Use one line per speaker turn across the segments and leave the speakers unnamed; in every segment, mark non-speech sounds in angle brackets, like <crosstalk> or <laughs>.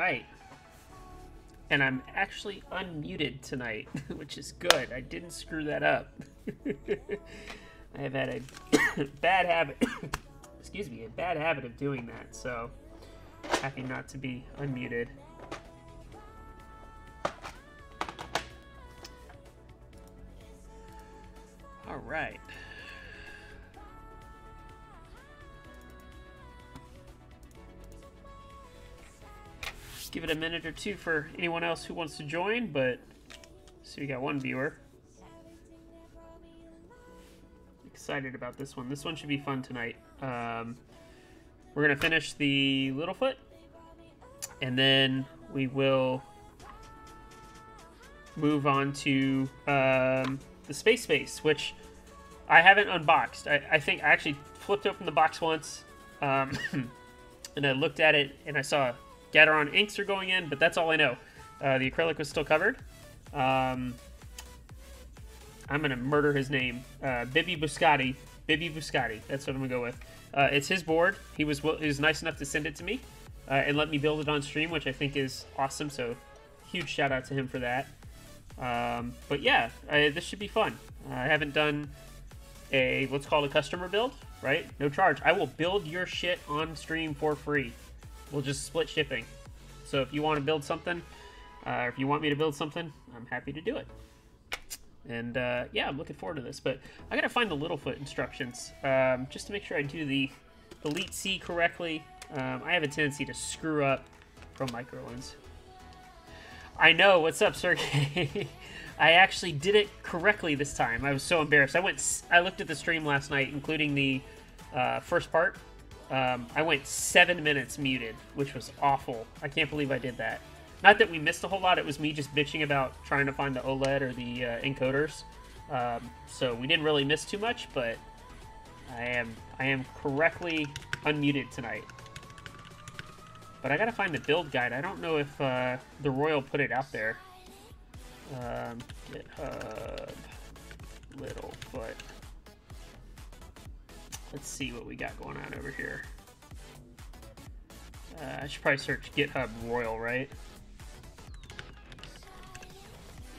right. And I'm actually unmuted tonight, <laughs> which is good. I didn't screw that up. <laughs> I have had a <coughs> bad habit, <coughs> excuse me, a bad habit of doing that, so happy not to be unmuted. It a minute or two for anyone else who wants to join, but so we got one viewer. Excited about this one. This one should be fun tonight. Um, we're gonna finish the Littlefoot, and then we will move on to um, the Space Space, which I haven't unboxed. I, I think I actually flipped open the box once, um, <coughs> and I looked at it, and I saw Gateron inks are going in, but that's all I know. Uh, the acrylic was still covered. Um, I'm gonna murder his name, uh, Bibby Buscati. Bibby Buscati. That's what I'm gonna go with. Uh, it's his board. He was he was nice enough to send it to me uh, and let me build it on stream, which I think is awesome. So huge shout out to him for that. Um, but yeah, I, this should be fun. I haven't done a let's call it a customer build, right? No charge. I will build your shit on stream for free. We'll just split shipping. So if you want to build something, uh, if you want me to build something, I'm happy to do it. And uh, yeah, I'm looking forward to this. But I gotta find the Littlefoot instructions um, just to make sure I do the Elite C correctly. Um, I have a tendency to screw up Pro Micro ones. I know. What's up, Sergey? <laughs> I actually did it correctly this time. I was so embarrassed. I went. I looked at the stream last night, including the uh, first part. Um, I went seven minutes muted, which was awful. I can't believe I did that. Not that we missed a whole lot. It was me just bitching about trying to find the OLED or the uh, encoders. Um, so we didn't really miss too much, but I am I am correctly unmuted tonight. But I gotta find the build guide. I don't know if uh, the Royal put it out there. Um, GitHub Littlefoot. Let's see what we got going on over here. Uh, I should probably search GitHub Royal, right?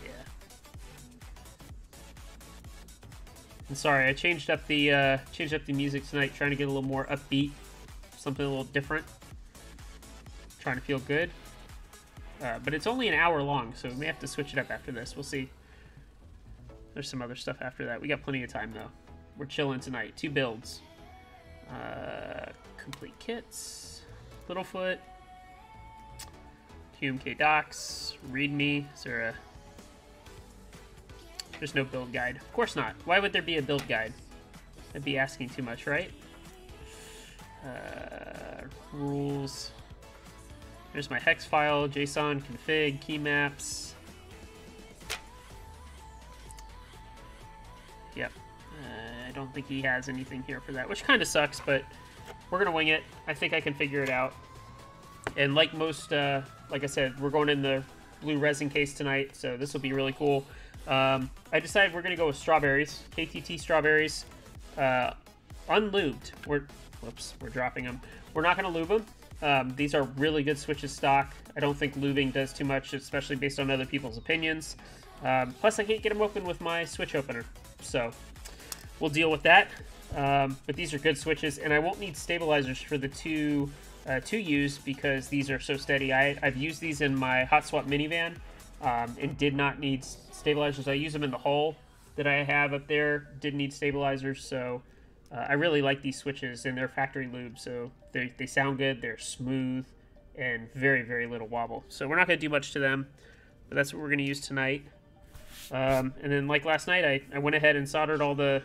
Yeah. And sorry, I changed up the uh, changed up the music tonight, trying to get a little more upbeat, something a little different. Trying to feel good. Uh, but it's only an hour long, so we may have to switch it up after this. We'll see. There's some other stuff after that. We got plenty of time, though. We're chilling tonight. Two builds. Uh, complete kits. Littlefoot. QMK docs. Readme. Is there a... There's no build guide. Of course not. Why would there be a build guide? I'd be asking too much, right? Uh, rules. There's my hex file, JSON config, key maps. I don't think he has anything here for that, which kind of sucks, but we're going to wing it. I think I can figure it out. And like most, uh, like I said, we're going in the blue resin case tonight, so this will be really cool. Um, I decided we're going to go with strawberries, KTT strawberries, uh, unlubed. We're, whoops, we're dropping them. We're not going to lube them. Um, these are really good switches stock. I don't think lubing does too much, especially based on other people's opinions. Um, plus, I can't get them open with my switch opener, so we'll deal with that. Um, but these are good switches, and I won't need stabilizers for the two uh, to use because these are so steady. I, have used these in my hot swap minivan um, and did not need stabilizers. I use them in the hole that I have up there. Didn't need stabilizers, so uh, I really like these switches and they're factory lube, so they, they sound good, they're smooth, and very, very little wobble. So we're not going to do much to them, but that's what we're going to use tonight. Um, and then like last night, I, I went ahead and soldered all the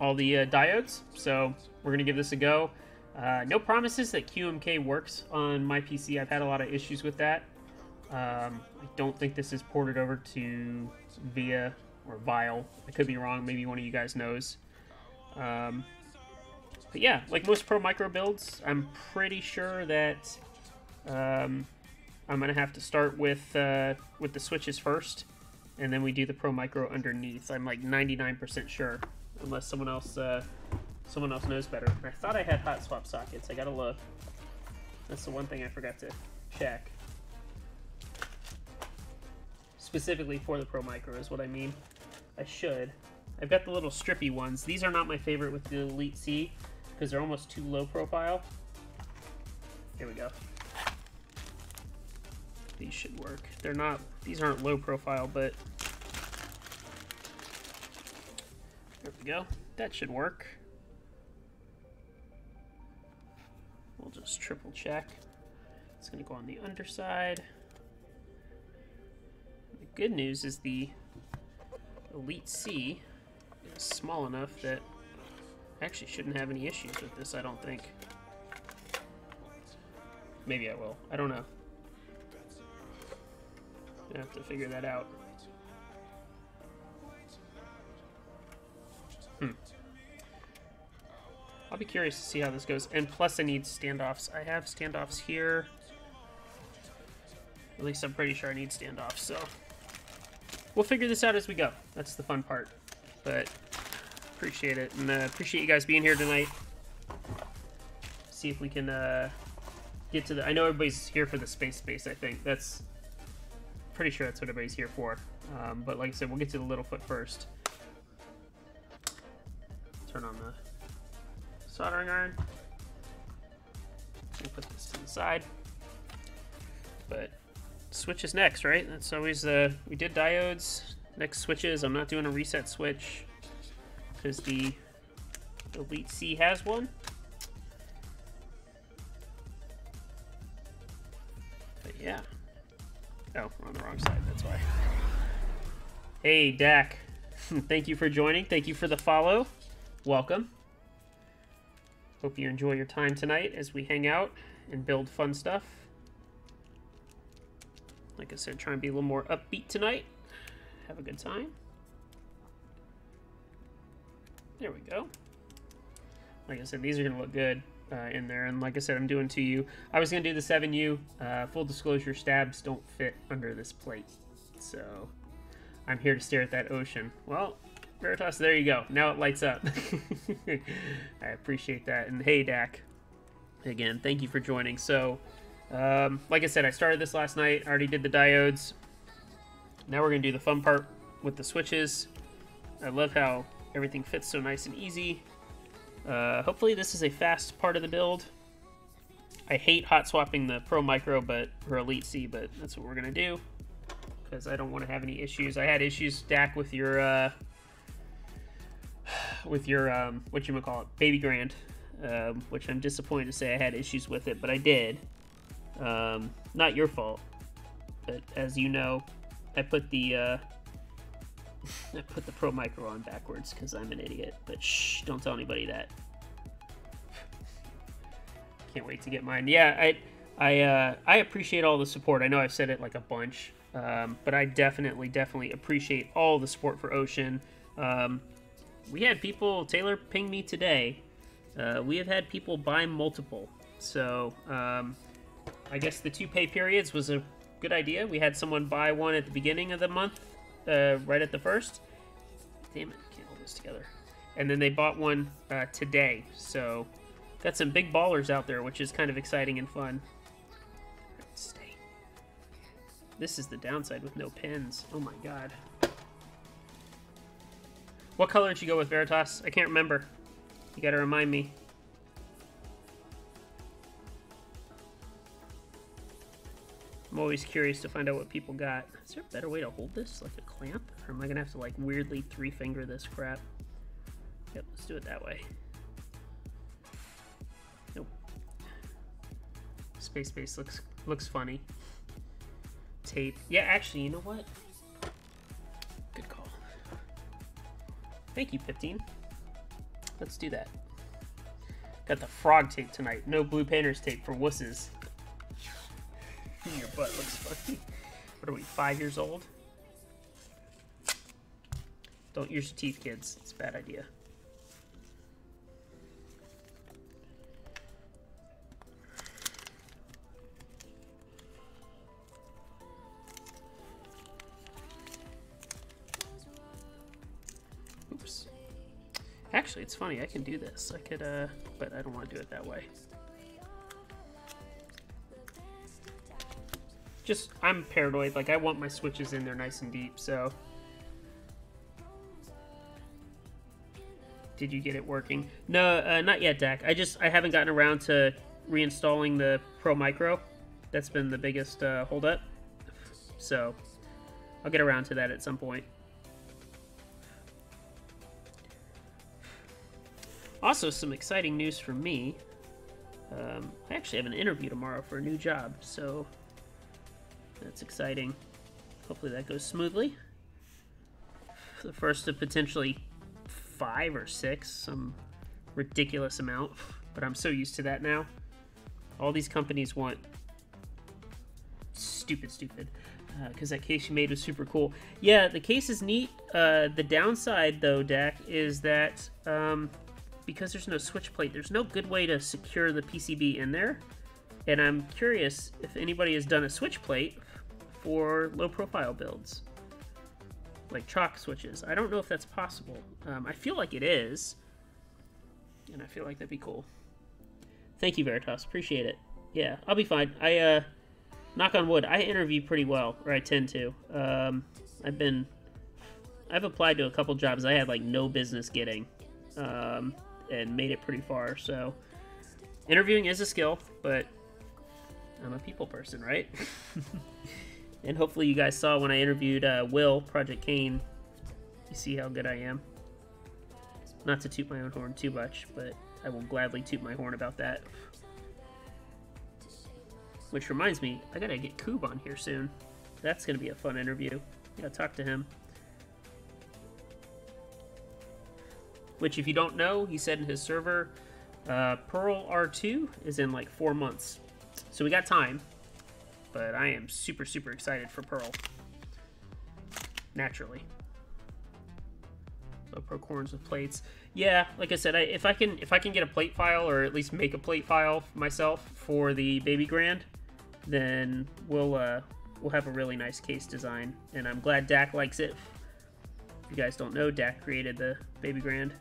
all the uh, diodes, so we're going to give this a go. Uh, no promises that QMK works on my PC. I've had a lot of issues with that. Um, I don't think this is ported over to VIA or Vial. I could be wrong. Maybe one of you guys knows. Um, but yeah, like most Pro Micro builds, I'm pretty sure that um, I'm gonna have to start with uh, with the switches first, and then we do the Pro Micro underneath. I'm like 99% sure, unless someone else uh, someone else knows better. I thought I had hot swap sockets. I gotta look. That's the one thing I forgot to check. Specifically for the Pro Micro is what I mean. I should. I've got the little strippy ones. These are not my favorite with the Elite C because they're almost too low profile. Here we go. These should work. They're not, these aren't low profile, but there we go. That should work. We'll just triple check. It's gonna go on the underside. The good news is the Elite C is small enough that I actually shouldn't have any issues with this, I don't think. Maybe I will. I don't know. I have to figure that out. Hmm. I'll be curious to see how this goes. And plus I need standoffs. I have standoffs here. At least I'm pretty sure I need standoffs, so... We'll figure this out as we go. That's the fun part. But, appreciate it. And uh, appreciate you guys being here tonight. See if we can uh, get to the... I know everybody's here for the space space, I think. That's... Pretty sure that's what everybody's here for. Um, but like I said, we'll get to the Littlefoot first. Turn on the soldering iron. We'll put this to the side. But switch is next, right? That's always the... We did diodes. Next switches. I'm not doing a reset switch because the Elite C has one. But yeah. Oh, we're on the wrong side, that's why. Hey, Dak. <laughs> Thank you for joining. Thank you for the follow. Welcome. Hope you enjoy your time tonight as we hang out and build fun stuff. Like I said, try and be a little more upbeat tonight. Have a good time. There we go. Like I said, these are going to look good uh, in there. And like I said, I'm doing 2U. I was going to do the 7U. Uh, full disclosure, stabs don't fit under this plate. So I'm here to stare at that ocean. Well, Veritas, there you go. Now it lights up. <laughs> I appreciate that. And hey, Dak. Again, thank you for joining. So, um, like I said, I started this last night. I already did the diodes. Now we're going to do the fun part with the switches. I love how everything fits so nice and easy. Uh, hopefully this is a fast part of the build. I hate hot swapping the Pro Micro but or Elite C, but that's what we're going to do. Because I don't want to have any issues. I had issues, Dak, with your, uh, with your, um, what you call it, Baby Grand. Um, which I'm disappointed to say I had issues with it, but I did. Um, not your fault, but as you know, I put the uh, <laughs> I put the Pro Micro on backwards because I'm an idiot. But shh, don't tell anybody that. Can't wait to get mine. Yeah, I I uh, I appreciate all the support. I know I've said it like a bunch, um, but I definitely definitely appreciate all the support for Ocean. Um, we had people Taylor ping me today. Uh, we have had people buy multiple, so um, I guess the two pay periods was a good idea. We had someone buy one at the beginning of the month, uh, right at the first. Damn it, can't hold this together. And then they bought one uh, today, so got some big ballers out there, which is kind of exciting and fun. Stay. This is the downside with no pins. Oh my god. What color did you go with, Veritas? I can't remember. You gotta remind me. I'm always curious to find out what people got. Is there a better way to hold this? Like a clamp? Or am I gonna have to like weirdly three finger this crap? Yep, let's do it that way. Nope. Space base looks looks funny. Tape. Yeah, actually, you know what? Thank you, 15. Let's do that. Got the frog tape tonight. No blue painter's tape for wusses. <laughs> Your butt looks funny. What are we, five years old? Don't use your teeth, kids. It's a bad idea. Actually, it's funny. I can do this. I could, uh, but I don't want to do it that way. just I'm paranoid. Like I want my switches in there nice and deep. So, did you get it working? No, uh, not yet, Dak. I just I haven't gotten around to reinstalling the Pro Micro. That's been the biggest uh, holdup. So, I'll get around to that at some point. Also, some exciting news for me. Um, I actually have an interview tomorrow for a new job, so that's exciting. Hopefully that goes smoothly. The first of potentially five or six, some ridiculous amount, but I'm so used to that now. All these companies want stupid, stupid. Because uh, that case you made was super cool. Yeah, the case is neat. Uh, the downside, though, Dak, is that um, because there's no switch plate, there's no good way to secure the PCB in there. And I'm curious if anybody has done a switch plate for low profile builds, like choc switches. I don't know if that's possible. Um, I feel like it is, and I feel like that'd be cool. Thank you, Veritas. Appreciate it. Yeah, I'll be fine. I, uh, knock on wood, I interview pretty well, or I tend to. Um, I've been, I've applied to a couple jobs I had like no business getting. Um, and made it pretty far. So interviewing is a skill, but I'm a people person, right? <laughs> and hopefully you guys saw when I interviewed uh, Will, Project Kane, you see how good I am. Not to toot my own horn too much, but I will gladly toot my horn about that. Which reminds me, I gotta get Coob on here soon. That's gonna be a fun interview. Gotta talk to him. Which if you don't know, he said in his server, uh, Pearl R2 is in like four months. So we got time, but I am super, super excited for Pearl. Naturally. So Pro corns with plates. Yeah, like I said, I, if I can if I can get a plate file or at least make a plate file myself for the Baby Grand, then we'll uh, we'll have a really nice case design. And I'm glad Dak likes it. If you guys don't know, Dak created the Baby Grand.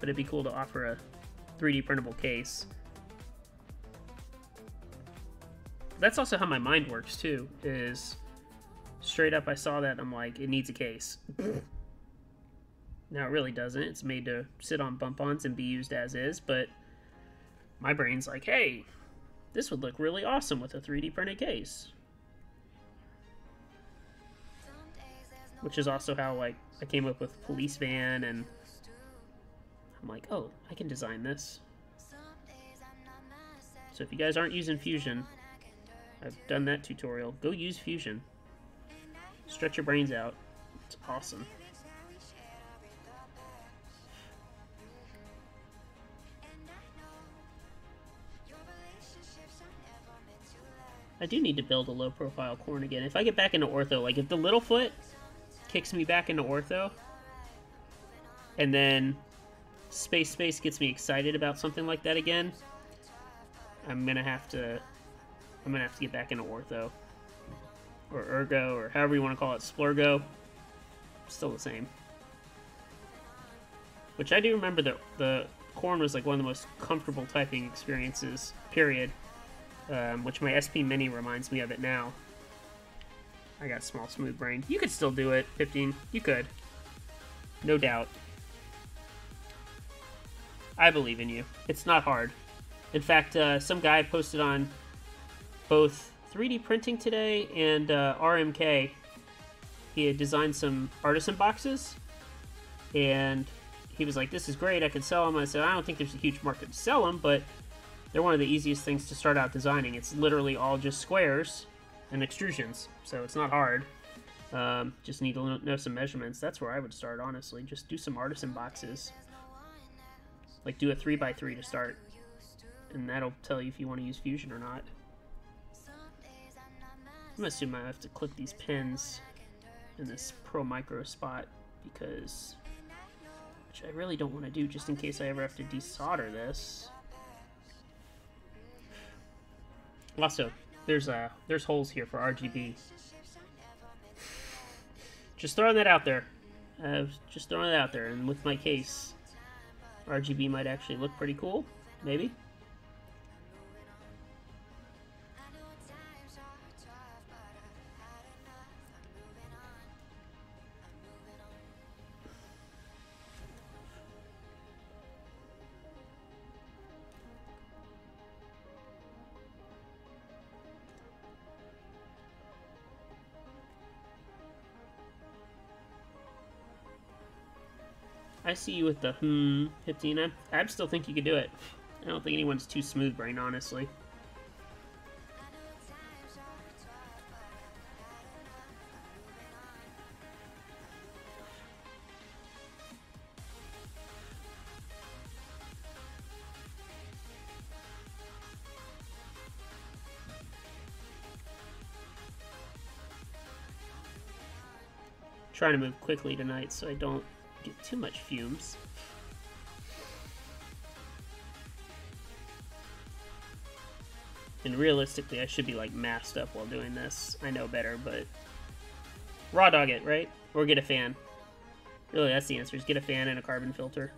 But it'd be cool to offer a 3D printable case. That's also how my mind works too, is straight up I saw that I'm like, it needs a case. now it really doesn't. It's made to sit on bump-ons and be used as is, but my brain's like, hey, this would look really awesome with a 3D printed case. Which is also how like I came up with police van and I'm like, oh, I can design this. So if you guys aren't using Fusion, I've done that tutorial. Go use Fusion. Stretch your brains out. It's awesome. I do need to build a low profile corn again. If I get back into ortho, like if the Littlefoot kicks me back into ortho. And then Space Space gets me excited about something like that again. I'm gonna have to I'm gonna have to get back into ortho. Or ergo, or however you want to call it, splurgo. Still the same. Which I do remember that the corn was like one of the most comfortable typing experiences, period. Um, which my SP Mini reminds me of it now. I got small, smooth brain. You could still do it, 15. You could. No doubt. I believe in you. It's not hard. In fact, uh, some guy posted on both 3D printing today and uh, RMK. He had designed some artisan boxes, and he was like, "This is great. I could sell them." I said, "I don't think there's a huge market to sell them, but they're one of the easiest things to start out designing. It's literally all just squares and extrusions, so it's not hard. Um, just need to know some measurements. That's where I would start, honestly. Just do some artisan boxes. Like, do a 3x3 to start. And that'll tell you if you want to use Fusion or not. I'm assuming I have to click these pins in this Pro Micro spot because... Which I really don't want to do just in case I ever have to desolder this. Also, there's uh there's holes here for RGB. <sighs> Just throwing that out there. Uh, just throwing it out there, and with my case, RGB might actually look pretty cool. Maybe. See you with the hmm, 15. I, I still think you could do it. I don't think anyone's too smooth brain, honestly. Trying to move quickly tonight so I don't get too much fumes. And realistically, I should be like masked up while doing this. I know better, but raw dog it, right? Or get a fan. Really, that's the answer. Is get a fan and a carbon filter.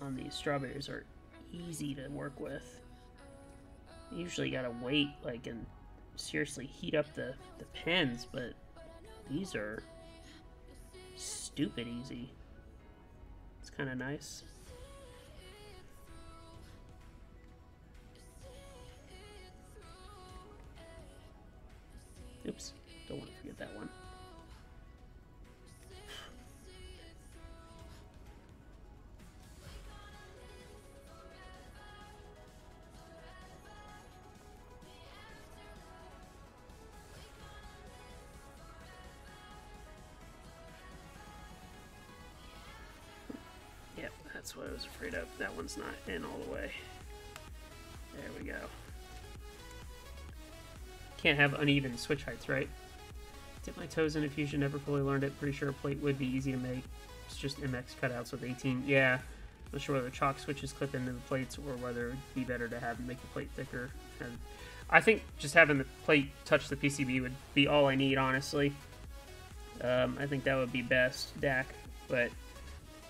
On these strawberries are easy to work with. You usually gotta wait, like, and seriously heat up the, the pins, but these are stupid easy. It's kind of nice. Oops, don't want to forget that one. What I was afraid of. That one's not in all the way. There we go. Can't have uneven switch heights, right? Dip my toes in a Fusion, never fully learned it. Pretty sure a plate would be easy to make. It's just MX cutouts with 18. Yeah, not sure whether choc switches clip into the plates or whether it'd be better to have make the plate thicker. And I think just having the plate touch the PCB would be all I need, honestly. Um, I think that would be best, Dak. But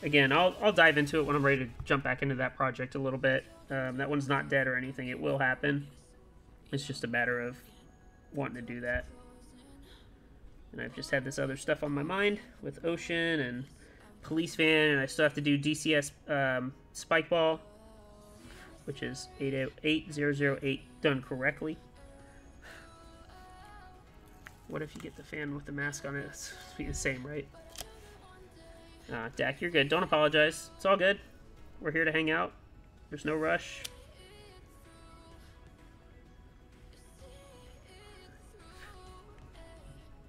again, I'll, I'll dive into it when I'm ready to jump back into that project a little bit. Um, that one's not dead or anything. It will happen. It's just a matter of wanting to do that. And I've just had this other stuff on my mind with Ocean and Police Van, and I still have to do DCS um, Spike Ball, which is 8008 done correctly. What if you get the fan with the mask on it? It's be the same, right? Uh, Dak, you're good. Don't apologize. It's all good. We're here to hang out. There's no rush.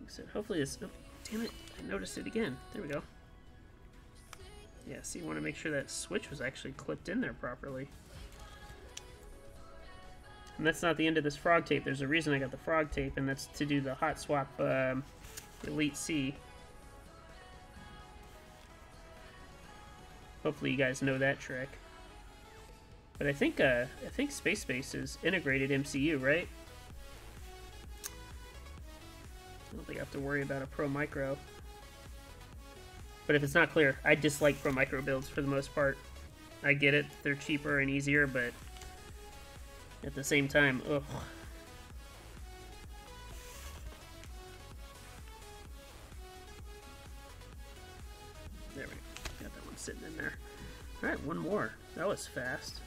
So hopefully this... Oh, damn it. I noticed it again. There we go. Yeah, so you want to make sure that switch was actually clipped in there properly. And that's not the end of this frog tape. There's a reason I got the frog tape, and that's to do the hot swap um, Elite C. Hopefully you guys know that trick. But I think uh, I think Space Space is integrated MCU, right? I don't think I have to worry about a Pro Micro. But if it's not clear, I dislike Pro Micro builds for the most part. I get it, they're cheaper and easier, but at the same time, ugh. Alright, one more. That was fast.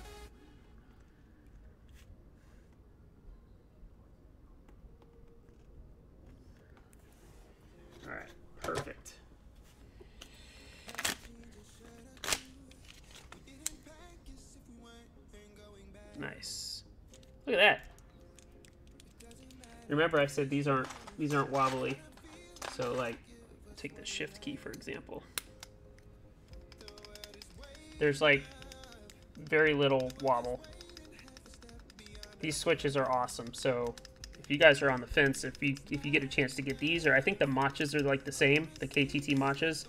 Alright, perfect. Nice. Look at that. Remember I said these aren't these aren't wobbly. So like take the shift key for example there's like very little wobble. These switches are awesome. So if you guys are on the fence, if you if you get a chance to get these, or I think the matchas are like the same, the KTT matchas,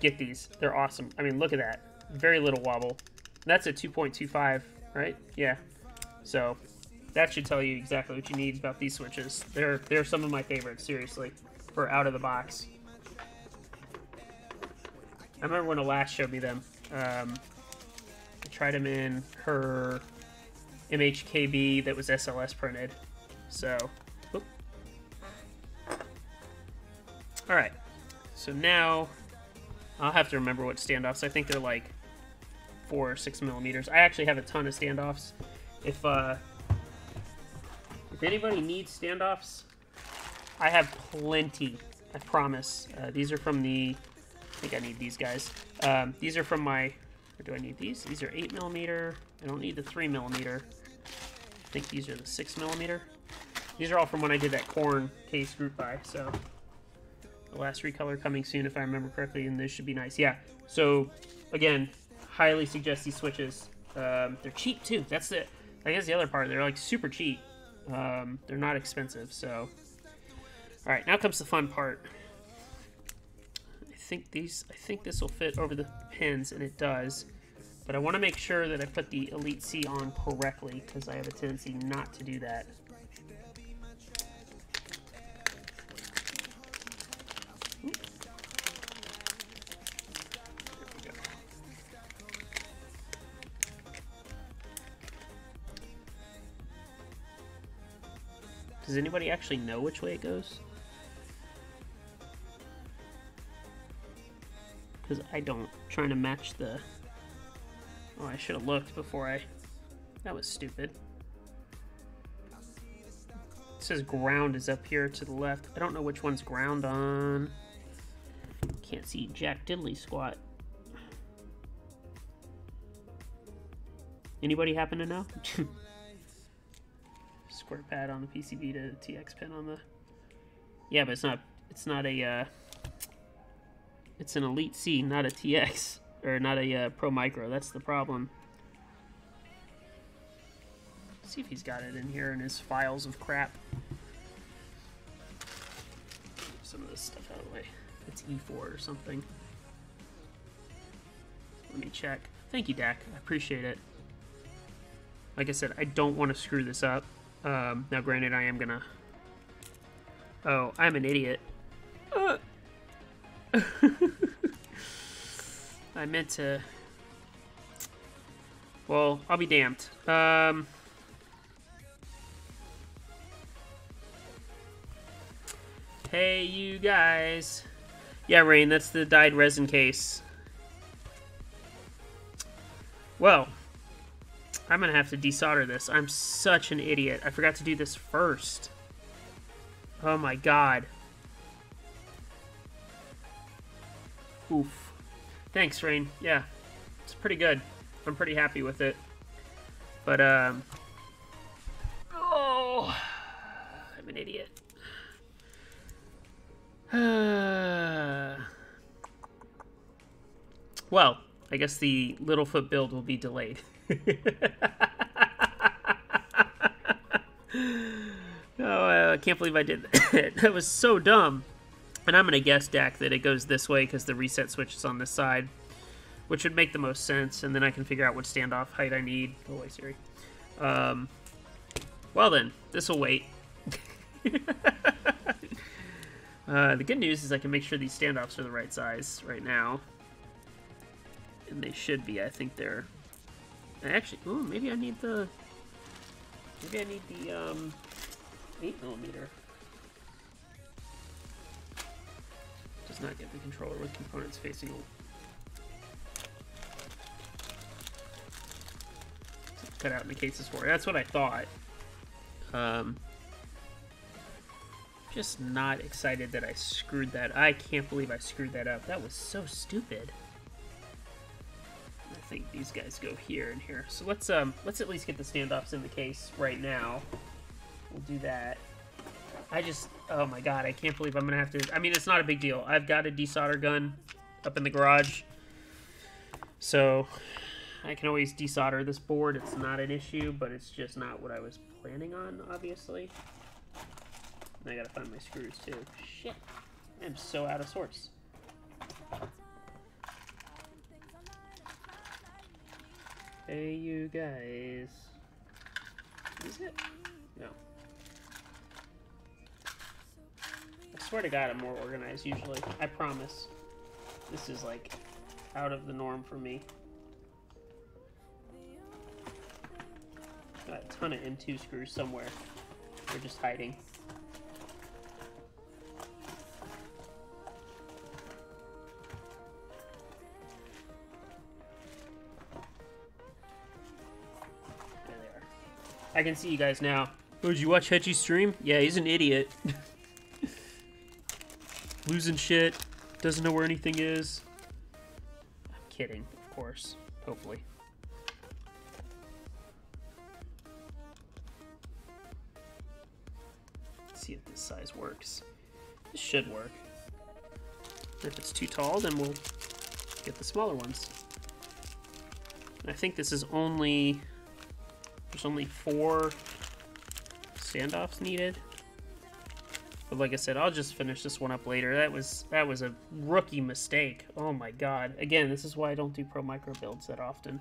get these. They're awesome. I mean, look at that. Very little wobble. That's a 2.25, right? Yeah. So that should tell you exactly what you need about these switches. They're they're some of my favorites, seriously, for out of the box. I remember when Elash showed me them. Um, I tried them in her MHKB that was SLS printed. So, Alright, so now I'll have to remember what standoffs. I think they're like four or six millimeters. I actually have a ton of standoffs. If uh, if anybody needs standoffs, I have plenty. I promise. Uh, these are from the. I think I need these guys. Um, these are from my. Or do I need these? These are eight millimeter. I don't need the three millimeter. I think these are the six millimeter. These are all from when I did that corn case group buy. So the last recolor coming soon, if I remember correctly, and this should be nice. Yeah. So again, highly suggest these switches. Um, they're cheap too. That's it. I guess the other part. They're like super cheap. Um, they're not expensive. So all right, now comes the fun part. I think these, I think this will fit over the pins, and it does. But I want to make sure that I put the Elite C on correctly, because I have a tendency not to do that. Does anybody actually know which way it goes? Because I don't. Trying to match the... Oh, I should have looked before I... That was stupid. It says ground is up here to the left. I don't know which one's ground on. Can't see Jack Diddley squat. Anybody happen to know? <laughs> Square pad on the PCB to TX pin on the... Yeah, but it's not... It's not a... Uh, it's an Elite C, not a TX. Or not a uh, Pro Micro. That's the problem. Let's see if he's got it in here in his files of crap. Some of this stuff out of the way. It's E4 or something. Let me check. Thank you, Dak. I appreciate it. Like I said, I don't want to screw this up. Um, now, granted, I am gonna... Oh, I'm an idiot. Uh. I meant to... Well, I'll be damned. Um... Hey, you guys. Yeah, Rain, that's the dyed resin case. Well, I'm going to have to desolder this. I'm such an idiot. I forgot to do this first. Oh my god. Oof. Thanks, Rain. Yeah, it's pretty good. I'm pretty happy with it. But, um... Oh! I'm an idiot. <sighs> well, I guess the Littlefoot build will be delayed. <laughs> oh, I can't believe I did that. <laughs> that was so dumb. And I'm going to guess, Dak, that it goes this way because the reset switch is on this side, which would make the most sense, and then I can figure out what standoff height I need. Go away, Siri. Um, well then, this will wait. <laughs> uh, the good news is I can make sure these standoffs are the right size right now. And they should be. I think they're... Actually, oh, maybe I need the... Maybe I need the, um, 8 millimeter. Does not get the controller with components facing cut out in the cases for. That's what I thought. Um, just not excited that I screwed that. I can't believe I screwed that up. That was so stupid. I think these guys go here and here. So let's um let's at least get the standoffs in the case right now. We'll do that. I just, oh my god, I can't believe I'm to have to, I mean, it's not a big deal. I've got a desolder gun up in the garage. So, I can always desolder this board. It's not an issue, but it's just not what I was planning on, obviously. And I gotta find my screws, too. Shit. I'm so out of sorts. Hey, you guys. Is it? swear to God, I'm more organized usually. I promise. This is like out of the norm for me. Got a ton of M2 screws somewhere. They're just hiding. There they are. I can see you guys now. Oh, did you watch Hedgey's stream? Yeah, he's an idiot. <laughs> Losing shit. Doesn't know where anything is. I'm kidding, of course. Hopefully. Let's see if this size works. This should work. If it's too tall, then we'll get the smaller ones. I think this is only... There's only four standoffs needed. But like I said, I'll just finish this one up later. That was that was a rookie mistake. Oh my god. Again, this is why I don't do pro micro builds that often.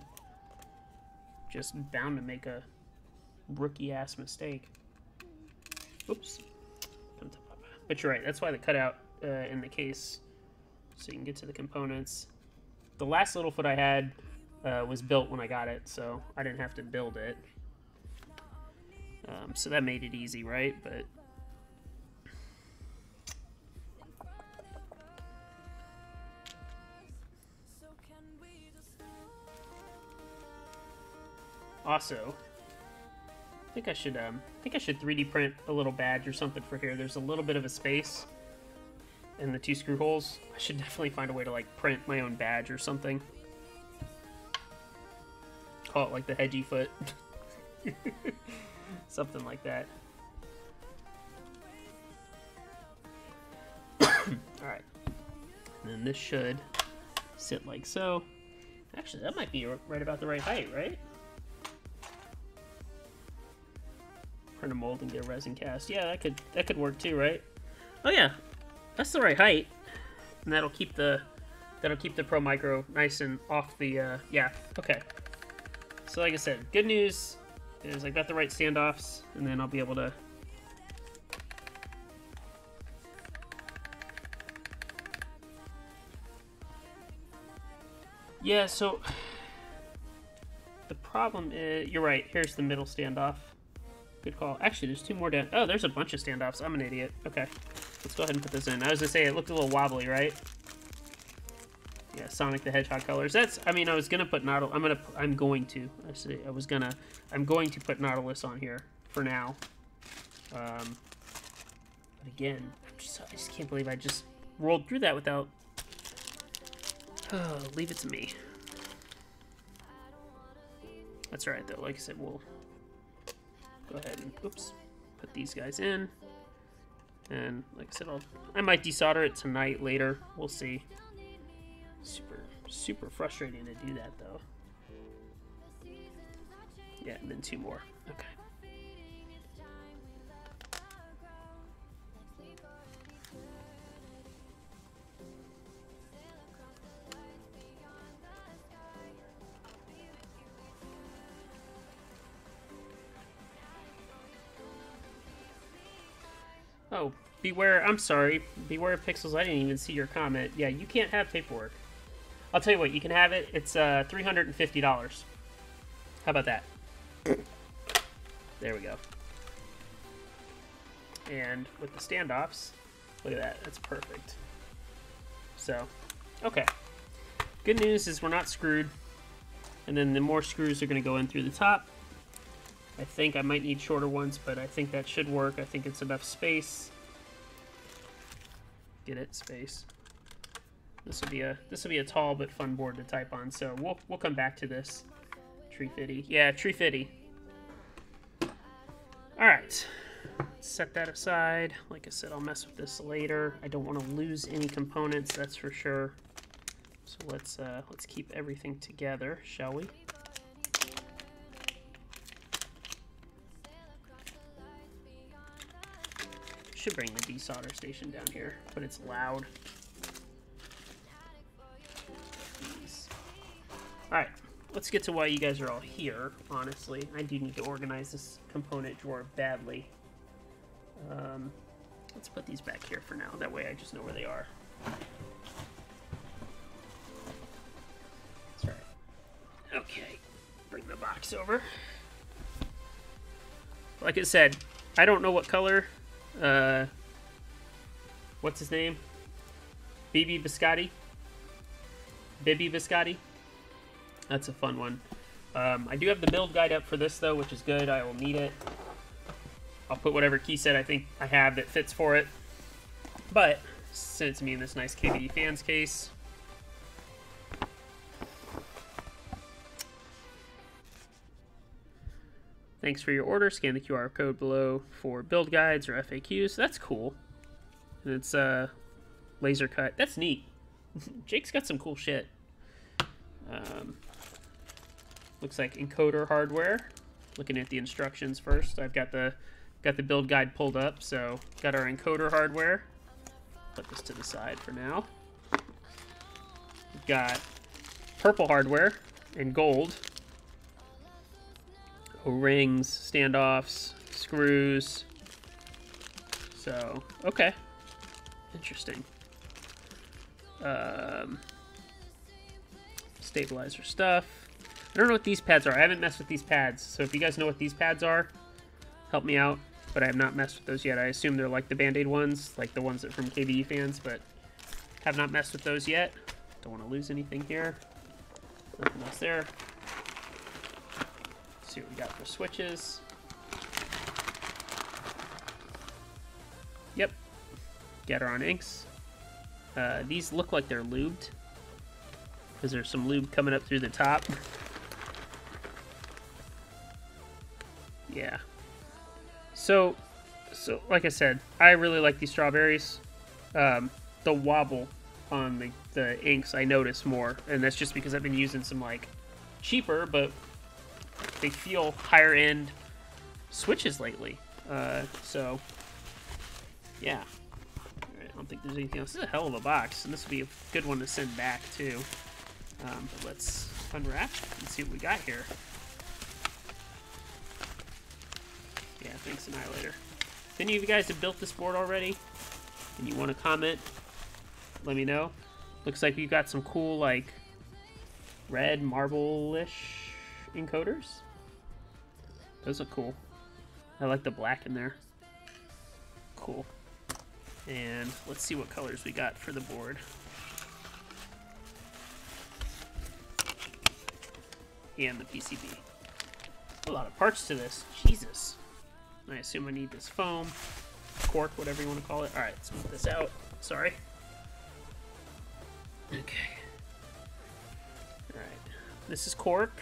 Just bound to make a rookie ass mistake. Oops. But you're right, that's why the cutout uh, in the case so you can get to the components. The last Littlefoot I had uh, was built when I got it, so I didn't have to build it. Um, so that made it easy, right? But also, I think I should um, I think I should 3D print a little badge or something for here. There's a little bit of a space in the two screw holes. I should definitely find a way to like print my own badge or something. Call it like the hedgy foot. <laughs> something like that. <coughs> Alright. And then this should sit like so. Actually, that might be right about the right height, right? Print a mold and get a resin cast. Yeah, that could that could work too, right? Oh yeah, that's the right height. And that'll keep the that'll keep the Pro Micro nice and off the uh, yeah. Okay. So like I said, good news is I got the right standoffs, and then I'll be able to Yeah, so <sighs> the problem is you're right. Here's the middle standoff. Good call. Actually, there's two more down. Oh, there's a bunch of standoffs. I'm an idiot. Okay. Let's go ahead and put this in. I was gonna say, it looked a little wobbly, right? Yeah, Sonic the Hedgehog colors. That's, I mean, I was gonna put Nautilus, I'm gonna, I'm going to, I I was gonna, I'm going to put Nautilus on here for now. Um, but again, just, I just can't believe I just rolled through that without, oh, <sighs> leave it to me. That's right, though. Like I said, we'll go ahead and, oops, put these guys in. And like I said, I'll, I might desolder it tonight later. We'll see. Super, super frustrating to do that though. Yeah, and then two more. Okay. Oh, beware. I'm sorry. Beware of pixels. I didn't even see your comment. Yeah, you can't have paperwork. I'll tell you what. You can have it. It's uh, $350. How about that? <coughs> There we go. And with the standoffs, look at that. That's perfect. So, okay. Good news is we're not screwed. And then the more screws are going to go in through the top. I think I might need shorter ones, but I think that should work. I think it's enough space. Get it, space. This will be a this will be a tall but fun board to type on. So we'll we'll come back to this. Tree fitty, yeah, tree fitty. All right, set that aside. Like I said, I'll mess with this later. I don't want to lose any components, that's for sure. So let's uh, let's keep everything together, shall we? Should bring the desolder station down here, but it's loud. Alright, let's get to why you guys are all here, honestly. I do need to organize this component drawer badly. Um, let's put these back here for now. That way I just know where they are. That's right. Okay, bring the box over. Like I said, I don't know what color uh, what's his name? BB Biscotti. Bibby Biscotti. That's a fun one. Um, I do have the build guide up for this, though, which is good. I will need it. I'll put whatever key set I think I have that fits for it. But, to me in this nice KBD fans case. Thanks for your order. Scan the QR code below for build guides or FAQs. That's cool. And it's uh, laser cut. That's neat. <laughs> Jake's got some cool shit. Um, looks like encoder hardware. Looking at the instructions first. I've got the got the build guide pulled up, so got our encoder hardware. Put this to the side for now. We've got purple hardware and gold. O-rings, standoffs, screws. So, okay. Interesting. Um, stabilizer stuff. I don't know what these pads are. I haven't messed with these pads. So if you guys know what these pads are, help me out. But I have not messed with those yet. I assume they're like the Band-Aid ones, like the ones that from KBD fans, but have not messed with those yet. Don't want to lose anything here. Nothing else there. See what we got for switches. Yep. Gateron inks. Uh, these look like they're lubed. Because there's some lube coming up through the top. Yeah. So, so like I said, I really like these strawberries. Um, the wobble on the, the inks I notice more, and that's just because I've been using some like cheaper, but they feel higher end switches lately. Uh, so, yeah. Right, I don't think there's anything else. This is a hell of a box, and this would be a good one to send back too. Um, but let's unwrap and see what we got here. Yeah, thanks, Annihilator. If any of you guys have built this board already, and you want to comment, let me know. Looks like you got some cool, like, red marble-ish encoders. Those look cool. I like the black in there. Cool. And let's see what colors we got for the board. And the PCB. A lot of parts to this. Jesus. I assume I need this foam, cork, whatever you want to call it. Alright, let's move this out. Sorry. Okay. Alright. This is cork.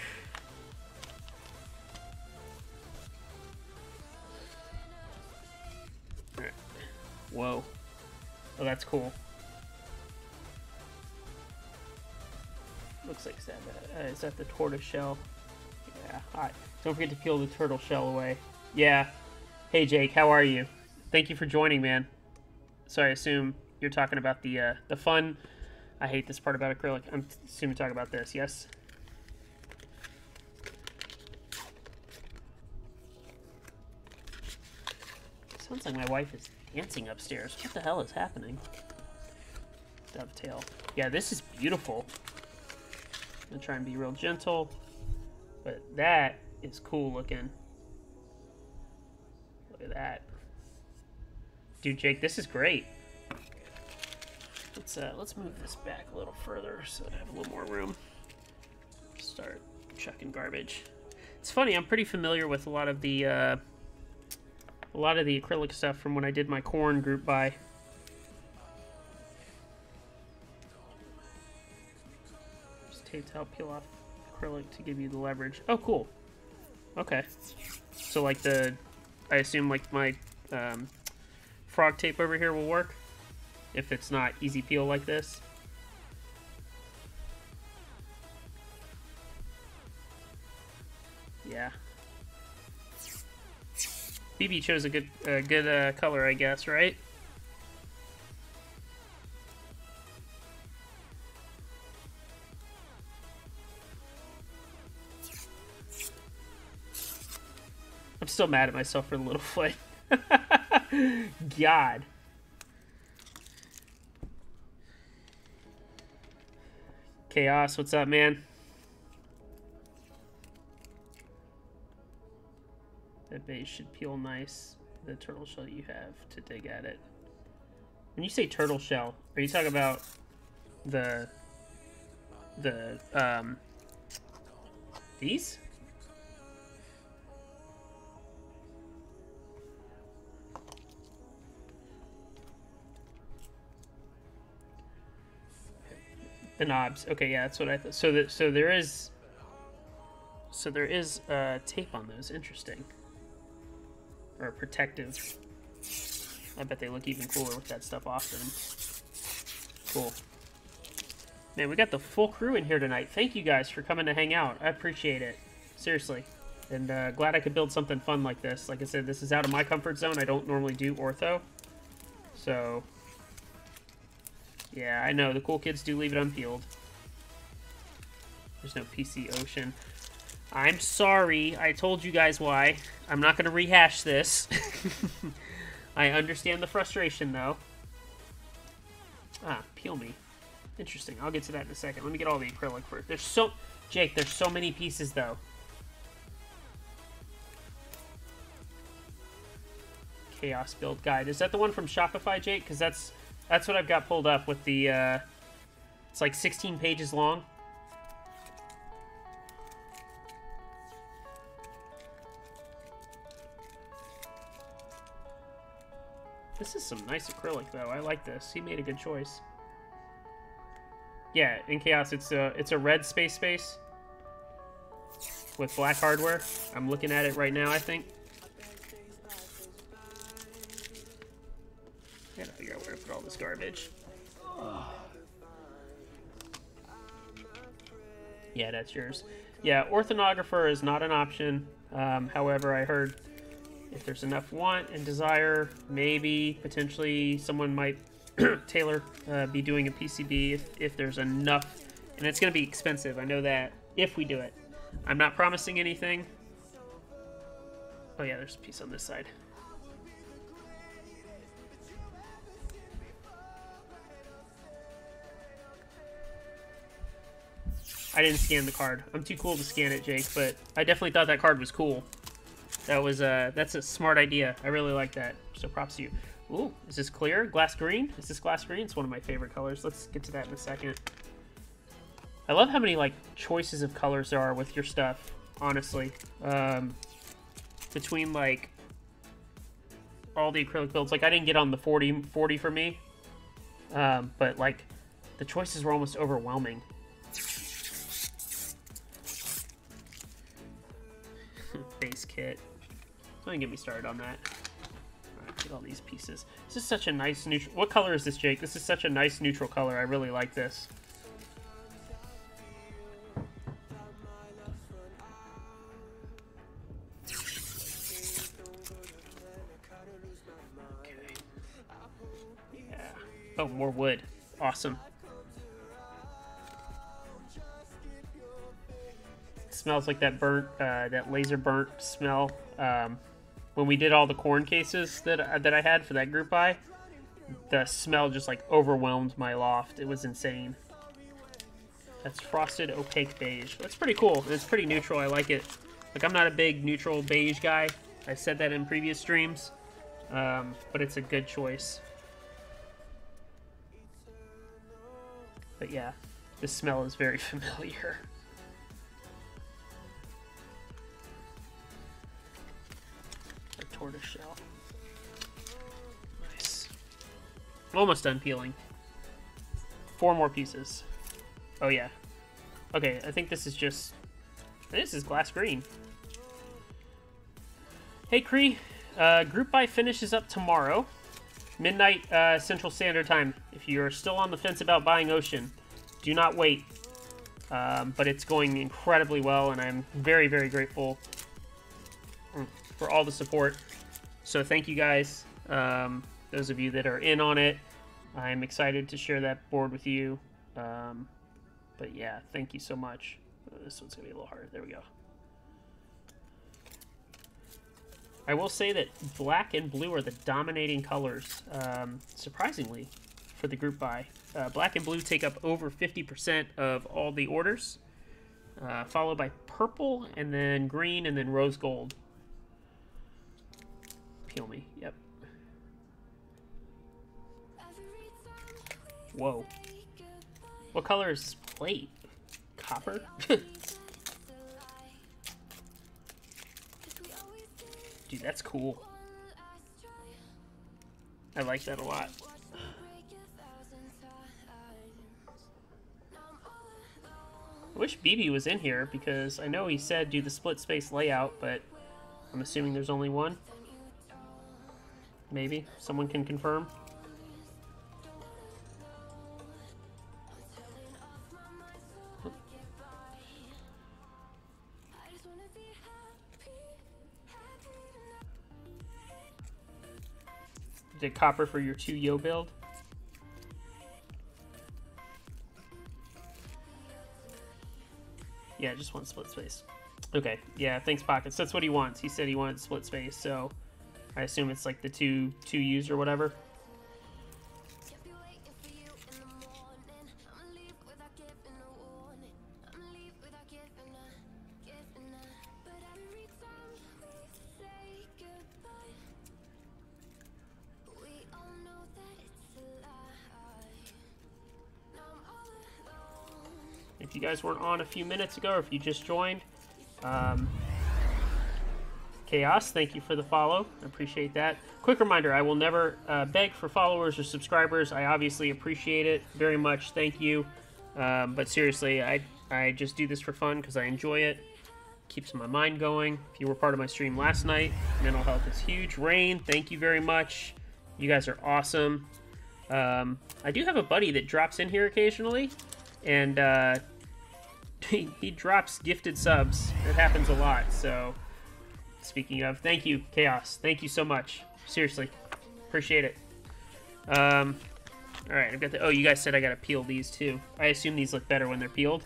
Whoa. Oh, that's cool. Looks like that, uh, is that the tortoise shell? Yeah. Alright. Don't forget to peel the turtle shell away. Yeah. Hey Jake, how are you? Thank you for joining, man. So I assume you're talking about the uh, the fun. I hate this part about acrylic. I'm assuming talking about this. Yes. Sounds like my wife is dancing upstairs. What the hell is happening? Dovetail. Yeah, this is beautiful. I'm gonna try and be real gentle, but that is cool looking. Look at that. Dude, Jake, this is great. Let's uh, let's move this back a little further so I have a little more room. Start chucking garbage. It's funny. I'm pretty familiar with a lot of the uh, a lot of the acrylic stuff from when I did my Corne group buy. Just tape to help peel off acrylic to give you the leverage. Oh, cool. Okay. So like the, I assume like my um, frog tape over here will work if it's not easy peel like this. BB chose a good, uh, good uh, color, I guess, right? I'm still mad at myself for the little <laughs> flame. God. Chaos, what's up, man? The base should peel nice, the turtle shell you have to dig at it. When you say turtle shell, are you talking about the, the, um, these? the knobs. Okay, yeah, that's what I thought. So that so there is so there is uh, tape on those. Interesting. Or protective. I bet they look even cooler with that stuff off them. Cool. Man, we got the full crew in here tonight. Thank you guys for coming to hang out. I appreciate it. Seriously. And uh, glad I could build something fun like this. Like I said, this is out of my comfort zone. I don't normally do ortho. So, yeah, I know. The cool kids do leave it unpeeled. There's no PC Ocean. I'm sorry. I told you guys why. I'm not going to rehash this. <laughs> I understand the frustration, though. Ah, peel me. Interesting. I'll get to that in a second. Let me get all the acrylic first. There's so... Jake, there's so many pieces, though. Chaos Build Guide. Is that the one from Shopify, Jake? Because that's that's what I've got pulled up with the... Uh, it's like 16 pages long. This is some nice acrylic, though. I like this. He made a good choice. Yeah, in Chaos, it's a, it's a red space space with black hardware. I'm looking at it right now, I think. I gotta figure out where to put all this garbage. Yeah, that's yours. Yeah, orthographer is not an option. Um, however, I heard if there's enough want and desire, maybe potentially someone might <clears throat> Taylor uh, be doing a PCB if, if there's enough, and it's going to be expensive. I know that if we do it. I'm not promising anything. Oh yeah, there's a piece on this side. I didn't scan the card. I'm too cool to scan it, Jake, but I definitely thought that card was cool. That was uh that's a smart idea. I really like that. So props to you. Ooh, is this clear? Glass green? Is this glass green? It's one of my favorite colors. Let's get to that in a second. I love how many like choices of colors there are with your stuff, honestly. Um between like all the acrylic builds. Like I didn't get on the 40 40 for me. Um, but like the choices were almost overwhelming. <laughs> Base kit. Don't get me started on that. Right, get all these pieces. This is such a nice neutral. What color is this, Jake? This is such a nice neutral color. I really like this. Oh, more wood. Awesome. smells like that burnt, uh, that laser burnt smell. Um, when we did all the Corne cases that uh, that I had for that group buy, the smell just like overwhelmed my loft. It was insane. That's frosted opaque beige. That's pretty cool. It's pretty neutral. I like it. Like I'm not a big neutral beige guy. I said that in previous streams, um, but it's a good choice. But yeah, the smell is very <laughs> familiar. Tortoise shell. Nice. Almost done peeling. Four more pieces. Oh yeah. Okay, I think this is just... This is glass green. Hey Cree, uh, group buy finishes up tomorrow. Midnight uh, Central Standard Time. If you're still on the fence about buying Ocean, do not wait. Um, but it's going incredibly well, and I'm very, very grateful for all the support. So thank you guys, um, those of you that are in on it. I'm excited to share that board with you. Um, but yeah, thank you so much. Oh, this one's gonna be a little harder. There we go. I will say that black and blue are the dominating colors, um, surprisingly, for the group buy. Uh, black and blue take up over 50% of all the orders, uh, followed by purple, and then green, and then rose gold kill me. Yep. Whoa. What color is plate? Copper? <laughs> Dude, that's cool. I like that a lot. I wish BB was in here because I know he said do the split space layout, but I'm assuming there's only one. Maybe. Someone can confirm. Did copper for your two yo build? Yeah, just one split space. Okay, yeah, thanks Pockets. That's what he wants. He said he wanted split space, so I assume it's like the two two U's or whatever. If you guys weren't on a few minutes ago, or if you just joined, um, Chaos, thank you for the follow. I appreciate that. Quick reminder, I will never uh, beg for followers or subscribers. I obviously appreciate it very much. Thank you. Um, but seriously, I, I just do this for fun because I enjoy it. Keeps my mind going. If you were part of my stream last night, mental health is huge. Rain, thank you very much. You guys are awesome. Um, I do have a buddy that drops in here occasionally, and uh, <laughs> he, he drops gifted subs. It happens a lot, so speaking of, thank you, Chaos. Thank you so much. Seriously. Appreciate it. Um, Alright, I've got the... Oh, you guys said I gotta peel these, too. I assume these look better when they're peeled.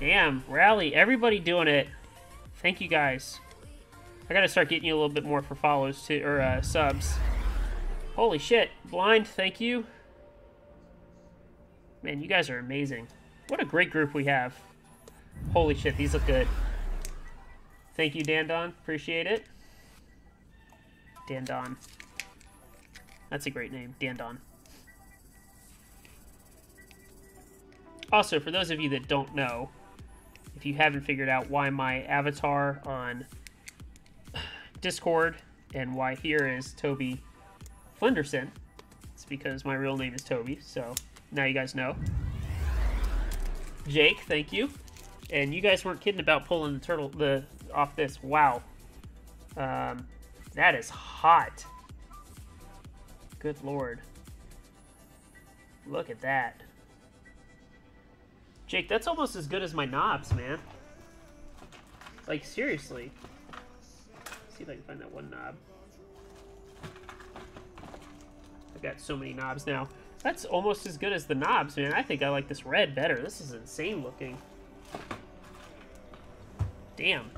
Damn, Rally, everybody doing it. Thank you, guys. I gotta start getting you a little bit more for follows, too, or uh, subs. Holy shit. Blind, thank you. Man, you guys are amazing. What a great group we have. Holy shit, these look good. Thank you, Dandon. Appreciate it. Dandon. That's a great name, Dandon. Also, for those of you that don't know, if you haven't figured out why my avatar on Discord and why here is Toby Flenderson, it's because my real name is Toby, so now you guys know. Jake, thank you. And you guys weren't kidding about pulling the turtle the off this. Wow. Um, that is hot. Good lord. Look at that. Jake, that's almost as good as my knobs, man. Like, seriously. Let's see if I can find that one knob. I've got so many knobs now. That's almost as good as the knobs, man. I think I like this red better. This is insane looking. Damn.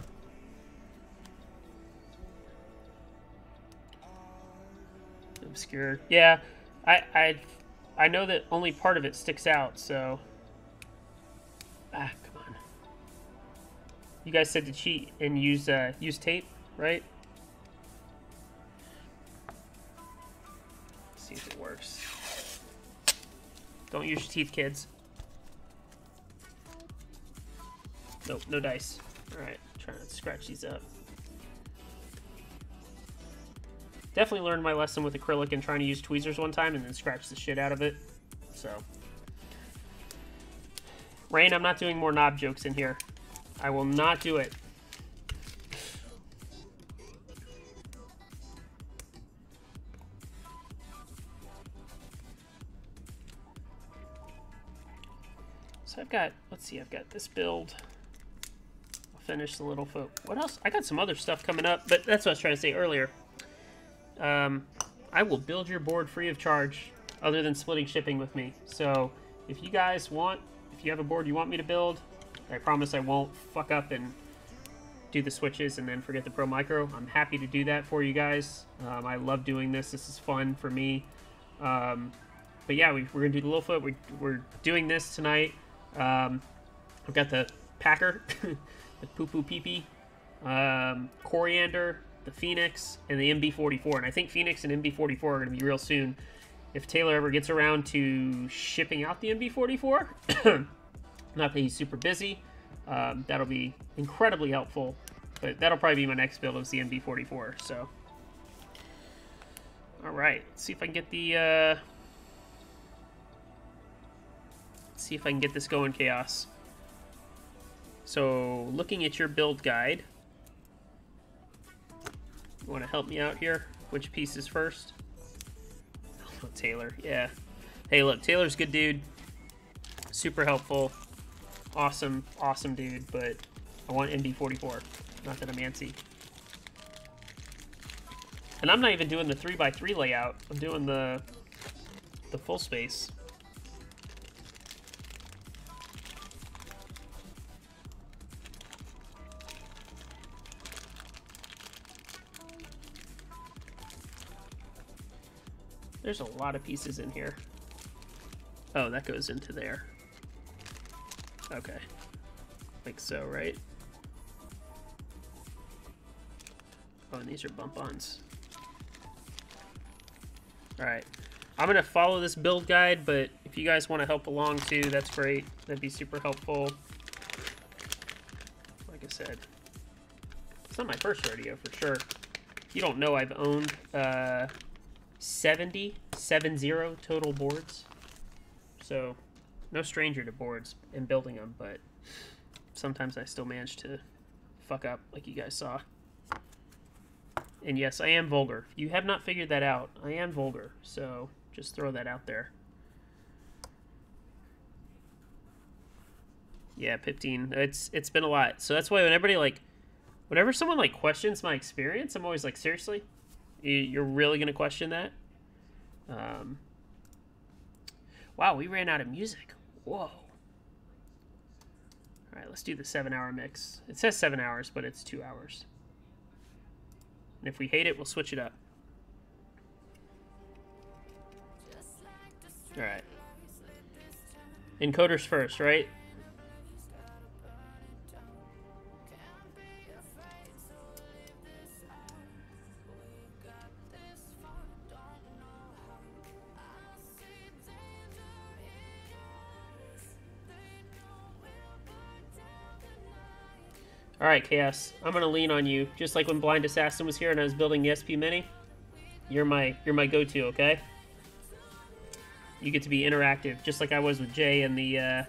Obscure. Yeah, I, I, I know that only part of it sticks out, so... Ah, come on. You guys said to cheat and use, uh, use tape, right? Let's see if it works. Don't use your teeth, kids. Nope, no dice. Alright, trying to scratch these up. Definitely learned my lesson with acrylic and trying to use tweezers one time and then scratch the shit out of it. So. Rain, I'm not doing more knob jokes in here. I will not do it. So I've got, let's see, I've got this build. Finish the Littlefoot. What else? I got some other stuff coming up, but that's what I was trying to say earlier. Um, I will build your board free of charge other than splitting shipping with me. So if you guys want, if you have a board you want me to build, I promise I won't fuck up and do the switches and then forget the Pro Micro. I'm happy to do that for you guys. Um, I love doing this. This is fun for me. Um, but yeah, we, are to do the Littlefoot. We, we're doing this tonight. Um, I've got the Packer, <laughs> the Poo Poo Pee Pee, um, Coriander, the Phoenix, and the MB44. And I think Phoenix and MB44 are going to be real soon. If Taylor ever gets around to shipping out the MB44, <coughs> not that he's super busy, um, that'll be incredibly helpful. But that'll probably be my next build is the MB44. So, all right, let's see if I can get the. Uh, see if I can get this going, Chaos. So, looking at your build guide, you want to help me out here? Which piece is first? Oh, Taylor, yeah. Hey, look, Taylor's good dude. Super helpful. Awesome, awesome dude, but I want MB44, not that I'm antsy. And I'm not even doing the 3x3 layout. I'm doing the the full space. There's a lot of pieces in here. Oh, that goes into there. Okay. Like so, right? Oh, and these are bump-ons. Alright. I'm going to follow this build guide, but if you guys want to help along too, that's great. That'd be super helpful. Like I said, it's not my first rodeo for sure. You don't know I've owned uh, 70, 70 total boards. So, no stranger to boards and building them, but sometimes I still manage to fuck up like you guys saw. And yes, I am vulgar. You have not figured that out, I am vulgar. So just throw that out there. Yeah, 15. It's it's been a lot. So that's why when everybody like whenever someone like questions my experience, I'm always like, seriously? You're really gonna question that? Um, wow, we ran out of music. Whoa. All right, let's do the seven hour mix. It says seven hours, but it's two hours. And if we hate it, we'll switch it up. Alright. Encoders first, right? Alright, Chaos. I'm gonna lean on you. Just like when Blind Assassin was here and I was building the SP Mini. You're my you're my go-to, okay? You get to be interactive, just like I was with Jay and the uh,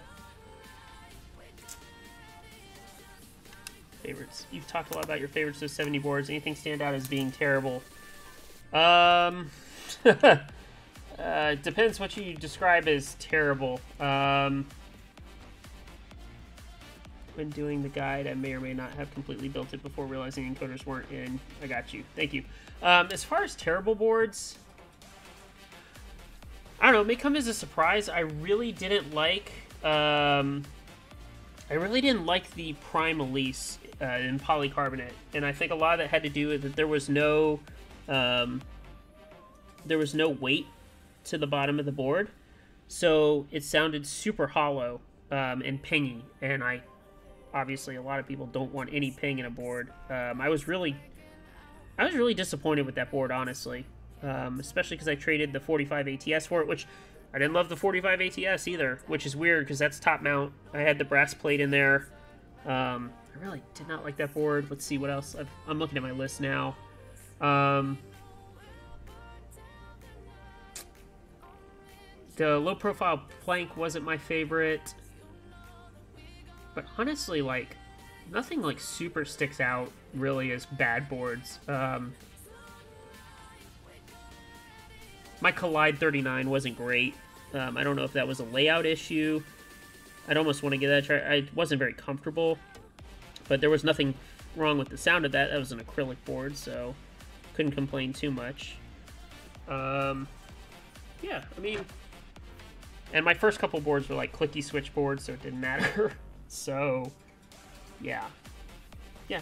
favorites. You've talked a lot about your favorites of 70 boards. Anything stand out as being terrible? Um, <laughs> uh, depends what you describe as terrible. Um, when doing the guide, I may or may not have completely built it before realizing encoders weren't in. I got you. Thank you. Um, as far as terrible boards, I don't know. It may come as a surprise. I really didn't like. Um, I really didn't like the Prime Elise uh, in polycarbonate, and I think a lot of that had to do with that there was no, um, there was no weight to the bottom of the board, so it sounded super hollow um, and pingy, and I obviously a lot of people don't want any ping in a board. Um, I was really, I was really disappointed with that board, honestly, um, especially because I traded the 45 ATS for it, which I didn't love the 45 ATS either, which is weird because that's top mount. I had the brass plate in there. Um, I really did not like that board. Let's see what else. i am looking at my list now. Um, the low profile plank wasn't my favorite. But honestly, like, nothing like super sticks out really as bad boards. Um, my Collide 39 wasn't great. Um, I don't know if that was a layout issue. I'd almost want to get that try. I wasn't very comfortable, but there was nothing wrong with the sound of that. That was an acrylic board, so couldn't complain too much. Um, yeah, I mean, and my first couple boards were like clicky switch boards, so it didn't matter. <laughs> So, yeah. Yeah.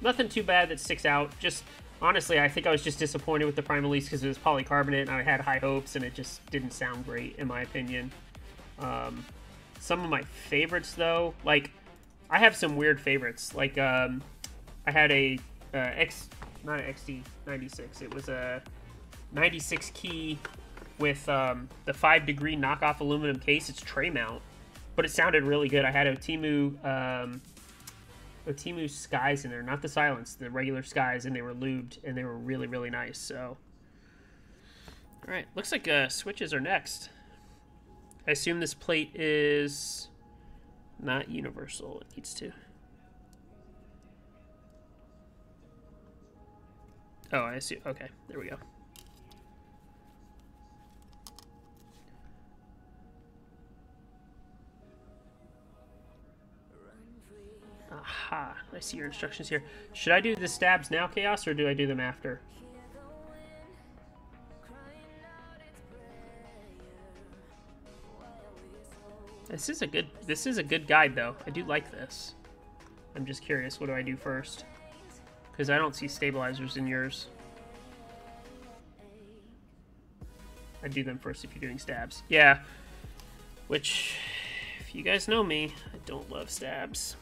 Nothing too bad that sticks out. Just, honestly, I think I was just disappointed with the Prime Elise because it was polycarbonate and I had high hopes and it just didn't sound great, in my opinion. Um, some of my favorites, though, like, I have some weird favorites. Like, um, I had a uh, X, not an XD96, it was a 96 key with um, the 5 degree knockoff aluminum case. It's tray mount but it sounded really good. I had Outemu, um, Outemu skies in there, not the silence, the regular skies, and they were lubed and they were really really nice. So, all right, looks like uh, switches are next. I assume this plate is not universal. It needs to. Oh, I see. Okay, there we go. Aha, I see your instructions here. Should I do the stabs now, Chaos, or do I do them after? This is a good this is a good guide though. I do like this. I'm just curious, what do I do first? Because I don't see stabilizers in yours. I do them first if you're doing stabs. Yeah. Which, if you guys know me, I don't love stabs.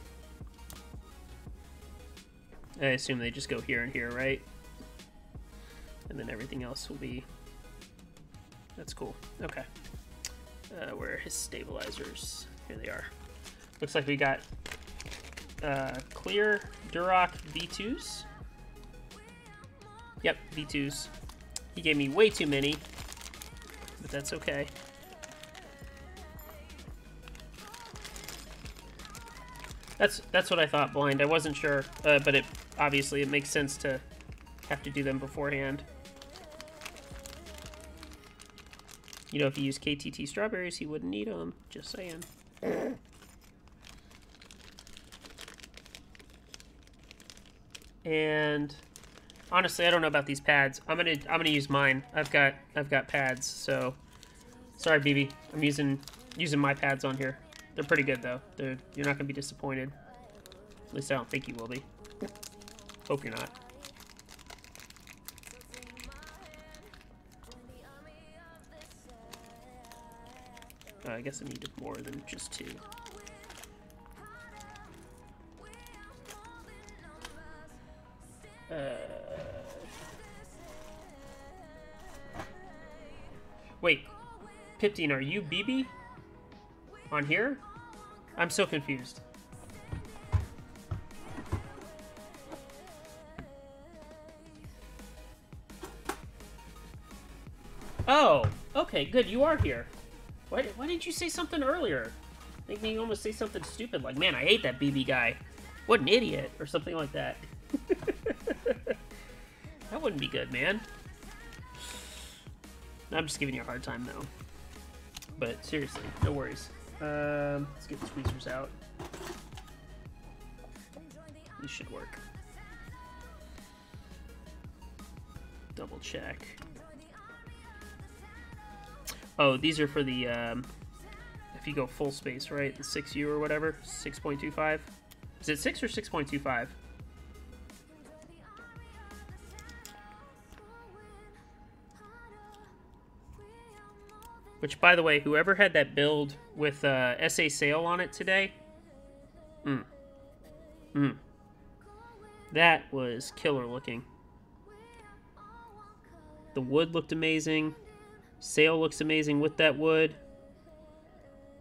I assume they just go here and here, right? And then everything else will be... That's cool. Okay. Uh, where are his stabilizers? Here they are. Looks like we got uh, clear Durock V2s. Yep, V2s. He gave me way too many, but that's okay. That's that's what I thought, blind. I wasn't sure, uh, but it obviously it makes sense to have to do them beforehand. You know, if you use KTT strawberries, he wouldn't need them. Just saying. and honestly, I don't know about these pads. I'm gonna I'm gonna use mine. I've got I've got pads. So sorry, BB. I'm using using my pads on here. They're pretty good though. They're you're not gonna be disappointed. At least I don't think you will be. Hope you're not. Uh, I guess I needed more than just two. Uh, wait, Piptine, are you BB? On here? I'm so confused. Oh, okay, good, you are here. Why, why didn't you say something earlier? Make me almost say something stupid like, man, I hate that BB guy. What an idiot, or something like that. <laughs> that wouldn't be good, man. I'm just giving you a hard time, though. But seriously, no worries. Um, let's get the tweezers out. These should work. Double check. Oh, these are for the, um, if you go full space, right? The 6U or whatever, 6.25. Is it 6 or 6.25? Which, by the way, whoever had that build with uh, SA Sail on it today, mm, mm, that was killer looking. The wood looked amazing. Sail looks amazing with that wood.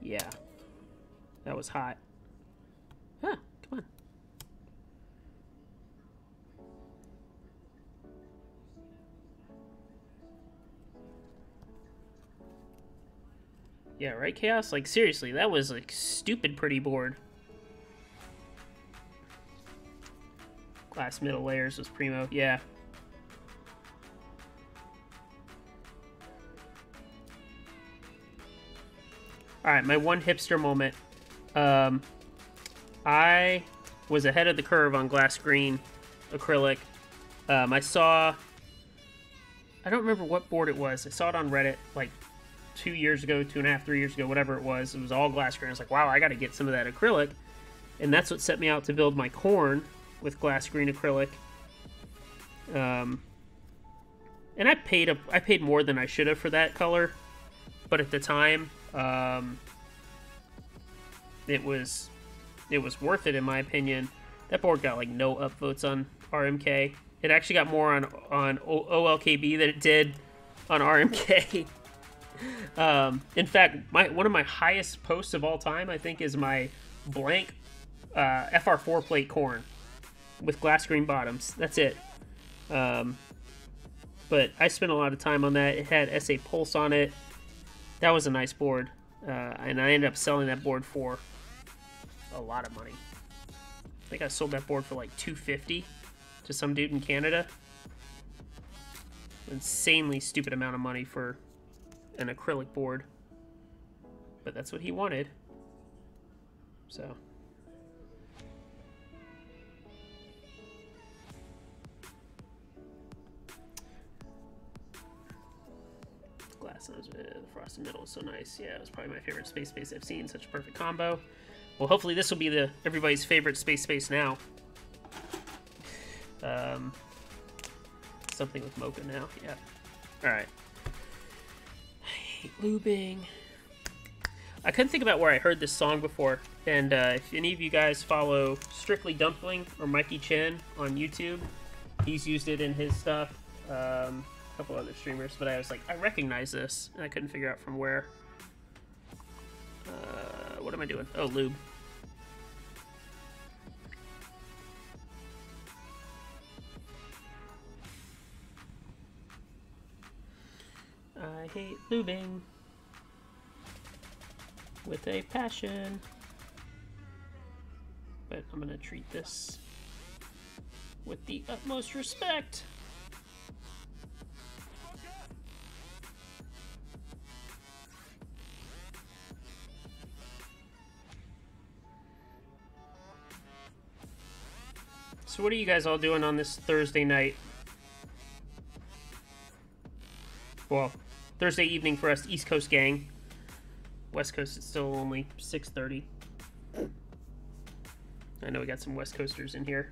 Yeah. That was hot. Huh, come on. Yeah, right, Chaos? Like, seriously, that was, like, stupid pretty board. Glass middle layers was primo. Yeah, All right, my one hipster moment. Um, I was ahead of the curve on glass green acrylic. Um, I saw, I don't remember what board it was. I saw it on Reddit like two years ago, two and a half, three years ago, whatever it was. It was all glass green. I was like, wow, I got to get some of that acrylic. And that's what set me out to build my Corne with glass green acrylic. Um, and I paid a, I paid more than I should have for that color, but at the time, um, it was it was worth it in my opinion. That board got like no upvotes on RMK. It actually got more on on OLKB than it did on RMK. <laughs> um, in fact, my one of my highest posts of all time, I think, is my blank uh, FR4 plate Corne with glass green bottoms. That's it. Um, but I spent a lot of time on that. It had SA Pulse on it. That was a nice board. Uh, and I ended up selling that board for a lot of money. I think I sold that board for like 250 to some dude in Canada. Insanely stupid amount of money for an acrylic board. But that's what he wanted. So. Glass nose with frosted middle so nice. Yeah, it was probably my favorite space space I've seen. Such a perfect combo. Well, hopefully this will be the everybody's favorite space space now. Um, something with mocha now. Yeah. All right. I <sighs> hate lubing. I couldn't think about where I heard this song before, and uh, if any of you guys follow Strictly Dumpling or Mikey Chen on YouTube, he's used it in his stuff. Um, couple other streamers, but I was like, I recognize this, and I couldn't figure out from where. Uh, what am I doing? Oh, lube. I hate lubing with a passion. But I'm gonna treat this with the utmost respect. So what are you guys all doing on this Thursday night? Well, Thursday evening for us East Coast gang. West Coast is still only 6.30. I know we got some West Coasters in here.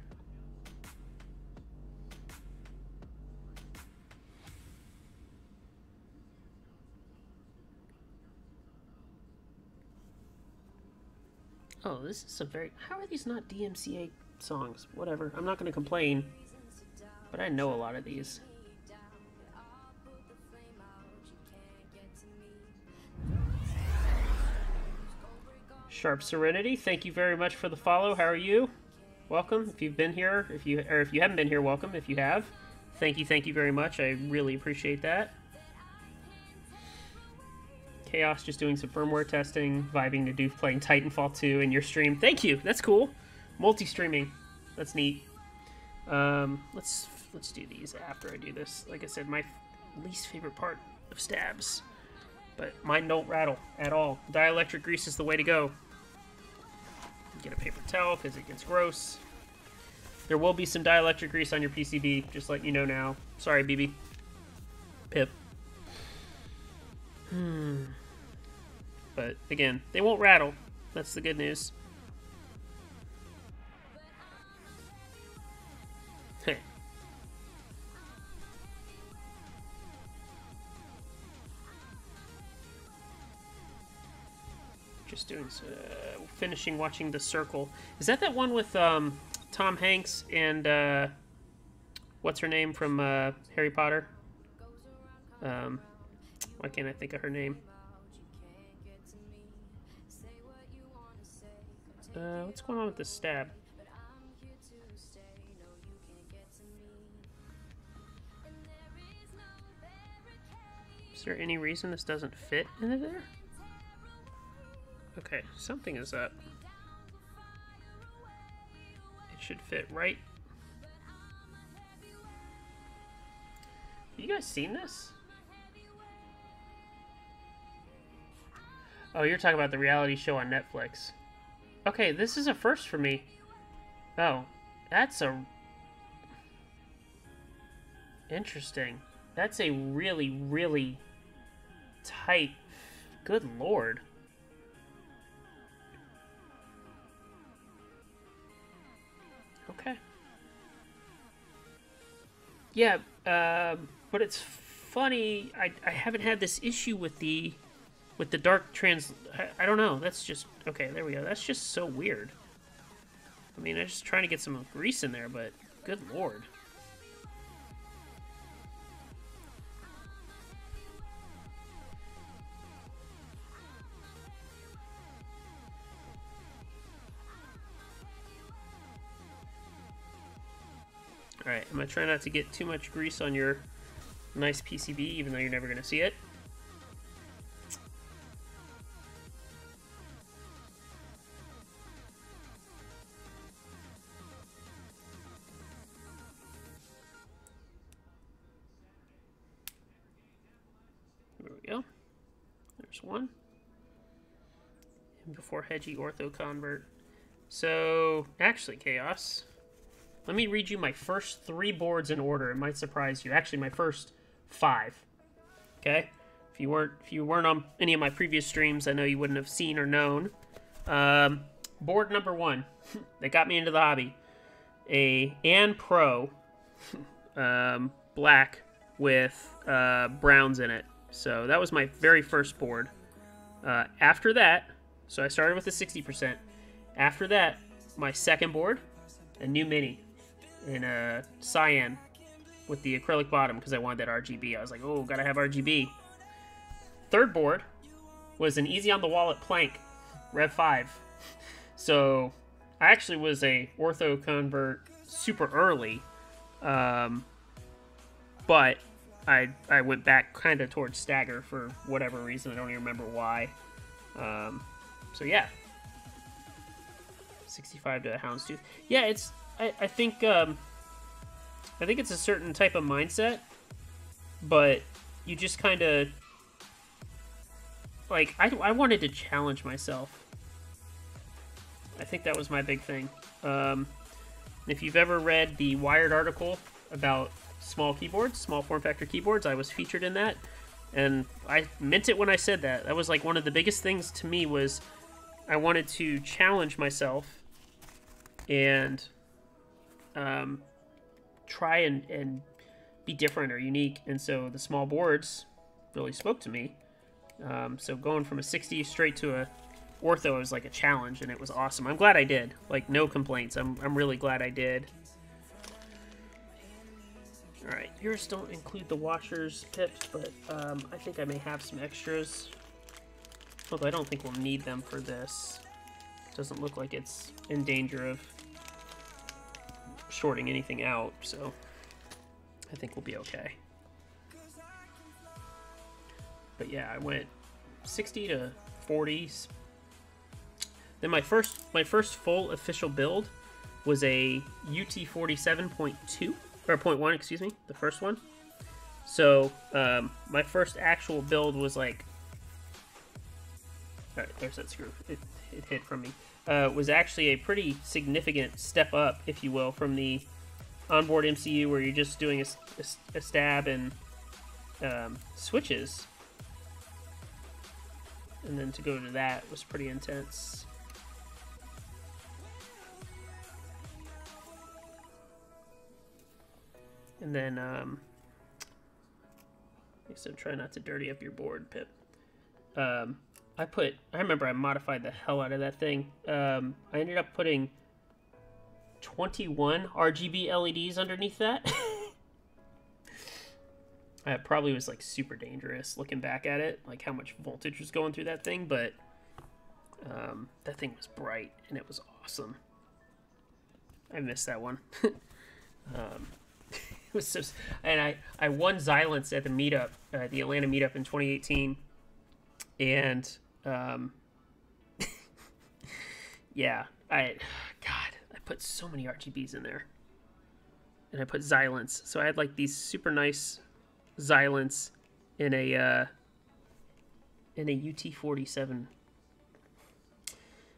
Oh, this is a very... How are these not DMCA songs? Whatever. I'm not going to complain. But I know a lot of these. Sharp Serenity, thank you very much for the follow. How are you? Welcome. If you've been here, if you or if you haven't been here, welcome. If you have, thank you, thank you very much. I really appreciate that. Chaos just doing some firmware testing, vibing to Doof playing Titanfall 2 in your stream. Thank you. That's cool. Multi-streaming. That's neat. Um, let's let's do these after I do this. Like I said, my least favorite part of stabs, but mine don't rattle at all. Dielectric grease is the way to go. Get a paper towel because it gets gross. There will be some dielectric grease on your PCB, just letting you know now. Sorry, BB. Pip. Hmm. But again, they won't rattle. That's the good news. Just doing, uh, finishing watching The Circle. Is that that one with um, Tom Hanks and uh, what's her name from uh, Harry Potter? Um, why can't I think of her name? Uh, what's going on with this stab? Is there any reason this doesn't fit into there? Okay, something is up. It should fit right. You guys seen this? Oh, you're talking about the reality show on Netflix. Okay, this is a first for me. Oh, that's a... Interesting. That's a really, really tight... Good lord. Yeah, uh, but it's funny. I, I haven't had this issue with the with the dark trans... I, I don't know. That's just... Okay, there we go. That's just so weird. I mean, I'm just trying to get some grease in there, but good lord. Alright, I'm going to try not to get too much grease on your nice PCB, even though you're never going to see it. There we go. There's one. And before Hedgey Ortho Convert. So, actually, Chaos. Let me read you my first three boards in order. It might surprise you. Actually, my first five. Okay? If you weren't if you weren't on any of my previous streams, I know you wouldn't have seen or known. Um, board number one <laughs> that got me into the hobby. A Anne Pro <laughs> um, black with uh, browns in it. So that was my very first board. Uh, after that, so I started with a 60%. After that, my second board, a new mini in a cyan with the acrylic bottom because I wanted that RGB. I was like, oh, gotta have RGB. Third board was an easy on the wallet Planck, Rev 5. So I actually was a ortho convert super early, um, but I I went back kind of towards stagger for whatever reason. I don't even remember why. Um, so yeah, 65 to Houndstooth. Yeah, it's I, I think um, I think it's a certain type of mindset, but you just kind of like I, I wanted to challenge myself. I think that was my big thing. Um, if you've ever read the Wired article about small keyboards, small form factor keyboards, I was featured in that, and I meant it when I said that. That was like one of the biggest things to me was I wanted to challenge myself and um, try and, and be different or unique. And so the small boards really spoke to me. Um, so going from a 60 straight to a ortho was like a challenge, and it was awesome. I'm glad I did. Like no complaints. I'm I'm really glad I did. All right, yours don't include the washers pips, but um, I think I may have some extras. Although I don't think we'll need them for this. Doesn't look like it's in danger of shorting anything out, so I think we'll be okay. But yeah, I went 60 to 40s. Then my first my first full official build was a UT 47.2 or 0.1, excuse me, the first one. So um, my first actual build was like, all right, there's that screw. It, it hit from me uh, was actually a pretty significant step up, if you will, from the onboard MCU where you're just doing a, a, a stab and um, switches. And then to go to that was pretty intense. And then, um, I said, try not to dirty up your board, Pip. Um, I put, I remember I modified the hell out of that thing. Um, I ended up putting 21 RGB LEDs underneath that. <laughs> That probably was like super dangerous looking back at it, like how much voltage was going through that thing, but um, that thing was bright and it was awesome. I missed that one. <laughs> um, <laughs> it was so, and I, I won Zilents at the meetup, uh, the Atlanta meetup in 2018 and um, <laughs> yeah, I God, I put so many RGBs in there, and I put Zilents. So I had like these super nice Zilents in a uh, in a UT forty seven.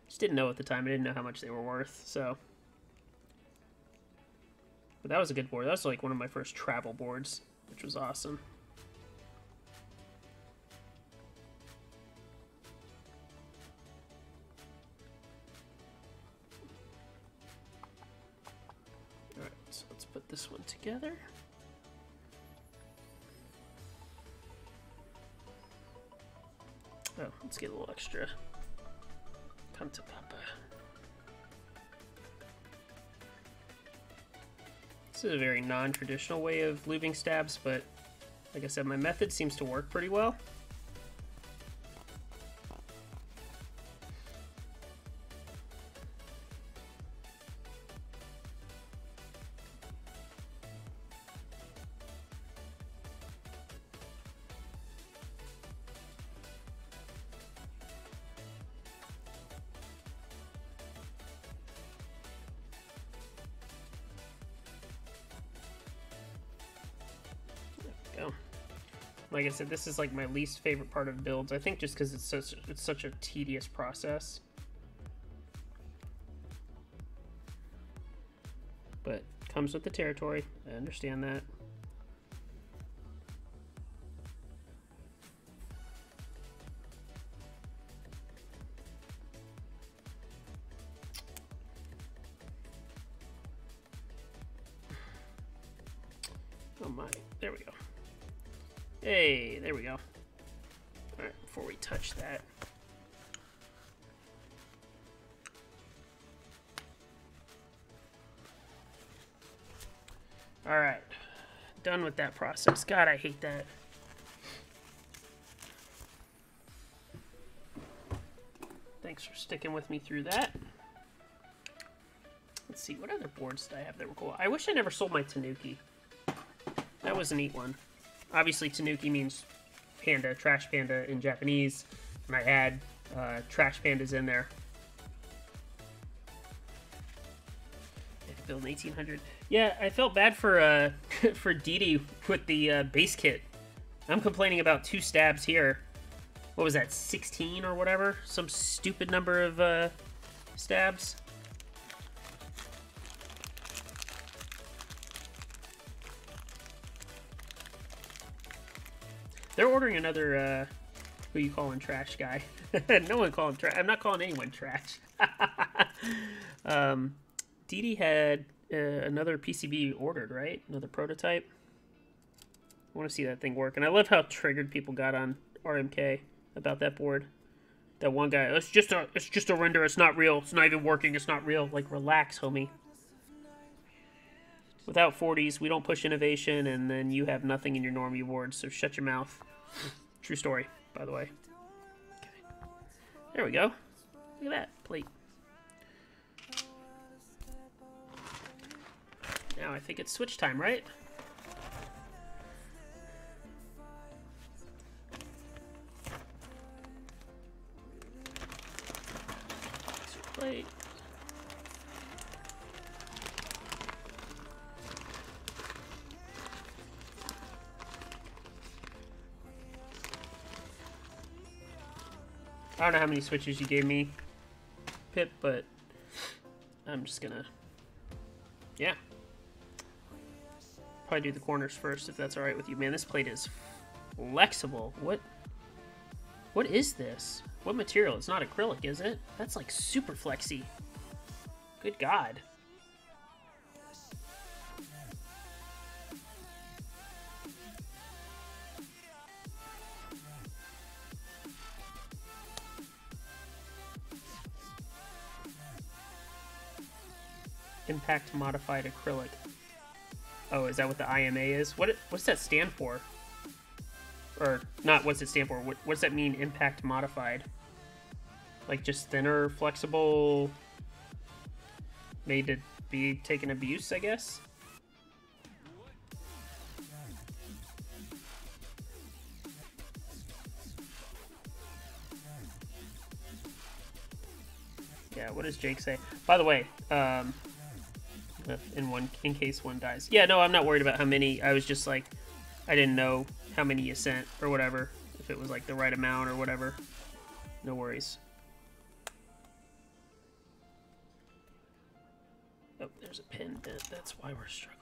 Just didn't know at the time. I didn't know how much they were worth. So. But that was a good board. That was like one of my first travel boards, which was awesome. This one together. Oh, let's get a little extra Panta Papa. This is a very non-traditional way of lubing stabs, but like I said, my method seems to work pretty well. Like I said, this is like my least favorite part of builds. I think just because it's such it's such a tedious process. But comes with the territory. I understand that. Process. God, I hate that. Thanks for sticking with me through that. Let's see, what other boards did I have that were cool? I wish I never sold my Tanuki. That was a neat one. Obviously, Tanuki means panda, trash panda in Japanese, and I add uh, trash pandas in there. Build 1800. Yeah, I felt bad for uh, <laughs> for Didi with the uh, base kit. I'm complaining about two stabs here. What was that, 16 or whatever? Some stupid number of uh, stabs. They're ordering another, uh, who you calling trash guy? <laughs> no one call him trash. I'm not calling anyone trash. <laughs> um, Didi had uh, another PCB ordered, right? Another prototype. I want to see that thing work. And I love how triggered people got on RMK about that board. That one guy, it's just a, it's just a render. It's not real. It's not even working. It's not real. Like, relax, homie. Without 40s, we don't push innovation, and then you have nothing in your normie board, so shut your mouth. True story, by the way. Okay. There we go. Look at that plate. Now I think it's switch time, right? I don't know how many switches you gave me, Pip, but I'm just gonna, yeah. Probably do the corners first if that's all right with you. Man, this plate is flexible. What, what is this? What material? It's not acrylic, is it? That's like super flexy. Good God. Impact modified acrylic. Oh, is that what the IMA is? What what's that stand for? Or not? What's it stand for? What, what does that mean? Impact modified. Like just thinner, flexible, made to be taken abuse, I guess. Yeah, what does Jake say? By the way, um, in one in case one dies. Yeah, no, I'm not worried about how many. I was just like, I didn't know how many you sent or whatever. If it was like the right amount or whatever. No worries. Oh, there's a pin. That's why we're struggling.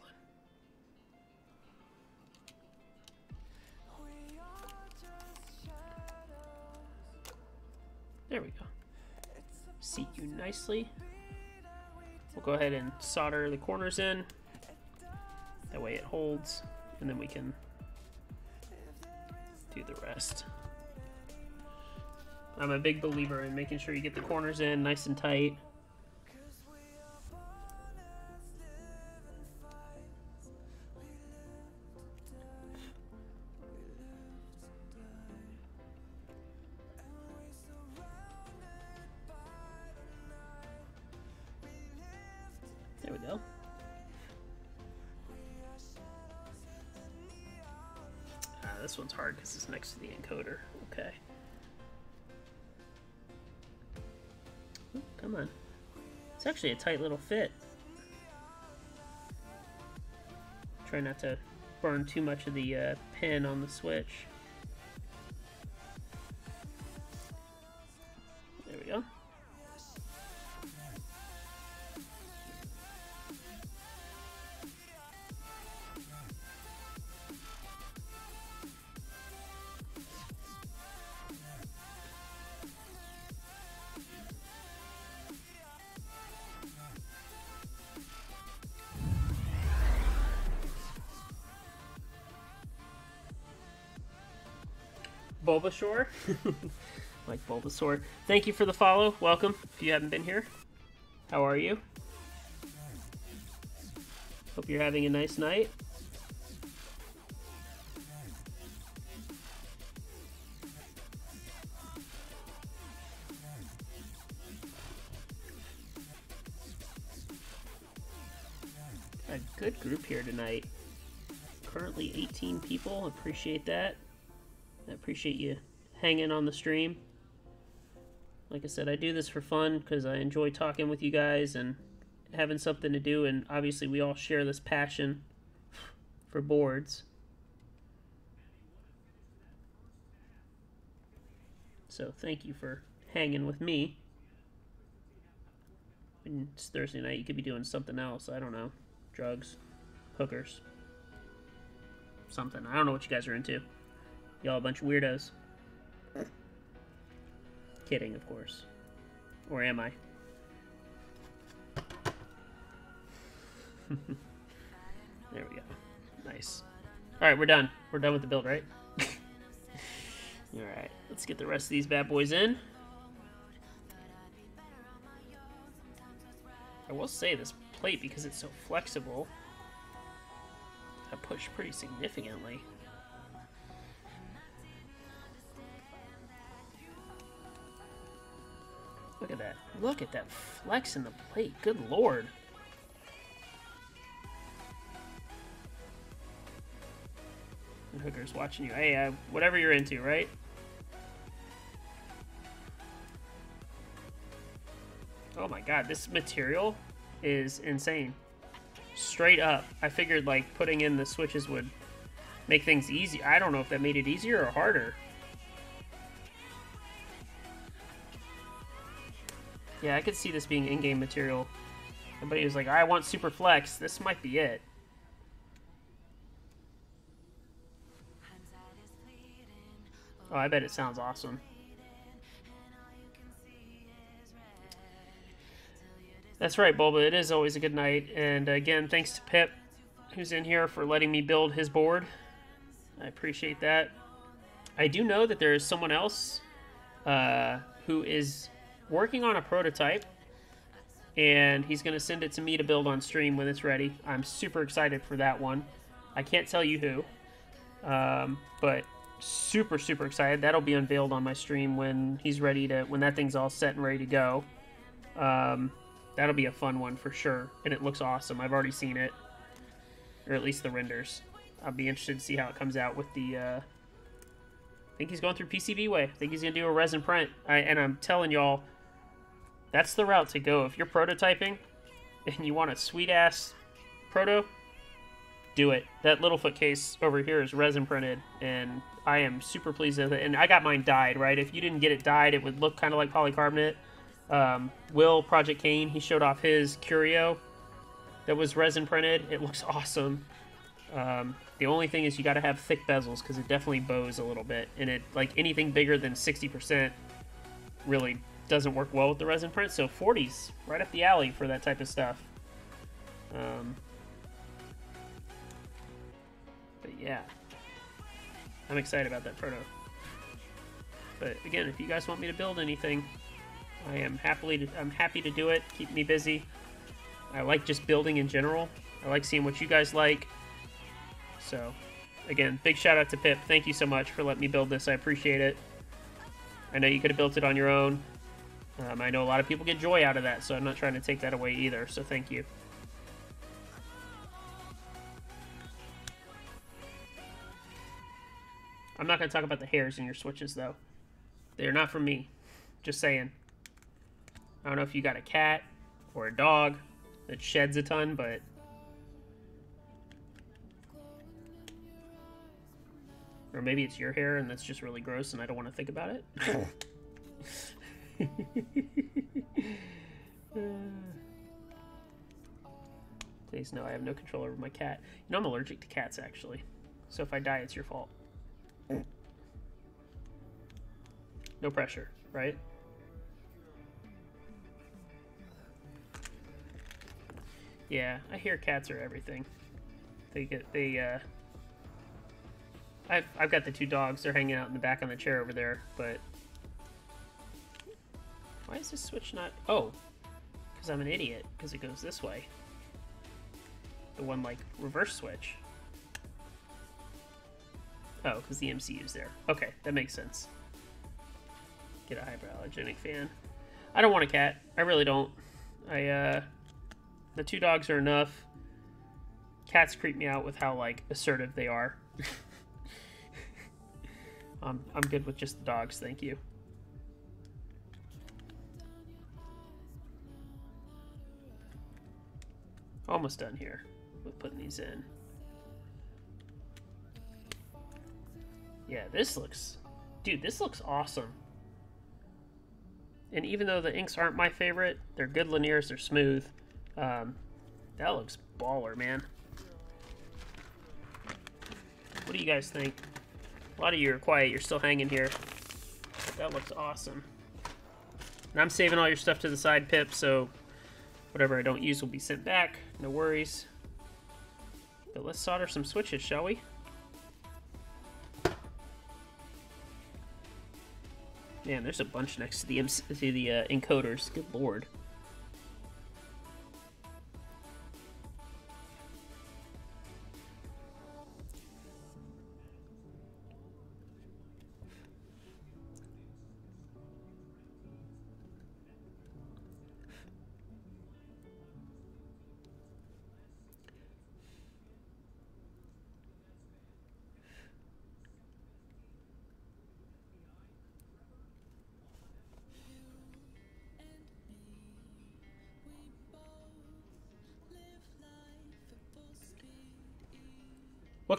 There we go. Seat you nicely. We'll go ahead and solder the corners in. That way it holds, and then we can do the rest. I'm a big believer in making sure you get the corners in nice and tight. Tight little fit. Try not to burn too much of the uh, pin on the switch. Bulbasaur. <laughs> like Bulbasaur. Thank you for the follow. Welcome if you haven't been here. How are you? Hope you're having a nice night. A good group here tonight. Currently 18 people. Appreciate that. Appreciate you hanging on the stream. Like I said, I do this for fun because I enjoy talking with you guys and having something to do, and obviously, we all share this passion for boards. So, thank you for hanging with me. And it's Thursday night, you could be doing something else. I don't know. Drugs, hookers, something. I don't know what you guys are into. Y'all a bunch of weirdos. Kidding, of course. Or am I? <laughs> there we go. Nice. Alright, we're done. We're done with the build, right? <laughs> Alright, let's get the rest of these bad boys in. I will say this plate, because it's so flexible, I push pretty significantly. Look at that. Look at that flex in the plate. Good lord. And Hooker's watching you. Hey, uh, whatever you're into, right? Oh my god, this material is insane. Straight up. I figured, like, putting in the switches would make things easy. I don't know if that made it easier or harder. Yeah, I could see this being in-game material. Somebody was like, I want Super Flex. This might be it. Oh, I bet it sounds awesome. That's right, Bulba. It is always a good night. And again, thanks to Pip, who's in here, for letting me build his board. I appreciate that. I do know that there is someone else uh, who is working on a prototype, and he's going to send it to me to build on stream when it's ready. I'm super excited for that one. I can't tell you who, um, but super super excited. That'll be unveiled on my stream when he's ready to when that thing's all set and ready to go. Um, that'll be a fun one for sure, and it looks awesome. I've already seen it, or at least the renders. I'll be interested to see how it comes out with the. Uh, I think he's going through PCBWay. I think he's gonna do a resin print, I, and I'm telling y'all, that's the route to go. If you're prototyping and you want a sweet ass proto, do it. That Littlefoot case over here is resin printed, and I am super pleased with it. And I got mine dyed, right? If you didn't get it dyed, it would look kind of like polycarbonate. Um, Will Project Kane, he showed off his Curio that was resin printed. It looks <laughs> awesome. Um, the only thing is you got to have thick bezels because it definitely bows a little bit, and it like anything bigger than 60% really doesn't work well with the resin print. So 40s right up the alley for that type of stuff. Um, but yeah, I'm excited about that proto. But again, if you guys want me to build anything, I am happily to, I'm happy to do it. Keep me busy. I like just building in general. I like seeing what you guys like. So, again, big shout out to Pip. Thank you so much for letting me build this. I appreciate it. I know you could have built it on your own. Um, I know a lot of people get joy out of that, so I'm not trying to take that away either. So thank you. I'm not going to talk about the hairs in your switches, though. They're not for me. Just saying. I don't know if you got a cat or a dog that sheds a ton, but or maybe it's your hair and that's just really gross and I don't want to think about it. <laughs> <laughs> <laughs> Please no, I have no control over my cat. You know I'm allergic to cats actually. So if I die, it's your fault. No pressure, right? Yeah, I hear cats are everything. They get they uh I've, I've got the two dogs. They're hanging out in the back on the chair over there, but... Why is this switch not... Oh, because I'm an idiot, because it goes this way. The one, like, reverse switch. Oh, because the MCU is there. Okay, that makes sense. Get a hyperallergenic fan. I don't want a cat. I really don't. I, uh... The two dogs are enough. Cats creep me out with how, like, assertive they are. <laughs> um, I'm good with just the dogs, thank you. Almost done here with putting these in. Yeah, this looks... Dude, this looks awesome. And even though the inks aren't my favorite, they're good linears, they're smooth. Um, that looks baller, man. What do you guys think? A lot of you are quiet, you're still hanging here. That looks awesome. And I'm saving all your stuff to the side, Pip, so whatever I don't use will be sent back. No worries. But let's solder some switches, shall we? Man, there's a bunch next to the to the uh, encoders. Good lord.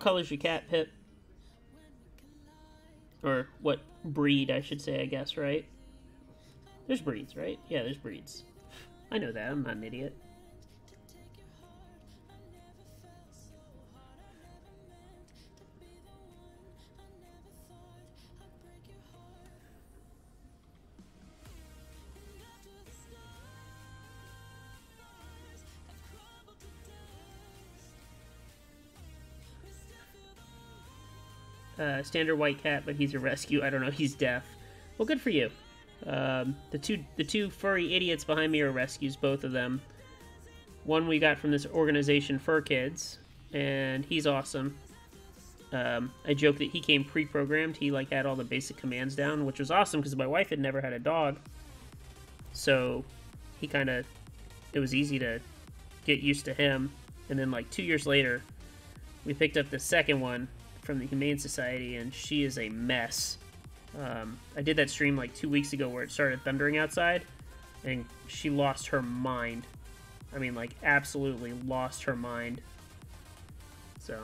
Color's your cat, Pip? Or what breed, I should say, I guess, right? There's breeds, right? Yeah, there's breeds. I know that, I'm not an idiot. Standard white cat, but he's a rescue. I don't know. He's deaf. Well, good for you. Um, the two the two furry idiots behind me are rescues, both of them. One we got from this organization, Fur Kids, and he's awesome. Um, I joke that he came pre-programmed. He like had all the basic commands down, which was awesome because my wife had never had a dog, so he kind of it was easy to get used to him. And then like two years later, we picked up the second one, from the Humane Society, and she is a mess. Um, I did that stream like two weeks ago where it started thundering outside, and she lost her mind. I mean, like, absolutely lost her mind. So.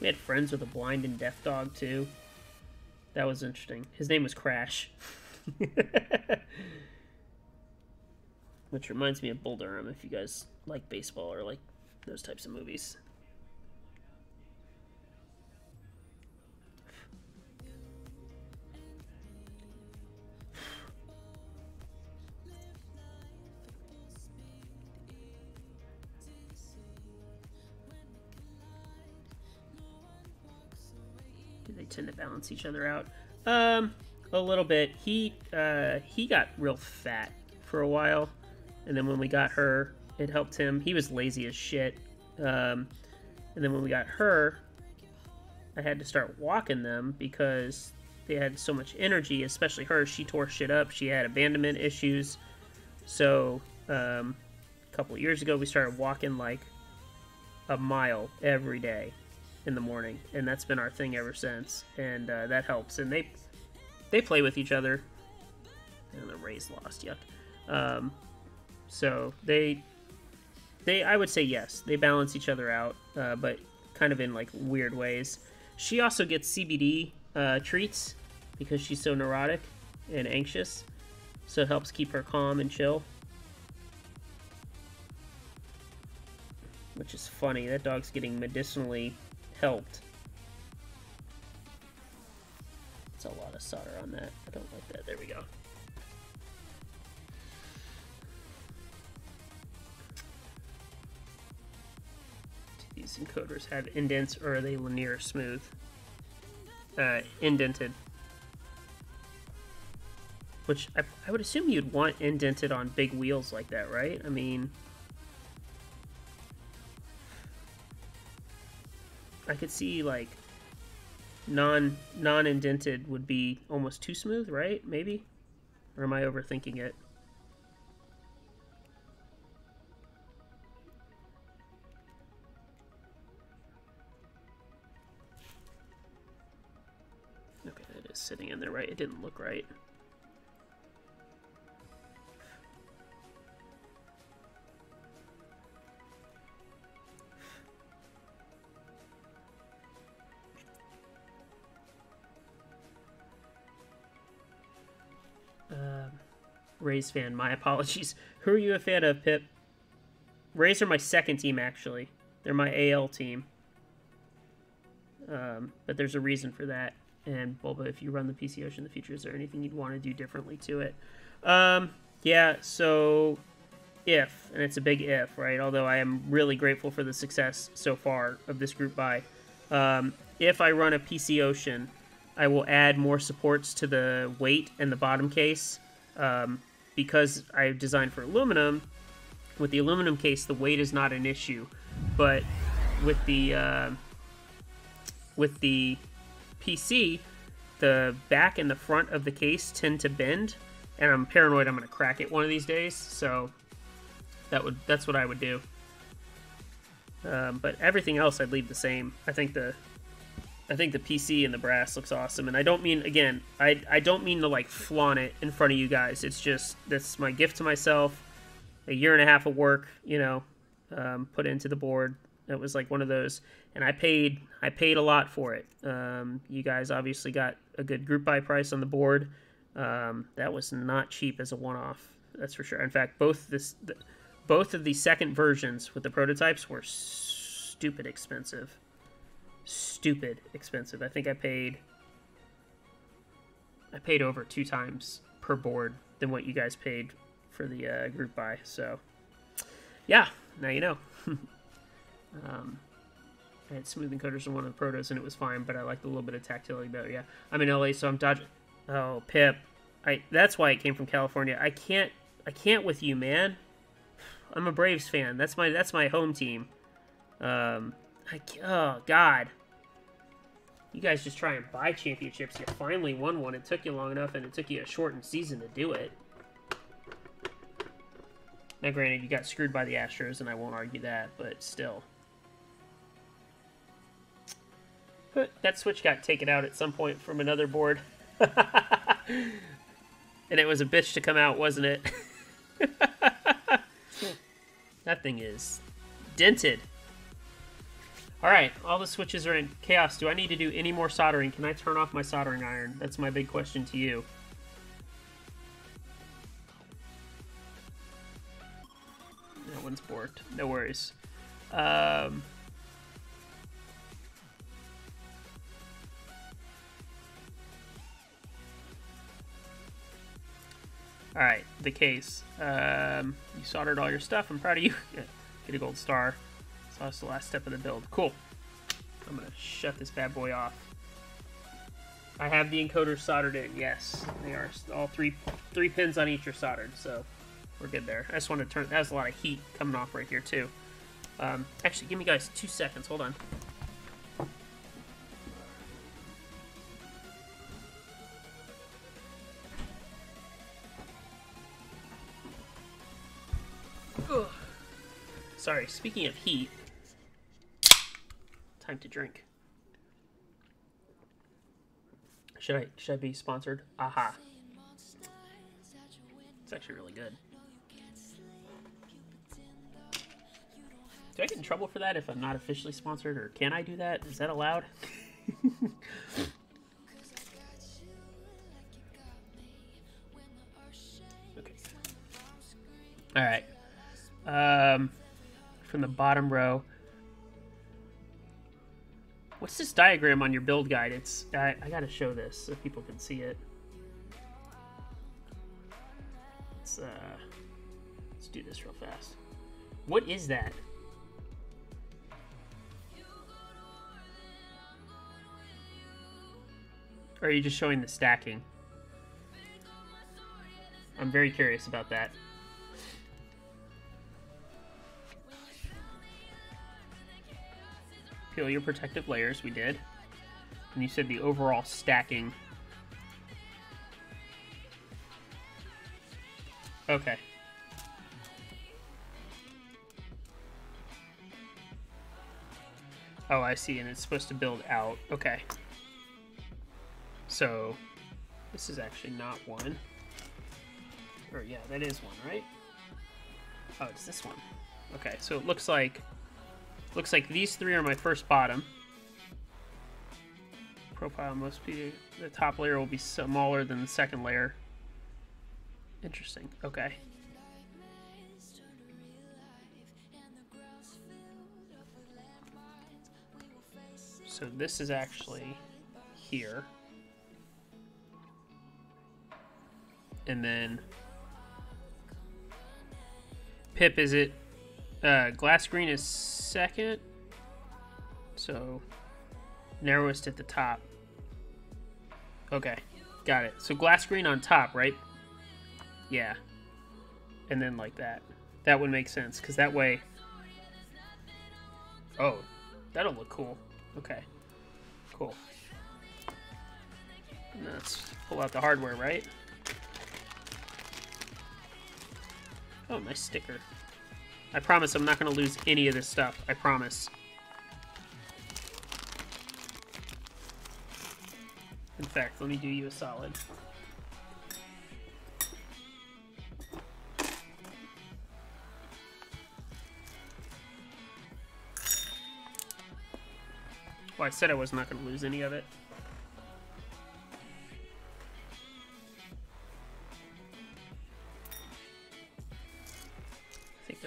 We had friends with a blind and deaf dog, too. That was interesting. His name was Crash. <laughs> Which reminds me of Bull Durham, if you guys like baseball or like those types of movies. Do they tend to balance each other out? Um, a little bit. He uh, he got real fat for a while, and then when we got her, it helped him. He was lazy as shit. Um, and then when we got her, I had to start walking them because they had so much energy, especially her. She tore shit up. She had abandonment issues. So, um, a couple years ago, we started walking like a mile every day in the morning, and that's been our thing ever since. And uh, that helps. And they they play with each other. And the Rays lost, yuck. Um, so they they I would say yes, they balance each other out, uh, but kind of in like weird ways. She also gets CBD uh, treats because she's so neurotic and anxious, so it helps keep her calm and chill. Which is funny. That dog's getting medicinally helped. It's a lot of solder on that. I don't like that. There we go. These encoders have indents or are they linear smooth? Uh, indented. Which I, I would assume you'd want indented on big wheels like that, right? I mean... I could see, like, non non indented would be almost too smooth, right? Maybe, or am I overthinking it? Sitting in there right. It didn't look right. Rays fan. My apologies. <laughs> Who are you a fan of, Pip? Rays are my second team, actually. They're my AL team. Um, but there's a reason for that. And Bulba, if you run the PC Ocean in the future, is there anything you'd want to do differently to it? Um, yeah, so if, and it's a big if, right? Although I am really grateful for the success so far of this group buy. Um, if I run a PC Ocean, I will add more supports to the weight and the bottom case um, because I designed for aluminum, with the aluminum case, the weight is not an issue, but with the uh, with the PC, the back and the front of the case tend to bend, and I'm paranoid I'm going to crack it one of these days. So that would that's what I would do. Um, but everything else I'd leave the same. I think the I think the PC and the brass looks awesome, and I don't mean again, I I don't mean to like flaunt it in front of you guys. It's just that's my gift to myself. A year and a half of work, you know, um, put into the board. It was like one of those, and I paid I paid a lot for it. Um, you guys obviously got a good group buy price on the board. Um, that was not cheap as a one off. That's for sure. In fact, both this the, both of the second versions with the prototypes were stupid expensive stupid expensive. I think I paid I paid over two times per board than what you guys paid for the uh, group buy. So yeah, now you know. <laughs> um, I had smooth encoders in one of the protos and it was fine, but I liked a little bit of tactility better. Yeah, I'm in LA, so I'm dodging. Oh, Pip, I that's why it came from California. I can't I can't with you, man. I'm a Braves fan. That's my that's my home team. Um, I, oh, God. You guys just try and buy championships. You finally won one. It took you long enough, and it took you a shortened season to do it. Now, granted, you got screwed by the Astros, and I won't argue that, but still. But <laughs> that switch got taken out at some point from another board. <laughs> and it was a bitch to come out, wasn't it? <laughs> that thing is dented. Alright, all the switches are in. Chaos, do I need to do any more soldering? Can I turn off my soldering iron? That's my big question to you. That one's borked. No worries. Um... Alright, the case. Um, you soldered all your stuff. I'm proud of you. <laughs> Get a gold star. So that's the last step of the build. Cool. I'm to shut this bad boy off. I have the encoders soldered in. Yes, they are. All three three pins on each are soldered, so we're good there. I just want to turn. That That's a lot of heat coming off right here too. Um, actually, give me guys two seconds. Hold on. Sorry. Speaking of heat, Time to drink. Should I should I be sponsored? Aha. It's actually really good. Do I get in trouble for that if I'm not officially sponsored, or can I do that? Is that allowed? <laughs> okay. All right. Um, from the bottom row. What's this diagram on your build guide? It's I, I gotta show this so people can see it. Let's uh, let's do this real fast. What is that? Or are you just showing the stacking? I'm very curious about that. Peel your protective layers, we did. And you said the overall stacking. Okay. Oh, I see, and it's supposed to build out. Okay. So, this is actually not one. Or, yeah, that is one, right? Oh, it's this one. Okay, so it looks like... Looks like these three are my first bottom. Profile must be... The top layer will be smaller than the second layer. Interesting. Okay. So this is actually here. And then Pip, is it uh, glass green is second? So narrowest at the top. Okay, got it. So glass green on top, right? Yeah. And then like that. That would make sense, because that way... Oh, that'll look cool. Okay. Cool. Let's pull out the hardware, right? Oh, nice sticker. I promise I'm not going to lose any of this stuff. I promise. In fact, let me do you a solid. Well, I said I was not going to lose any of it.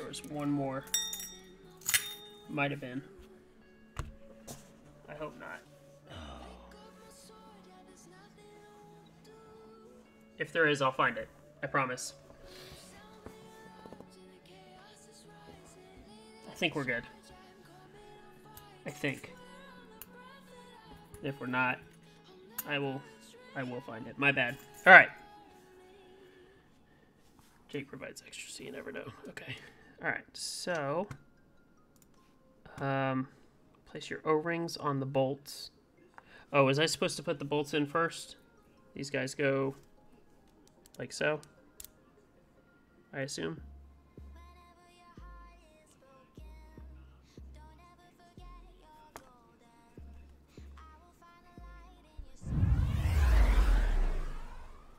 Was one more. Might have been. I hope not. If there is, I'll find it. I promise. I think we're good. I think. If we're not, I will I will find it. My bad. Alright. Jake provides extra so you never know. Okay. Alright, so um place your O-rings on the bolts. Oh, was I supposed to put the bolts in first? These guys go like so. I assume.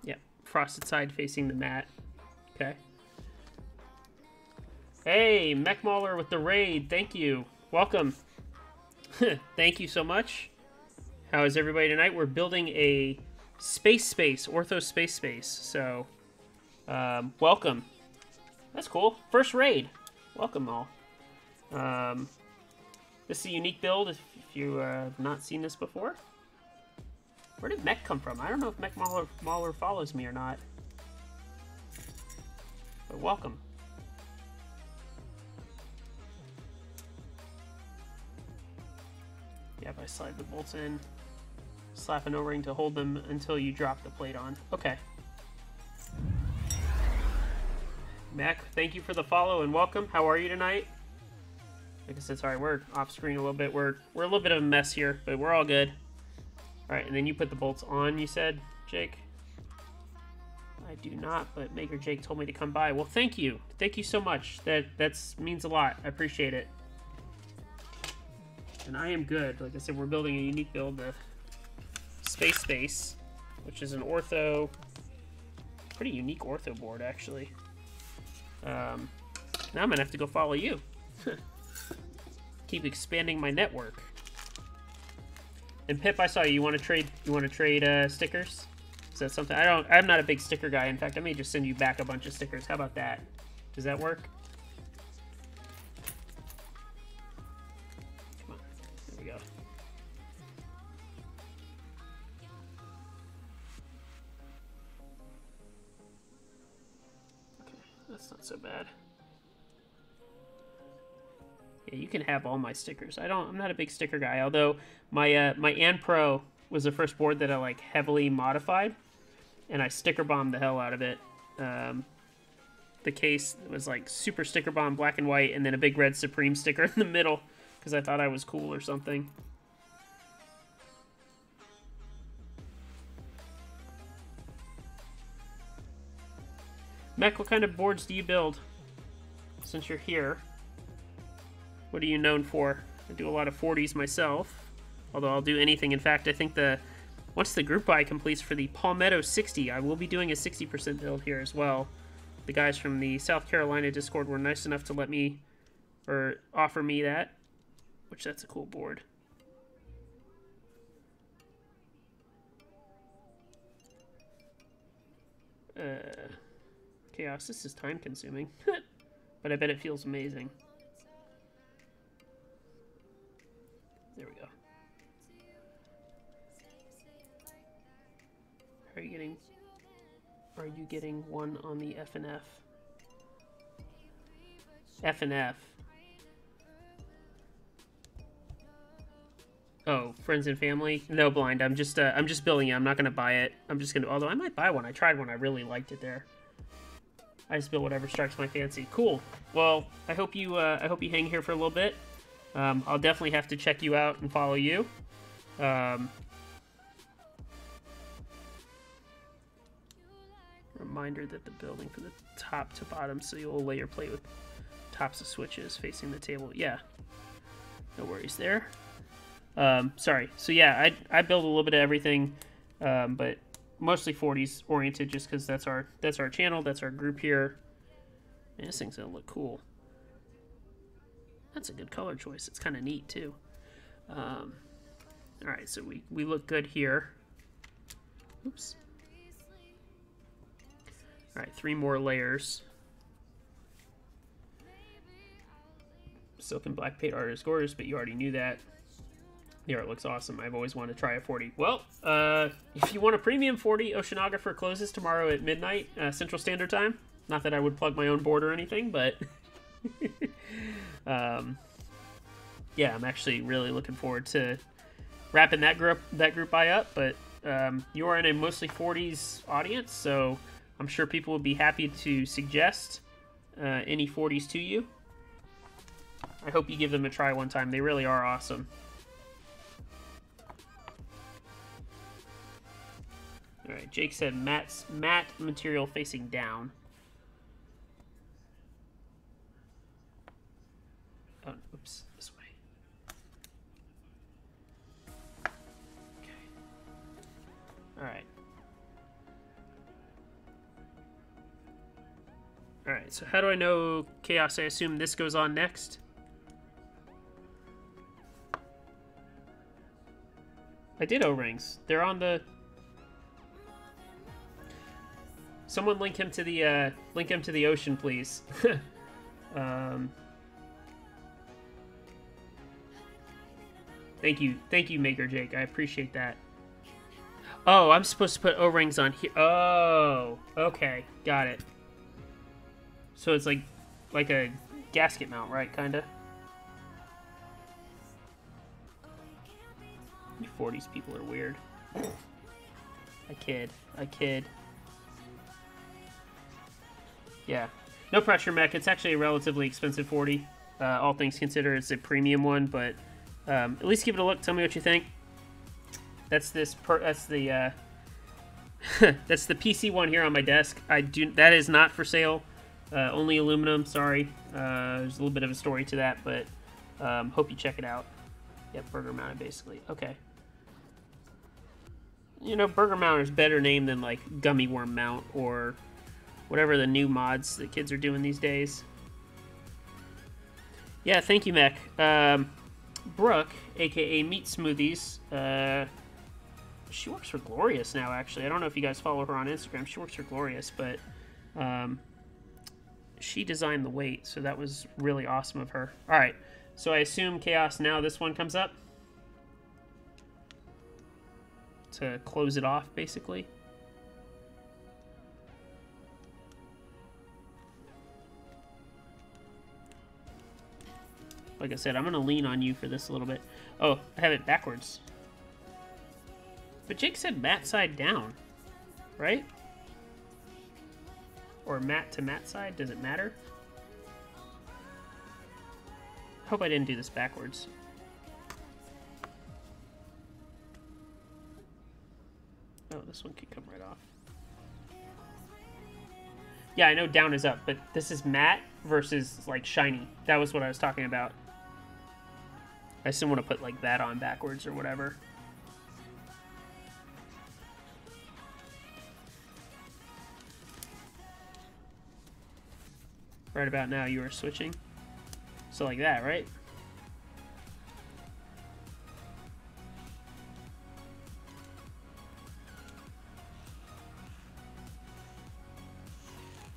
Yep, frosted side facing the mat. Okay. Hey, Mech Mauler with the raid. Thank you. Welcome. <laughs> Thank you so much. How is everybody tonight? We're building a space space, Ortho space space. So, um, welcome. That's cool. First raid. Welcome all. Um, this is a unique build if, if you uh, have not seen this before. Where did Mech come from? I don't know if Mech Mauler, Mauler follows me or not. But welcome. Yep, I slide the bolts in. Slap an O-ring to hold them until you drop the plate on. Okay. Mac, thank you for the follow and welcome. How are you tonight? Like I said, sorry, we're off screen a little bit. We're we're a little bit of a mess here, but we're all good. Alright, and then you put the bolts on, you said, Jake? I do not, but Maker Jake told me to come by. Well, thank you. Thank you so much. That that's means a lot. I appreciate it. And I am good. Like I said, we're building a unique build, the Space Space, which is an ortho, pretty unique ortho board, actually. Um, now I'm going to have to go follow you. <laughs> Keep expanding my network. And Pip, I saw you. You want to trade? You want to trade uh, stickers? Is that something? I don't. I'm not a big sticker guy. In fact, I may just send you back a bunch of stickers. How about that? Does that work? So bad. Yeah, you can have all my stickers. I don't. I'm not a big sticker guy. Although my uh, my Anne Pro was the first board that I like heavily modified, and I sticker bombed the hell out of it. Um, the case was like super sticker bomb, black and white, and then a big red Supreme sticker in the middle because I thought I was cool or something. Mech, what kind of boards do you build? Since you're here, what are you known for? I do a lot of 40s myself, although I'll do anything. In fact, I think the once the group buy completes for the Palmetto 60, I will be doing a 60% build here as well. The guys from the South Carolina Discord were nice enough to let me, or offer me that, which that's a cool board. Uh, chaos, this is time consuming, <laughs> but I bet it feels amazing. There we go. Are you getting are you getting one on the F and F? F and F. Oh, friends and family? No blind. I'm just uh, I'm just building it. I'm not gonna buy it. I'm just gonna although I might buy one. I tried one. I really liked it there. I just build whatever strikes my fancy. Cool. Well, I hope you uh, I hope you hang here for a little bit. Um, I'll definitely have to check you out and follow you. Um, reminder that the building from the top to bottom, so you'll lay your plate with tops of switches facing the table. Yeah, no worries there. Um, sorry. So yeah, I I build a little bit of everything, um, but mostly 40s oriented, just because that's our that's our channel, that's our group here. And this thing's gonna look cool. That's a good color choice. It's kind of neat too. Um, all right, so we we look good here. Oops. All right, three more layers. Silk and black paint art is gorgeous, but you already knew that. The it looks awesome. I've always wanted to try a 40. Well, uh, if you want a premium 40, Oceanographer closes tomorrow at midnight uh, Central Standard Time. Not that I would plug my own board or anything, but <laughs> um, yeah, I'm actually really looking forward to wrapping that group that group buy up. But um, you are in a mostly 40s audience, so I'm sure people would be happy to suggest uh, any 40s to you. I hope you give them a try one time. They really are awesome. All right, Jake said matte, matte material facing down. Oh, oops, this way. Okay. All right. Alright, so how do I know Chaos? I assume this goes on next. I did O-rings. They're on the... Someone link him to the, uh, link him to the ocean, please. <laughs> um... Thank you. Thank you, Maker Jake. I appreciate that. Oh, I'm supposed to put O-rings on here. Oh, okay. Got it. So it's like like a gasket mount, right? Kinda. You 40s people are weird. <laughs> I kid. I kid. Yeah. No pressure mech. It's actually a relatively expensive 40. Uh, all things considered, it's a premium one, but um, at least give it a look. Tell me what you think. That's this. Per that's the. Uh, <laughs> that's the PC one here on my desk. I do. That is not for sale. Uh, only aluminum, sorry. Uh, there's a little bit of a story to that, but um, hope you check it out. Yep, Burger Mounted, basically. Okay. You know, Burger Mount is better name than, like, Gummy Worm Mount or whatever the new mods the kids are doing these days. Yeah, thank you, Mech. Um, Brooke, aka Meat Smoothies, uh, she works for Glorious now, actually. I don't know if you guys follow her on Instagram. She works for Glorious, but um, she designed the weight, so that was really awesome of her. All right, so I assume Chaos now this one comes up to close it off, basically. Like I said, I'm going to lean on you for this a little bit. Oh, I have it backwards. But Jake said mat side down, right? Or mat to mat side, does it matter? Hope I didn't do this backwards. Oh, this one could come right off. Yeah, I know down is up, but this is matte versus like shiny. That was what I was talking about. I still want to put like that on backwards or whatever. Right about now you are switching. So like that, right?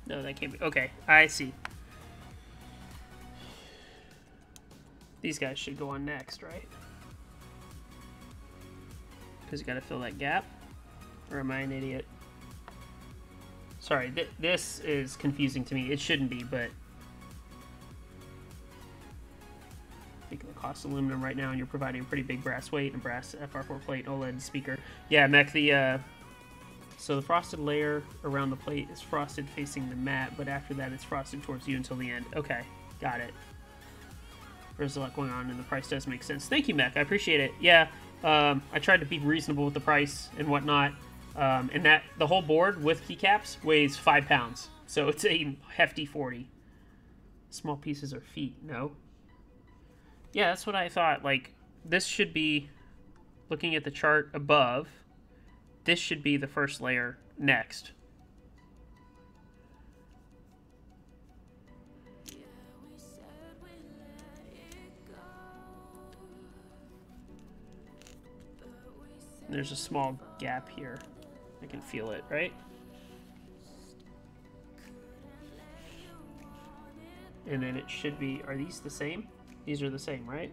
No, that can't be. Okay, I see. These guys should go on next, right? Because you gotta fill that gap. Or am I an idiot? Sorry, th this is confusing to me. It shouldn't be, but... Thinking the cost aluminum right now, and you're providing a pretty big brass weight and brass FR4 plate OLED speaker. Yeah, Mech, the, uh, so the frosted layer around the plate is frosted facing the mat, but after that it's frosted towards you until the end. Okay, got it. There's a lot going on, and the price does make sense. Thank you, Mech. I appreciate it. Yeah, um, I tried to be reasonable with the price and whatnot. Um, and that the whole board with keycaps weighs five pounds, so it's a hefty 40. Small pieces are feet, no? Yeah, that's what I thought. Like, this should be, looking at the chart above, this should be the first layer next. There's a small gap here. I can feel it, right? And then it should be, are these the same? These are the same, right?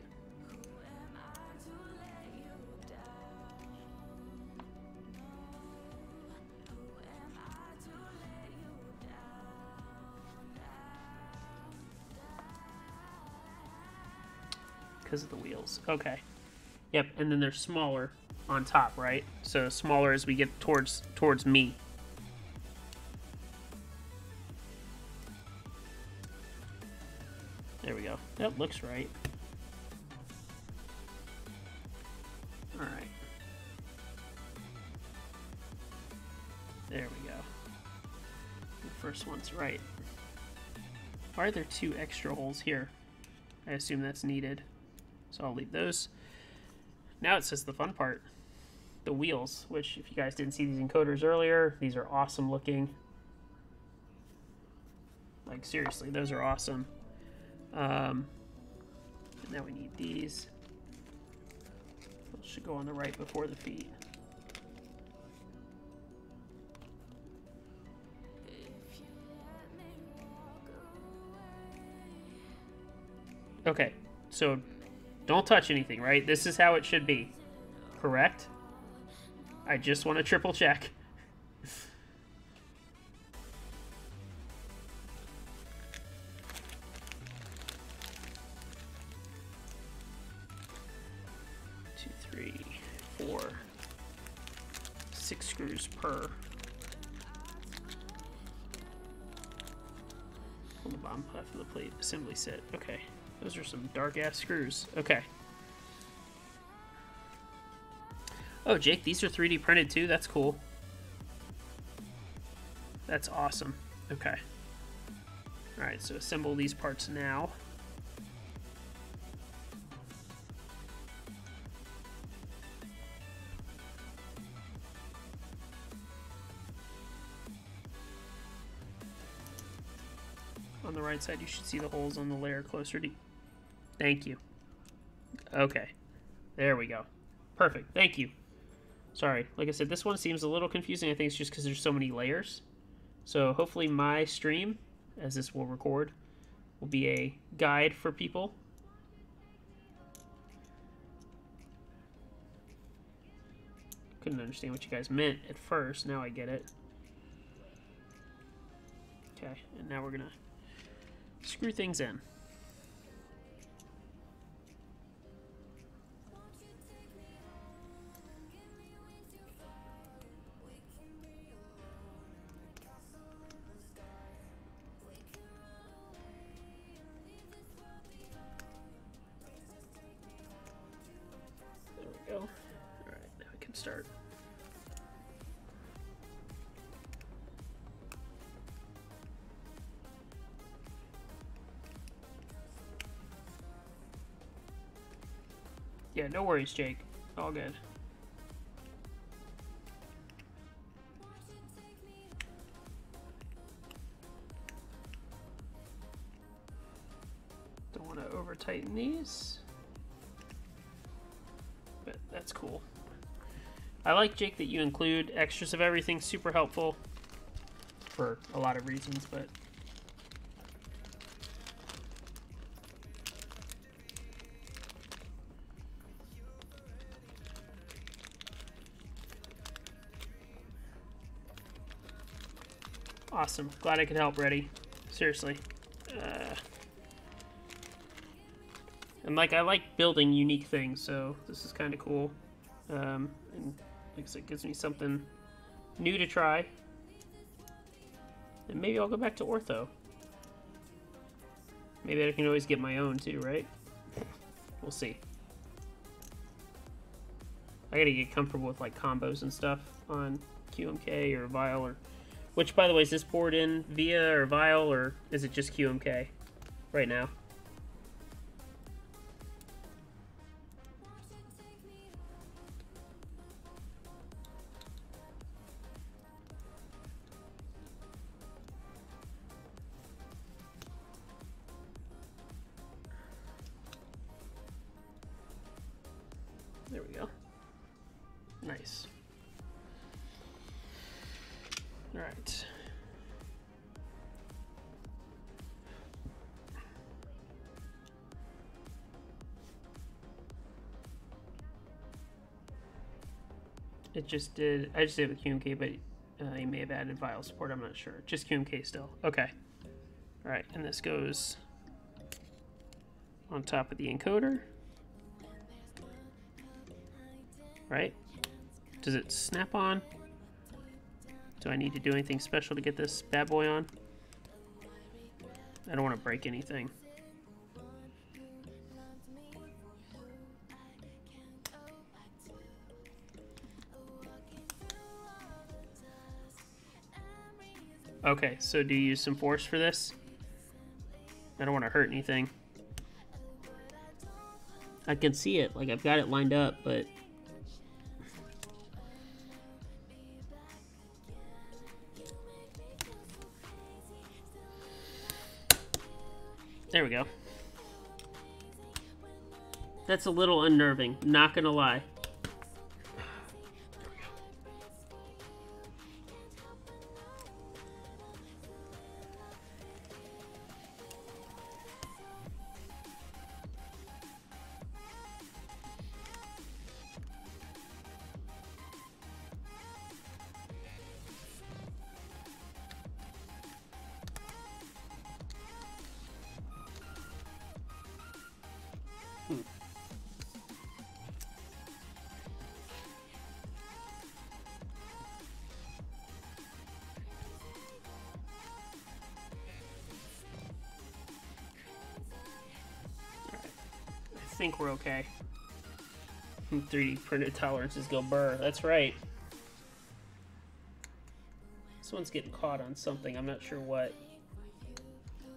because of the wheels. Okay. Yep, and then they're smaller on top, right? So smaller as we get towards towards me. There we go. That looks right. All right. There we go. The first one's right. Why are there two extra holes here? I assume that's needed. So I'll leave those. Now it's just the fun part. The wheels, which if you guys didn't see these encoders earlier, these are awesome looking. Like seriously, those are awesome. Um, now we need these. Those should go on the right before the feet. Okay, so don't touch anything, right? This is how it should be. Correct? I just want to triple check. Two, three, four, six screws per. On the bottom half of the plate assembly set. Okay. Those are some dark-ass screws. Okay. Oh, Jake, these are 3D printed too? That's cool. That's awesome. Okay. Alright, so assemble these parts now. On the right side, you should see the holes on the layer closer to Thank you. Okay. There we go. Perfect. Thank you. Sorry. Like I said, this one seems a little confusing. I think it's just because there's so many layers. So hopefully my stream, as this will record, will be a guide for people. Couldn't understand what you guys meant at first. Now I get it. Okay, and now we're going to screw things in. No worries, Jake. All good. Don't want to over tighten these. But that's cool. I like, Jake, that you include extras of everything. Super helpful for a lot of reasons, but Awesome. Glad I could help, Ready. Seriously. Uh, and, like, I like building unique things, so this is kind of cool. Um, and, like I said, it gives me something new to try. And maybe I'll go back to ortho. Maybe I can always get my own, too, right? We'll see. I gotta get comfortable with, like, combos and stuff on QMK or Vial or which, by the way, is this board in VIA or vial, or is it just QMK right now? Just did. I just did it with QMK, but uh, you may have added Vial support. I'm not sure. Just QMK still. Okay. All right, and this goes on top of the encoder. Right? Does it snap on? Do I need to do anything special to get this bad boy on? I don't want to break anything. Okay, so do you use some force for this? I don't want to hurt anything. I can see it, like I've got it lined up, but There we go. That's a little unnerving, not gonna lie. Think we're okay. 3D printed tolerances go burr. That's right. This one's getting caught on something. I'm not sure what.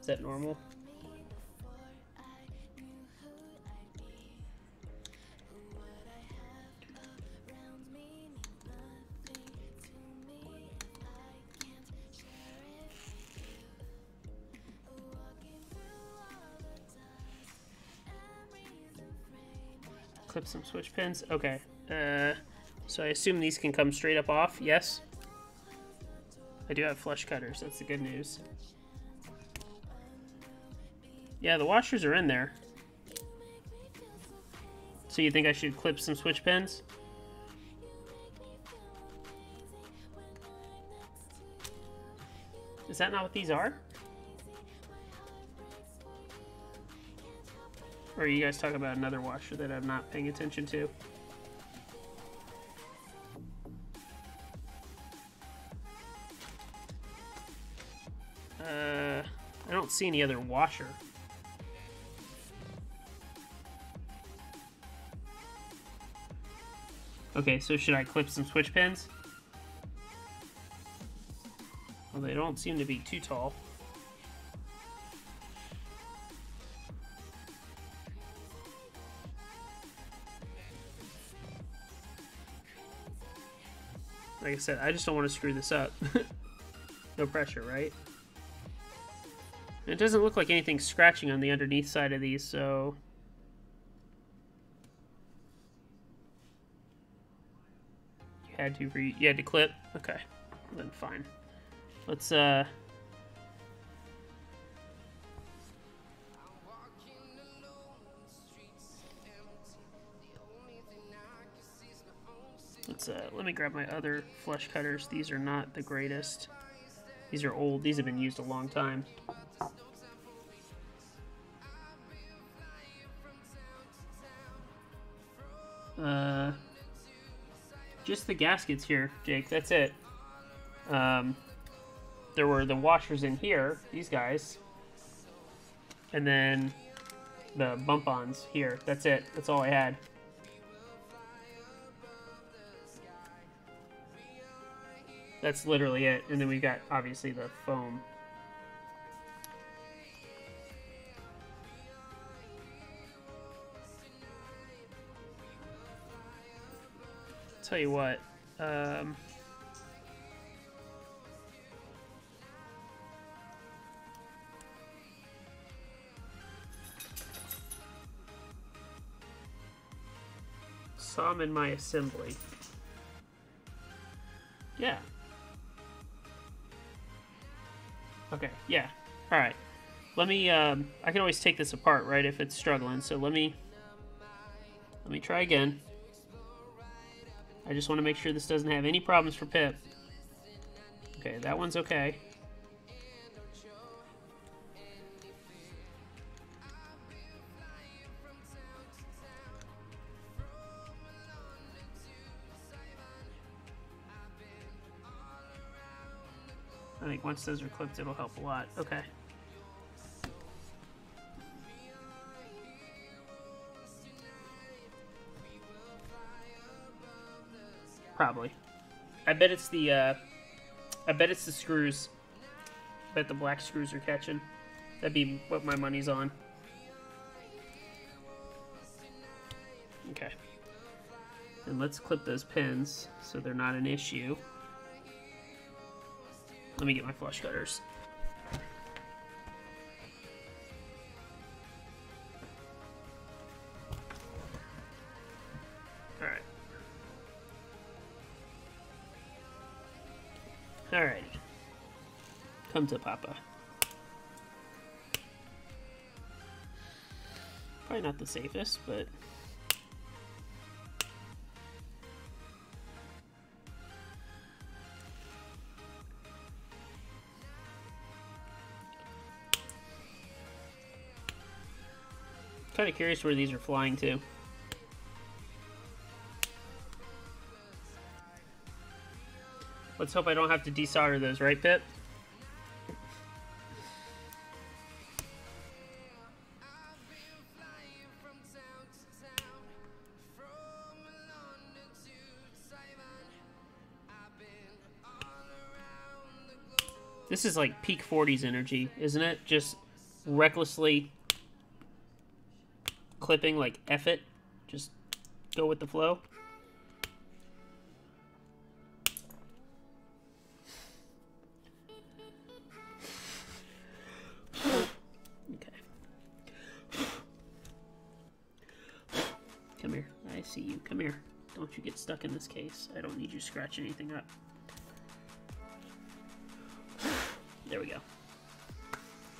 Is that normal? Some switch pins. Okay. Uh, so I assume these can come straight up off. Yes. I do have flush cutters. That's the good news. Yeah, the washers are in there. So you think I should clip some switch pins? Is that not what these are? Or are you guys talking about another washer that I'm not paying attention to? Uh, I don't see any other washer. Okay, so should I clip some switch pins? Well, they don't seem to be too tall. I said, I just don't want to screw this up. <laughs> no pressure, right? It doesn't look like anything's scratching on the underneath side of these, so... You had to re you had to clip? Okay. Then fine. Let's uh Let's uh let me grab my other flush cutters. These are not the greatest. These are old. These have been used a long time. Uh, just the gaskets here, Jake. That's it. Um, there were the washers in here, these guys, and then the bump-ons here. That's it. That's all I had. That's literally it. And then we got, obviously, the foam. Tell you what, um... Them in my assembly. Yeah. Okay, yeah. Alright. Let me, um, I can always take this apart, right, if it's struggling. So let me, let me try again. I just want to make sure this doesn't have any problems for Pip. Okay, that one's okay. Once those are clipped, it'll help a lot. Okay. Probably. I bet it's the, uh, I bet it's the screws. I bet the black screws are catching. That'd be what my money's on. Okay. And let's clip those pins so they're not an issue. Let me get my flush cutters. Alright. Alrighty. Come to Papa. Probably not the safest, but Kind of curious where these are flying to. Let's hope I don't have to desolder those, right, Pip? This is like peak 40s energy, isn't it? Just recklessly clipping like F it. Just go with the flow. Okay. Come here. I see you. Come here. Don't you get stuck in this case. I don't need you scratching anything up. There we go.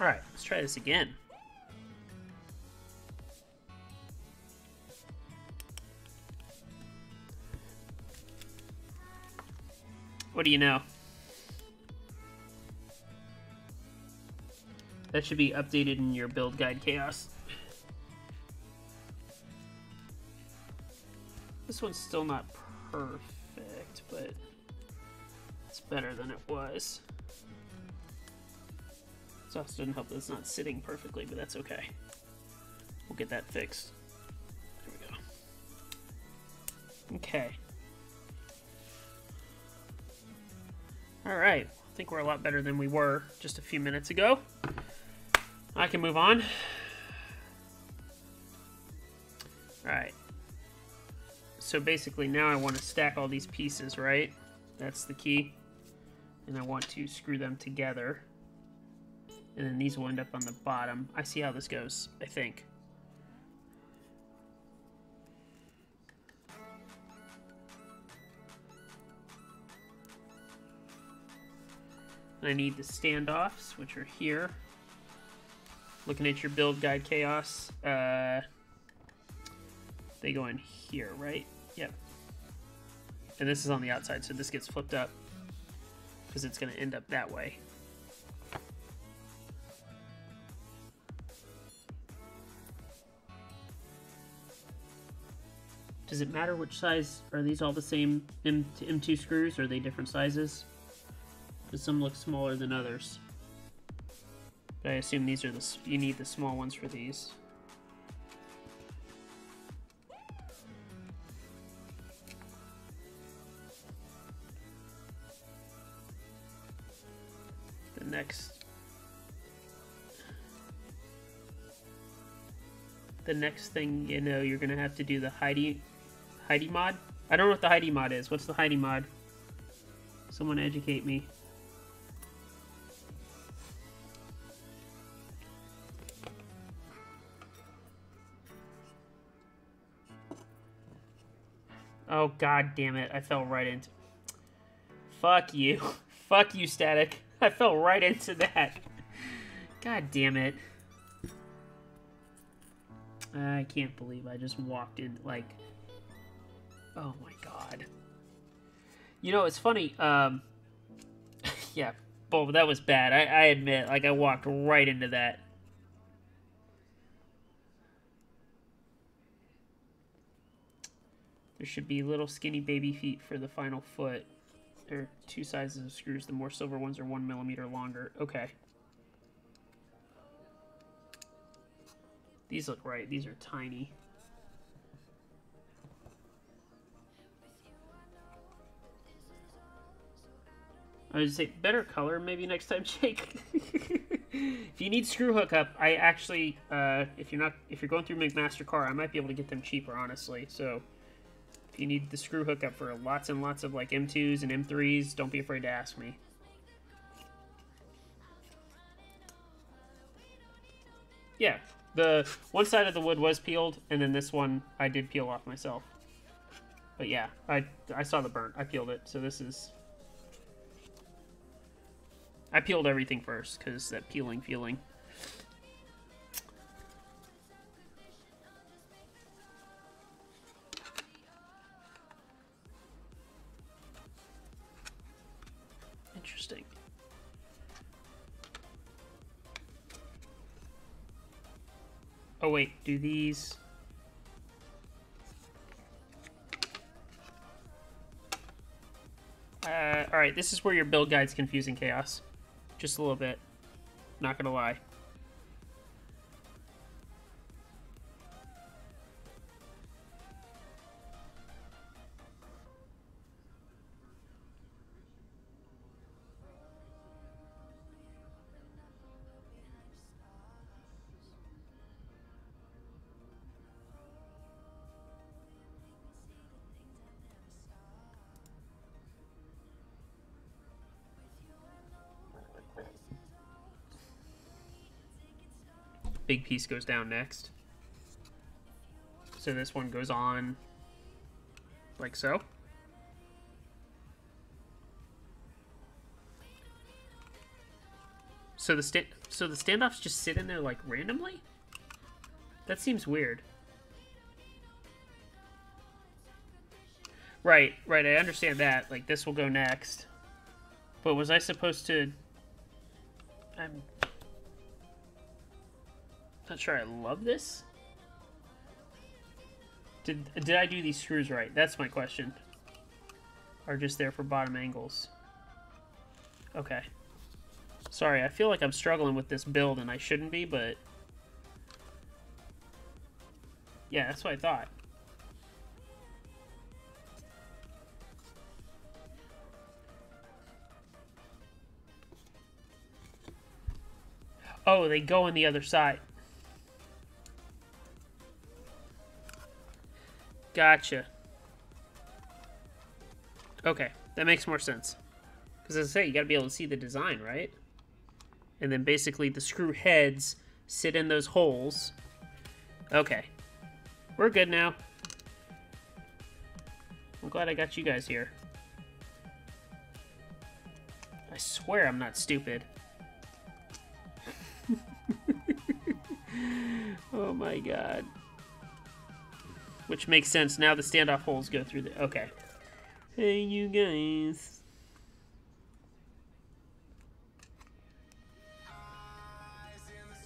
Alright, let's try this again. What do you know? That should be updated in your build guide chaos. This one's still not perfect, but it's better than it was. This also didn't help that it's not sitting perfectly, but that's okay. We'll get that fixed. There we go. Okay. Alright, I think we're a lot better than we were just a few minutes ago. I can move on. Alright. So basically now I want to stack all these pieces, right? That's the key. And I want to screw them together. And then these will end up on the bottom. I see how this goes, I think. I need the standoffs, which are here. Looking at your build guide chaos, uh, they go in here, right? Yep. And this is on the outside, so this gets flipped up because it's going to end up that way. Does it matter which size? Are these all the same M M2 screws? Are they different sizes? Because some look smaller than others. But I assume these are the you need the small ones for these. The next the next thing you know you're gonna have to do the Heidi Heidi mod. I don't know what the Heidi mod is. What's the Heidi mod? Someone educate me. Oh, god damn it. I fell right into... Fuck you. <laughs> Fuck you, Static. <laughs> I fell right into that. God damn it. I can't believe I just walked in, like... Oh my god. You know, it's funny, um... <laughs> yeah, but that was bad. I, I admit, like, I walked right into that. There should be little skinny baby feet for the final foot. There are two sizes of screws. The more silver ones are one millimeter longer. Okay. These look right. These are tiny. I would say better color maybe next time, <laughs> Jake. if you need screw hookup, I actually, uh, if you're not, if you're going through McMaster-Carr, I might be able to get them cheaper, honestly. So you need the screw hookup for lots and lots of like M2s and M3s, don't be afraid to ask me. Yeah, the one side of the wood was peeled, and then this one I did peel off myself. But yeah, I, I saw the burnt. I peeled it, so this is... I peeled everything first, because that peeling feeling. Oh wait, do these... Uh, alright, this is where your build guide's confusing chaos. Just a little bit. Not gonna lie. Big piece goes down next. So this one goes on like so. So the stand so the standoffs just sit in there like randomly? That seems weird. Right, right, I understand that. Like this will go next. But was I supposed to I'm not sure I love this. Did, did I do these screws right? That's my question. Are just there for bottom angles. Okay. Sorry, I feel like I'm struggling with this build and I shouldn't be, but... Yeah, that's what I thought. Oh, they go on the other side. Gotcha. Okay, that makes more sense. Because as I say, you got to be able to see the design, right? And then basically the screw heads sit in those holes. Okay. We're good now. I'm glad I got you guys here. I swear I'm not stupid. <laughs> oh my god. Which makes sense. Now the standoff holes go through the... Okay. Hey, you guys.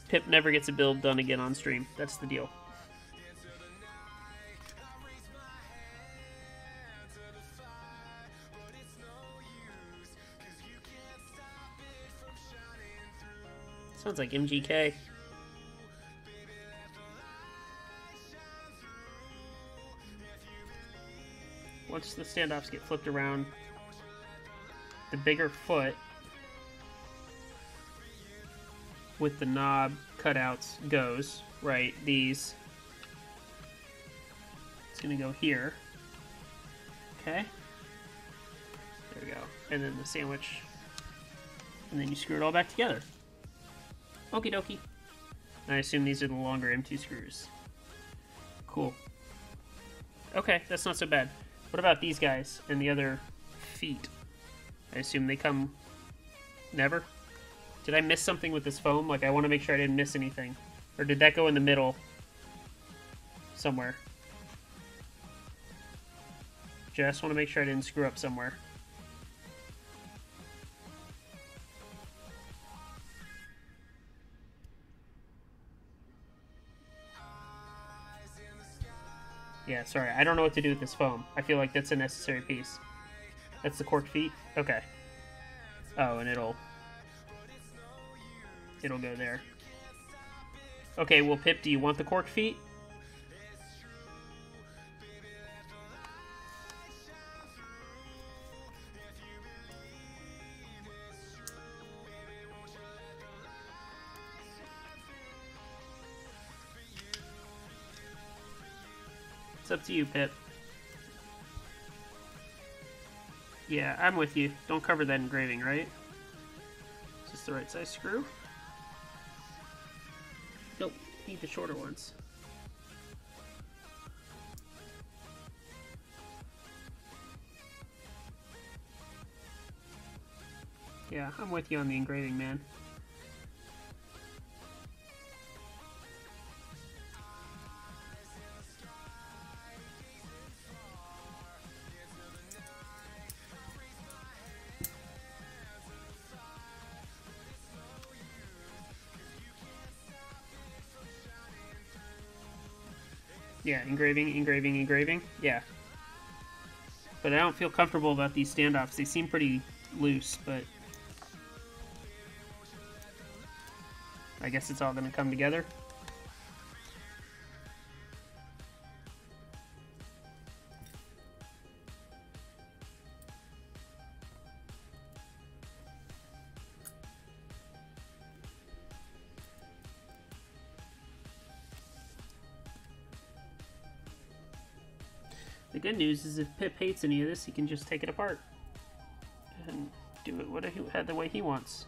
Pip never gets a build done again on stream. That's the deal. Sounds like MGK. Once the standoffs get flipped around, the bigger foot with the knob cutouts goes, right? These. It's gonna go here. Okay. There we go. And then the sandwich. And then you screw it all back together. Okie dokie. I assume these are the longer M2 screws. Cool. Okay, that's not so bad. What about these guys and the other feet? I assume they come... Never? Did I miss something with this foam? Like, I want to make sure I didn't miss anything. Or did that go in the middle? Somewhere. Just want to make sure I didn't screw up somewhere. Yeah, sorry. I don't know what to do with this foam. I feel like that's a necessary piece. That's the cork feet? Okay. Oh, and it'll... It'll go there. Okay, well, Pip, do you want the cork feet? It's up to you, Pip. Yeah, I'm with you. Don't cover that engraving, right? Is this the right size screw? Nope, need the shorter ones. Yeah, I'm with you on the engraving, man. Yeah, engraving, engraving, engraving. Yeah. But I don't feel comfortable about these standoffs. They seem pretty loose, but... I guess it's all going to come together. News is if Pip hates any of this, he can just take it apart and do it the way he wants.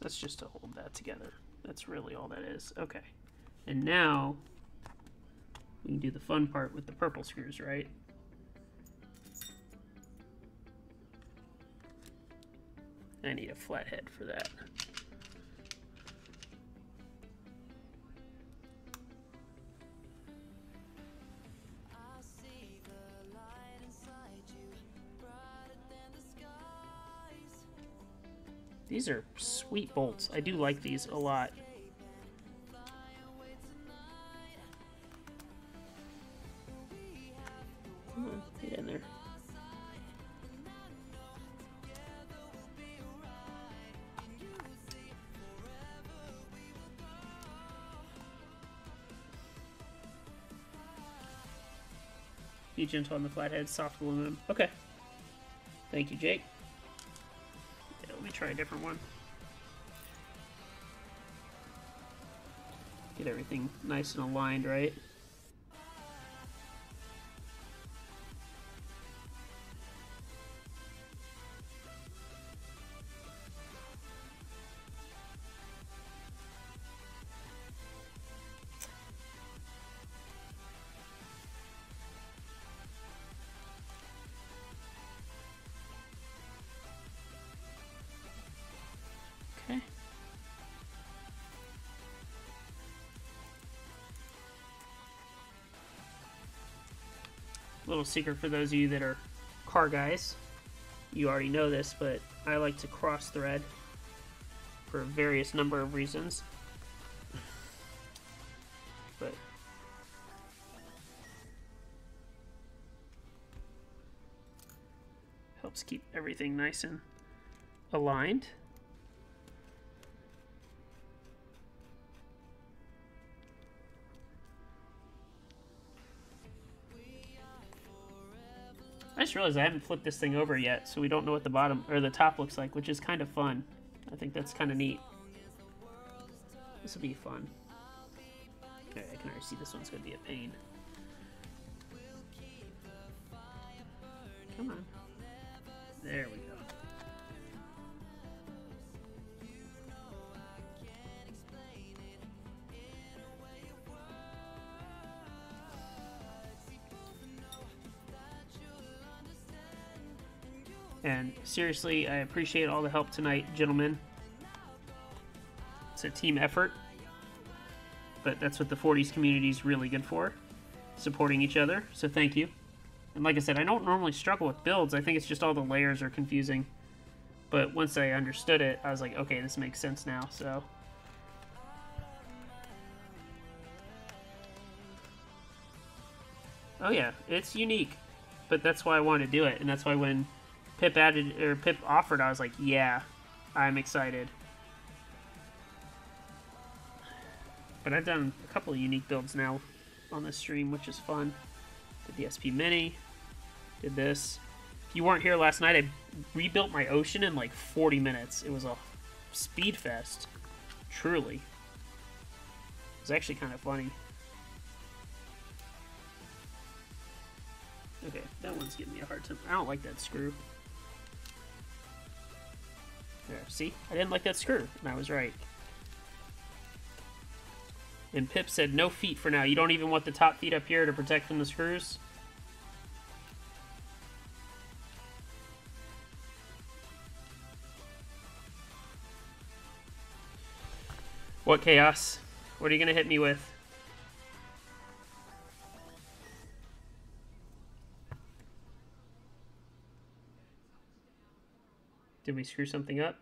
That's just to hold that together. That's really all that is. Okay. And now we can do the fun part with the purple screws, right? I need a flathead for that. These are sweet bolts. I do like these a lot. On, get in there. Be gentle on the flathead, soft aluminum. Okay. Thank you, Jake try a different one. Get everything nice and aligned, right? Little secret for those of you that are car guys. You already know this, but I like to cross thread for a various number of reasons. But helps keep everything nice and aligned. Just realized I haven't flipped this thing over yet, so we don't know what the bottom or the top looks like, which is kind of fun. I think that's kind of neat. This will be fun. Okay, I can already see this one's going to be a pain. Come on. There we go. Seriously, I appreciate all the help tonight, gentlemen. It's a team effort. But that's what the 40s community is really good for. Supporting each other. So thank you. And like I said, I don't normally struggle with builds. I think it's just all the layers are confusing. But once I understood it, I was like, okay, this makes sense now. So Oh yeah, it's unique. But that's why I wanted to do it. And that's why when Pip added or Pip offered, I was like, yeah, I'm excited. But I've done a couple of unique builds now on this stream, which is fun. Did the SP Mini, did this. If you weren't here last night, I rebuilt my ocean in like 40 minutes. It was a speed fest, truly. It was actually kind of funny. Okay, that one's giving me a hard time. I don't like that screw. There, see? I didn't like that screw, and I was right. And Pip said, no feet for now. You don't even want the top feet up here to protect from the screws? What chaos? What are you going to hit me with? Did we screw something up?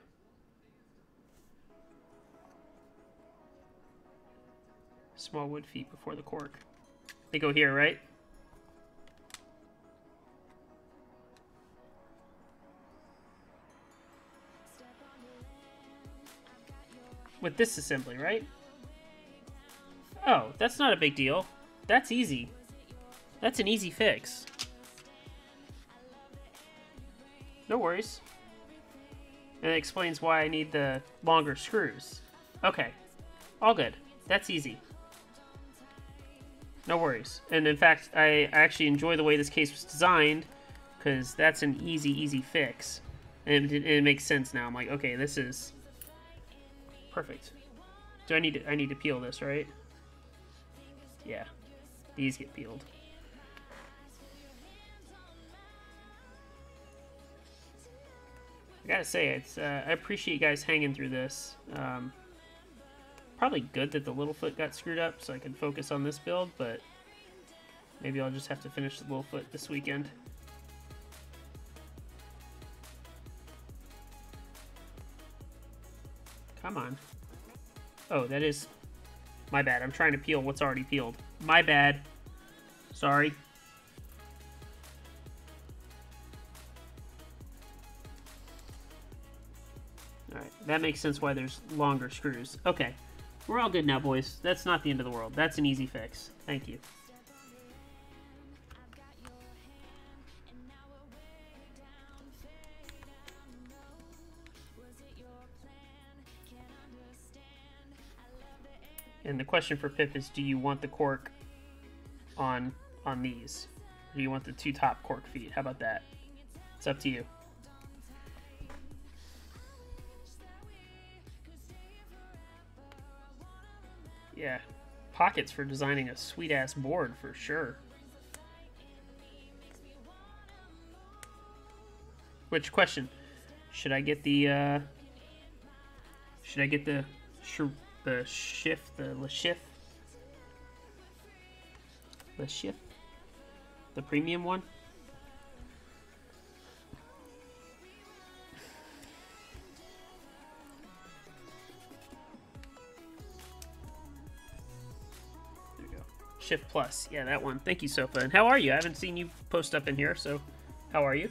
Small wood feet before the cork. They go here, right? With this assembly, right? Oh, that's not a big deal. That's easy. That's an easy fix. No worries. And it explains why I need the longer screws. Okay. All good. That's easy. No worries. And in fact, I actually enjoy the way this case was designed because that's an easy, easy fix. And it, it, makes sense now. I'm like, okay, this is perfect. Do I need to, I need to peel this, right? Yeah. These get peeled. I gotta say, it's uh, I appreciate you guys hanging through this. Um, probably good that the Littlefoot got screwed up so I can focus on this build, but maybe I'll just have to finish the Littlefoot this weekend. Come on. Oh, that is my bad. I'm trying to peel what's already peeled. My bad. Sorry. That makes sense why there's longer screws. Okay. We're all good now, boys. That's not the end of the world. That's an easy fix. Thank you. And the question for Pip is, do you want the cork on on these? Or do you want the two top cork feet? How about that? It's up to you. Pockets for designing a sweet ass board for sure. Which question? Should I get the uh should I get the sh the shift the the shift the shift the premium one. Shift Plus. Yeah, that one. Thank you, Sofa. And how are you? I haven't seen you post up in here, so how are you?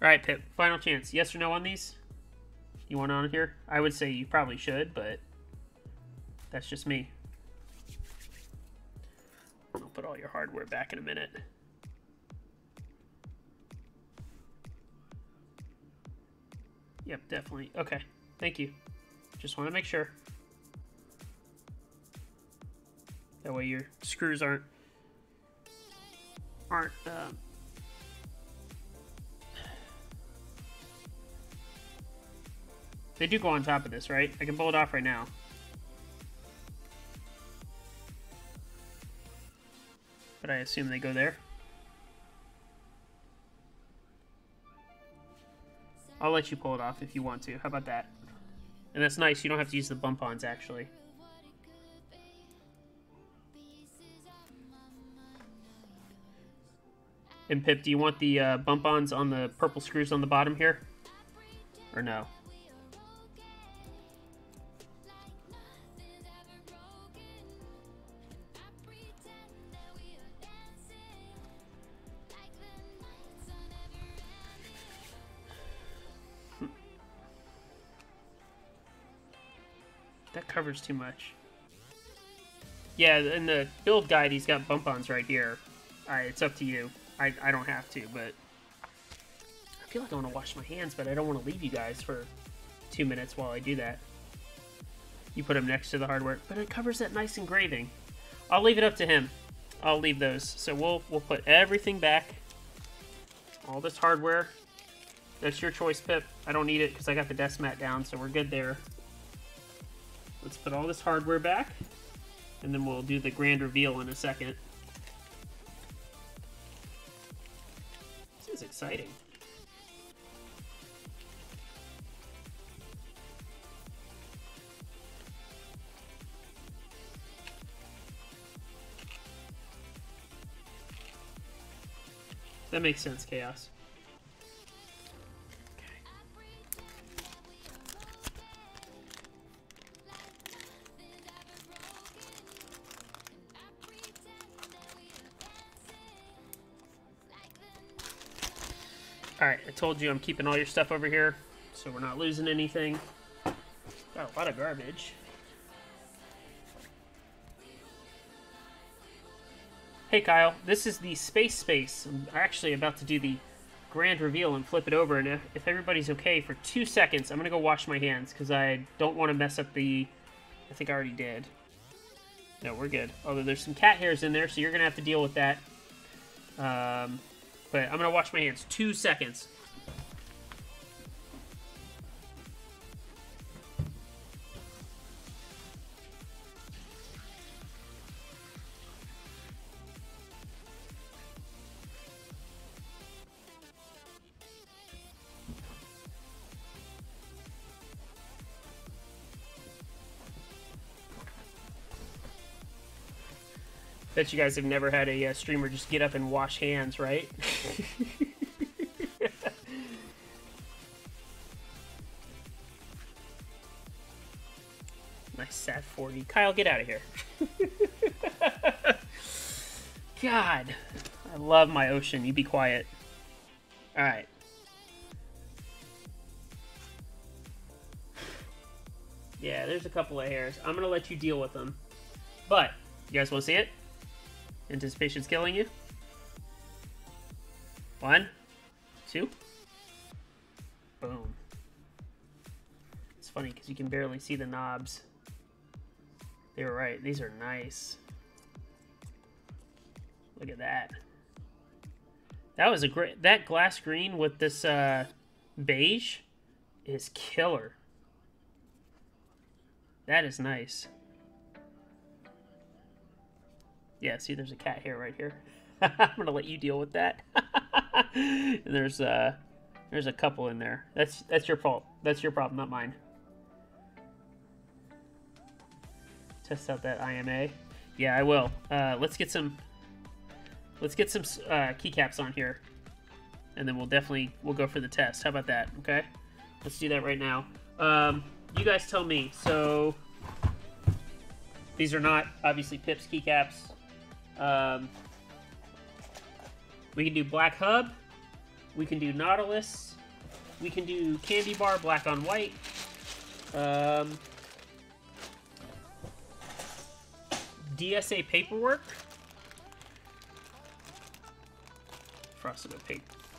All right, Pip. Final chance. Yes or no on these? You want on here? I would say you probably should, but that's just me. I'll put all your hardware back in a minute. Yep, definitely. Okay, thank you. Just want to make sure. That way your screws aren't aren't um, They do go on top of this, right? I can pull it off right now. But I assume they go there. I'll let you pull it off if you want to. How about that? And that's nice. You don't have to use the bump-ons, actually. And Pip, do you want the uh, bump-ons on the purple screws on the bottom here? Or no? Covers too much. Yeah, in the build guide, he's got bump-ons right here. It's up to you. I, I don't have to, but... I feel like I want to wash my hands, but I don't want to leave you guys for two minutes while I do that. You put them next to the hardware, but it covers that nice engraving. I'll leave it up to him. I'll leave those. So we'll we'll put everything back. All this hardware. That's your choice, Pip. I don't need it because I got the desk mat down, so we're good there. Let's put all this hardware back, and then we'll do the grand reveal in a second. This is exciting. That makes sense, Chaos. Told you I'm keeping all your stuff over here, so we're not losing anything. Got a lot of garbage. Hey Kyle, this is the Space Space. I'm actually about to do the grand reveal and flip it over, and if, if everybody's okay for two seconds, I'm to go wash my hands, because I don't want to mess up the... I think I already did. No, we're good. Although there's some cat hairs in there, so you're to have to deal with that. Um, but I'm to wash my hands. Two seconds. Bet you guys have never had a uh, streamer just get up and wash hands, right? <laughs> nice sat 40. Kyle, get out of here. <laughs> God, I love my ocean. You be quiet. All right. Yeah, there's a couple of hairs. I'm gonna let you deal with them. But, you guys want to see it? Anticipation's killing you. One, two, boom. It's funny because you can barely see the knobs. They were right. These are nice. Look at that. That was a great... That glass green with this uh, beige is killer. That is nice. Yeah, see, there's a cat hair right here. <laughs> I'm gonna let you deal with that. and <laughs> there's uh, there's a couple in there. That's that's your fault. That's your problem, not mine. Test out that IMA. Yeah, I will. Uh, let's get some. Let's get some uh, keycaps on here, and then we'll definitely we'll go for the test. How about that? Okay, let's do that right now. Um, you guys tell me. So these are not obviously Pips keycaps. Um, we can do Black Hub. We can do Nautilus. We can do Candy Bar Black on White. Um, DSA Paperwork. Frosted.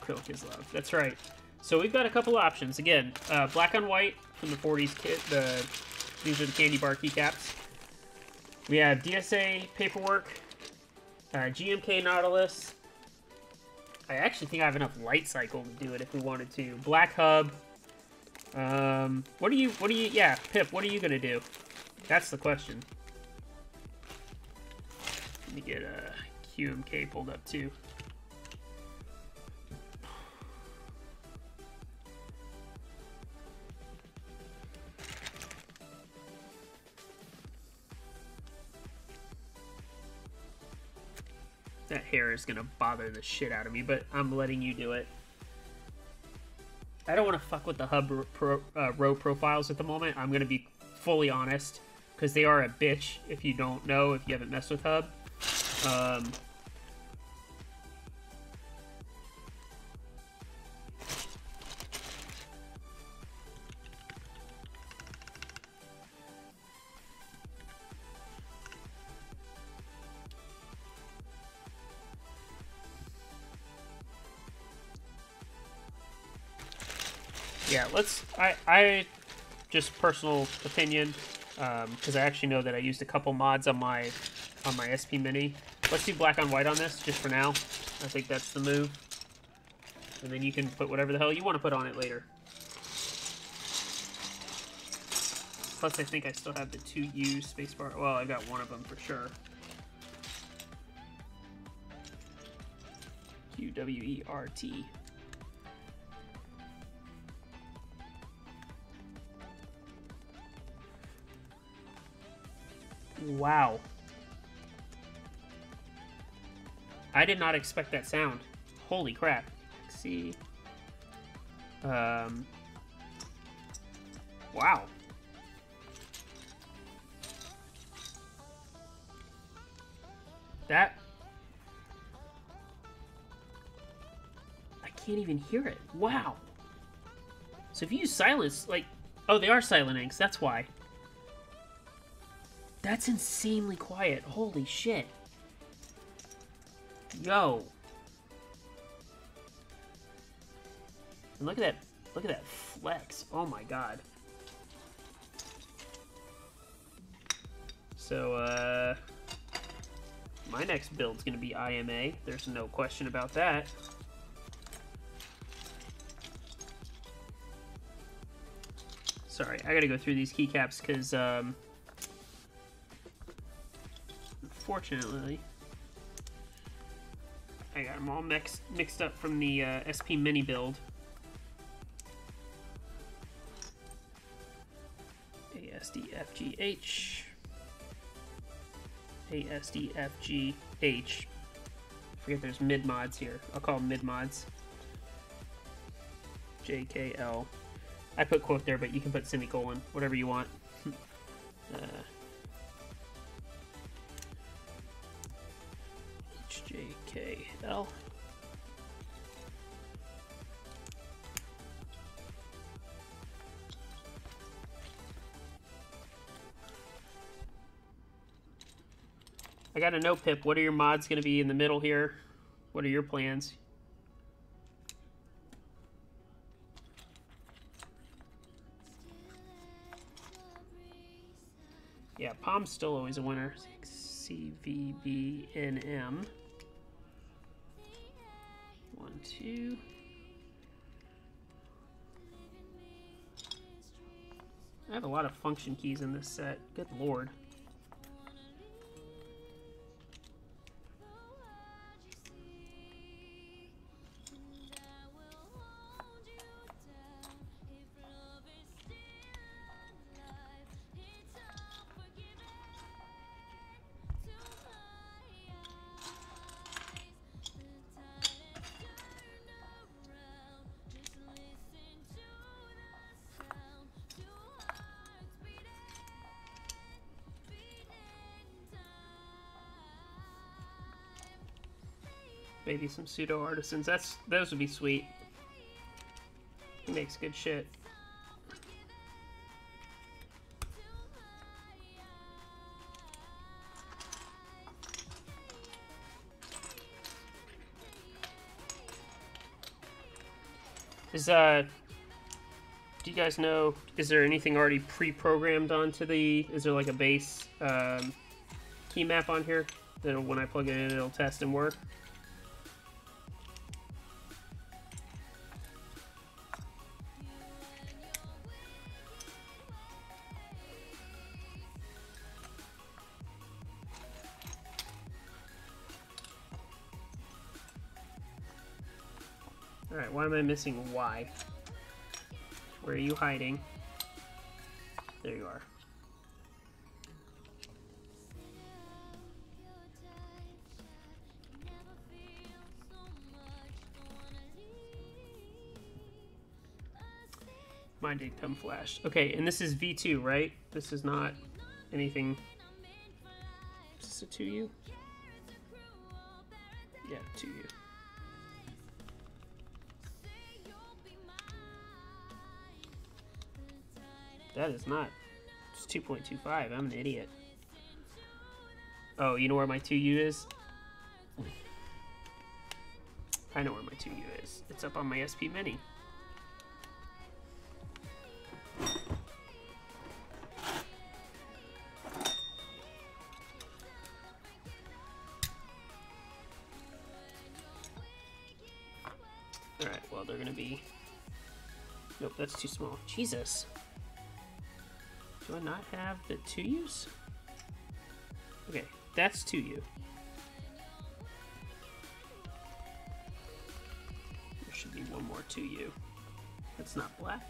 Acrylic is love. That's right. So we've got a couple options. Again, uh, Black on White from the 40s kit. The These are the Candy Bar keycaps. We have DSA Paperwork. Uh, GMK Nautilus. I actually think I have enough light cycle to do it if we wanted to. Black Hub. Um, what are you, what are you, yeah, Pip, what are you gonna do? That's the question. Let me get a uh, QMK pulled up too. That hair is gonna bother the shit out of me, but I'm letting you do it. I don't want to fuck with the hub pro, uh, row profiles at the moment. I'm gonna be fully honest, because they are a bitch if you don't know, if you haven't messed with hub. Um, let's. I I just personal opinion because um, I actually know that I used a couple mods on my on my SP Mini. Let's do black on white on this just for now. I think that's the move. And then you can put whatever the hell you want to put on it later. Plus, I think I still have the 2U spacebar. Well, I've got one of them for sure. Q-W-E-R-T. Wow. I did not expect that sound. Holy crap. see. Um. Wow. That. I can't even hear it. Wow. So if you use silence, like. Oh, they are silent inks. That's why. That's insanely quiet. Holy shit. Yo. And look at that. Look at that flex. Oh my god. So, uh... My next build's gonna be IMA. There's no question about that. Sorry, I gotta go through these keycaps because, um unfortunately, I got them all mixed mixed up from the uh, SP Mini build. ASDFGH. ASDFGH. forget there's mid mods here. I'll call them mid mods. JKL. I put quote there, but you can put semicolon, whatever you want. <laughs> uh, HJKL. I got a note, Pip. What are your mods going to be in the middle here? What are your plans? Yeah, Palm's still always a winner. CVBNM. Two. I have a lot of function keys in this set. Good lord. Maybe some pseudo artisans. That's those would be sweet. He makes good shit. Is uh do you guys know is there anything already pre-programmed onto the is there like a base um, key map on here that when I plug it in it'll test and work? I missing Y? Where are you hiding? There you are. Mine did come flash. Okay, and this is V2, right? This is not anything... Is this a 2U? Yeah, 2U. That is not. It's 2.25. I'm an idiot. Oh, you know where my 2U is? I know where my 2U is. It's up on my SP Mini. Alright, well, they're gonna be... Nope, that's too small. Jesus. I not have the 2Us? Okay, that's 2U. There should be one more 2U. That's not black.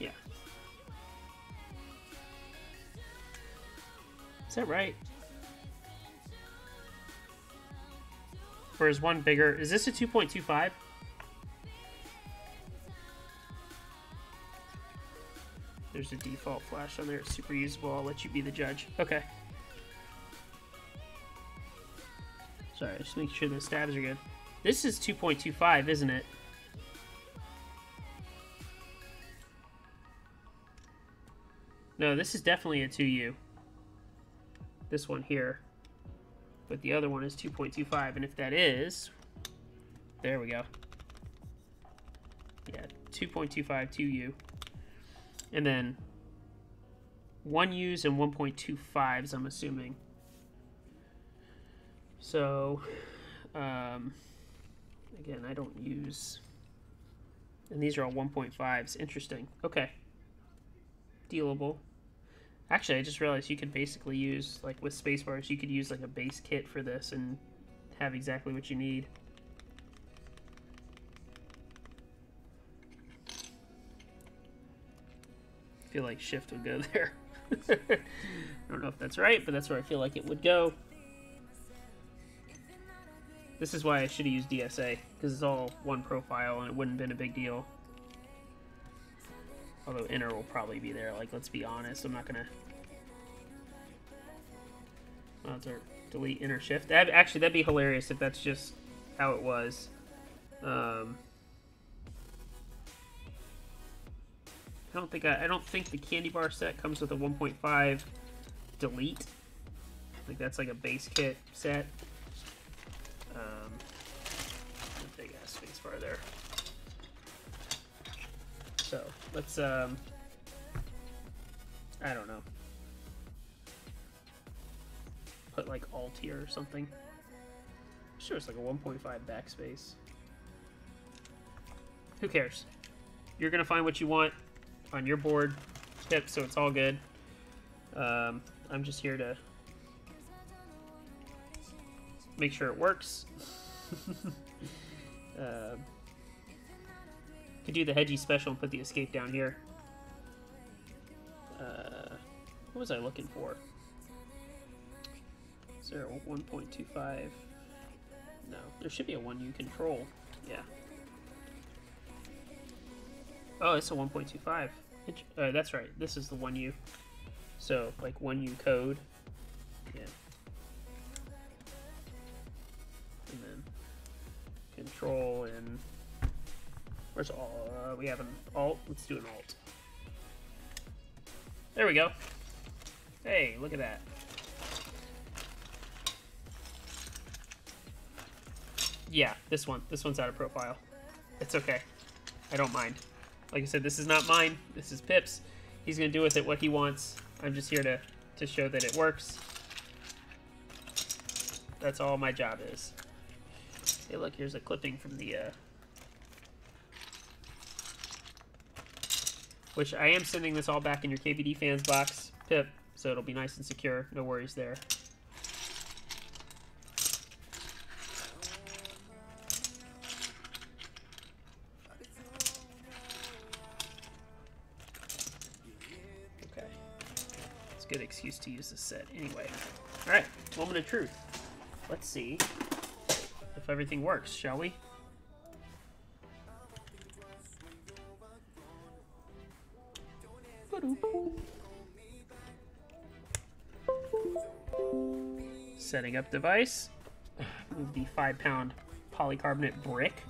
Yeah. Is that right? Or is one bigger? Is this a 2.25? There's a default flash on there. It's super usable. I'll let you be the judge. Okay. Sorry, just make sure the stabs are good. This is 2.25, isn't it? No, this is definitely a 2U. This one here but the other one is 2.25 and if that is there we go. Yeah 2.25 2u and then one U's and 1.25s I'm assuming. So um, again I don't use and these are all 1.5s interesting. Okay. Dealable Actually, I just realized you could basically use, like with spacebars, you could use like a base kit for this and have exactly what you need. I feel like shift would go <laughs> there. I don't know if that's right, but that's where I feel like it would go. This is why I should have used DSA, because it's all one profile and it wouldn't have been a big deal. Although inner will probably be there, like, let's be honest, I'm not gonna... Our delete inner shift. That, actually, that'd be hilarious if that's just how it was. Um, I don't think I, I don't think the candy bar set comes with a 1.5 delete. Think that's like a base kit set. Let's, um, I don't know. Put like alt here or something. Sure it's like a 1.5 backspace. who cares? You're gonna find what you want on your board, Pip, so it's all good. Um, I'm just here to make sure it works. uh, <laughs> do the Hedgey special and put the escape down here. Uh, what was I looking for? Is there a 1.25? No, there should be a 1U control. Yeah. Oh, it's a 1.25. Uh, that's right. This is the 1U. So, like 1U code. Yeah. And then control and where's all? Uh, we have an alt. Let's do an alt. There we go. Hey, look at that. Yeah, this one. This one's out of profile. It's okay. I don't mind. Like I said, this is not mine. This is Pip's. He's going to do with it what he wants. I'm just here to, to show that it works. That's all my job is. Hey, look, here's a clipping from the... Uh, which I am sending this all back in your KBDfans box, Pip, so it'll be nice and secure. No worries there. Okay. It's a good excuse to use this set anyway. Alright, moment of truth. Let's see if everything works, shall we? Setting up device. Move the five pound polycarbonate brick.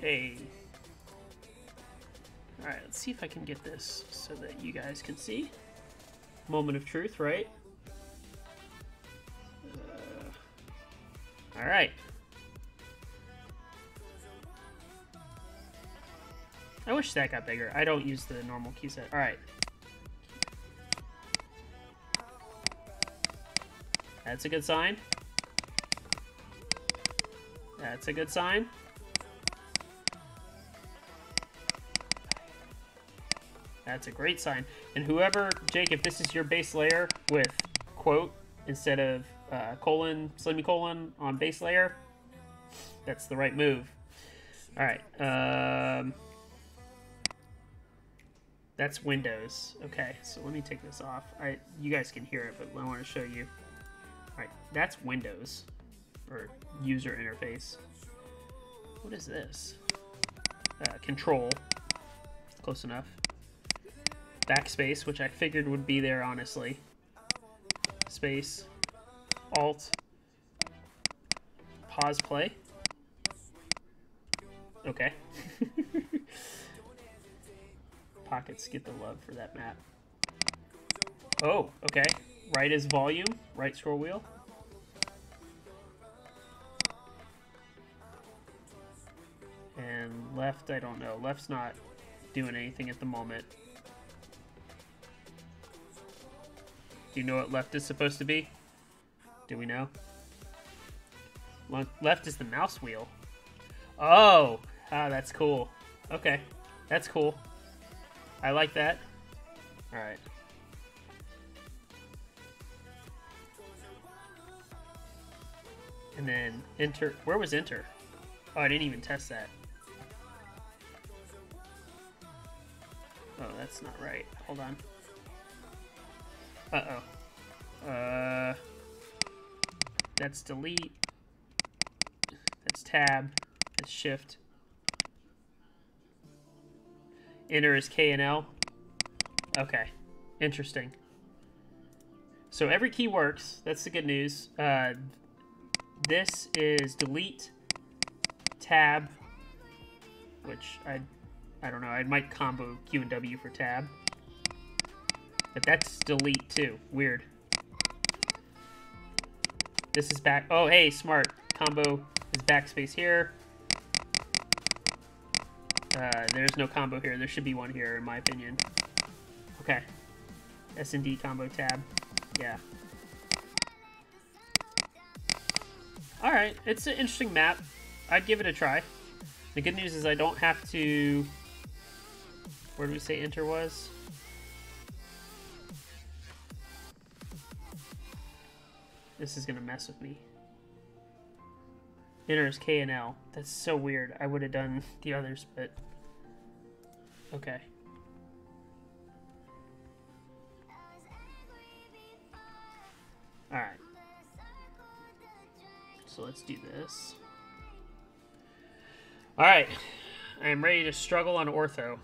Hey. Alright, let's see if I can get this so that you guys can see. Moment of truth, right? Uh, Alright. I wish that got bigger. I don't use the normal key set. Alright. That's a good sign. That's a good sign. That's a great sign. And whoever, Jake, if this is your base layer with quote instead of uh, colon, semicolon on base layer, that's the right move. All right. Um, that's Windows. Okay, so let me take this off. I You guys can hear it, but I want to show you. Right, that's Windows, or user interface. What is this? Uh, control. Close enough. Backspace, which I figured would be there, honestly. Space. Alt. Pause play. Okay. <laughs> Pockets get the love for that map. Oh, okay. Right is volume. Right scroll wheel. And left, I don't know. Left's not doing anything at the moment. Do you know what left is supposed to be? Do we know? Left is the mouse wheel. Oh! Ah, that's cool. Okay. That's cool. I like that. Alright. And then enter. Where was enter? Oh, I didn't even test that. Oh, that's not right. Hold on. Uh-oh. Uh, that's delete. That's tab. That's shift. Enter is K and L. Okay. Interesting. So every key works. That's the good news. Uh, this is delete, tab, which I, I don't know. I might combo Q and W for tab. But that's delete too. Weird. This is back. Oh, hey, smart. Combo is backspace here. Uh, there's no combo here. There should be one here, in my opinion. Okay. S and D combo tab. Yeah. Alright, it's an interesting map. I'd give it a try. The good news is I don't have to... Where did we say enter was? This is gonna mess with me. Enter is K and L. That's so weird. I would have done the others, but... Okay. So let's do this. Alright. I am ready to struggle on ortho.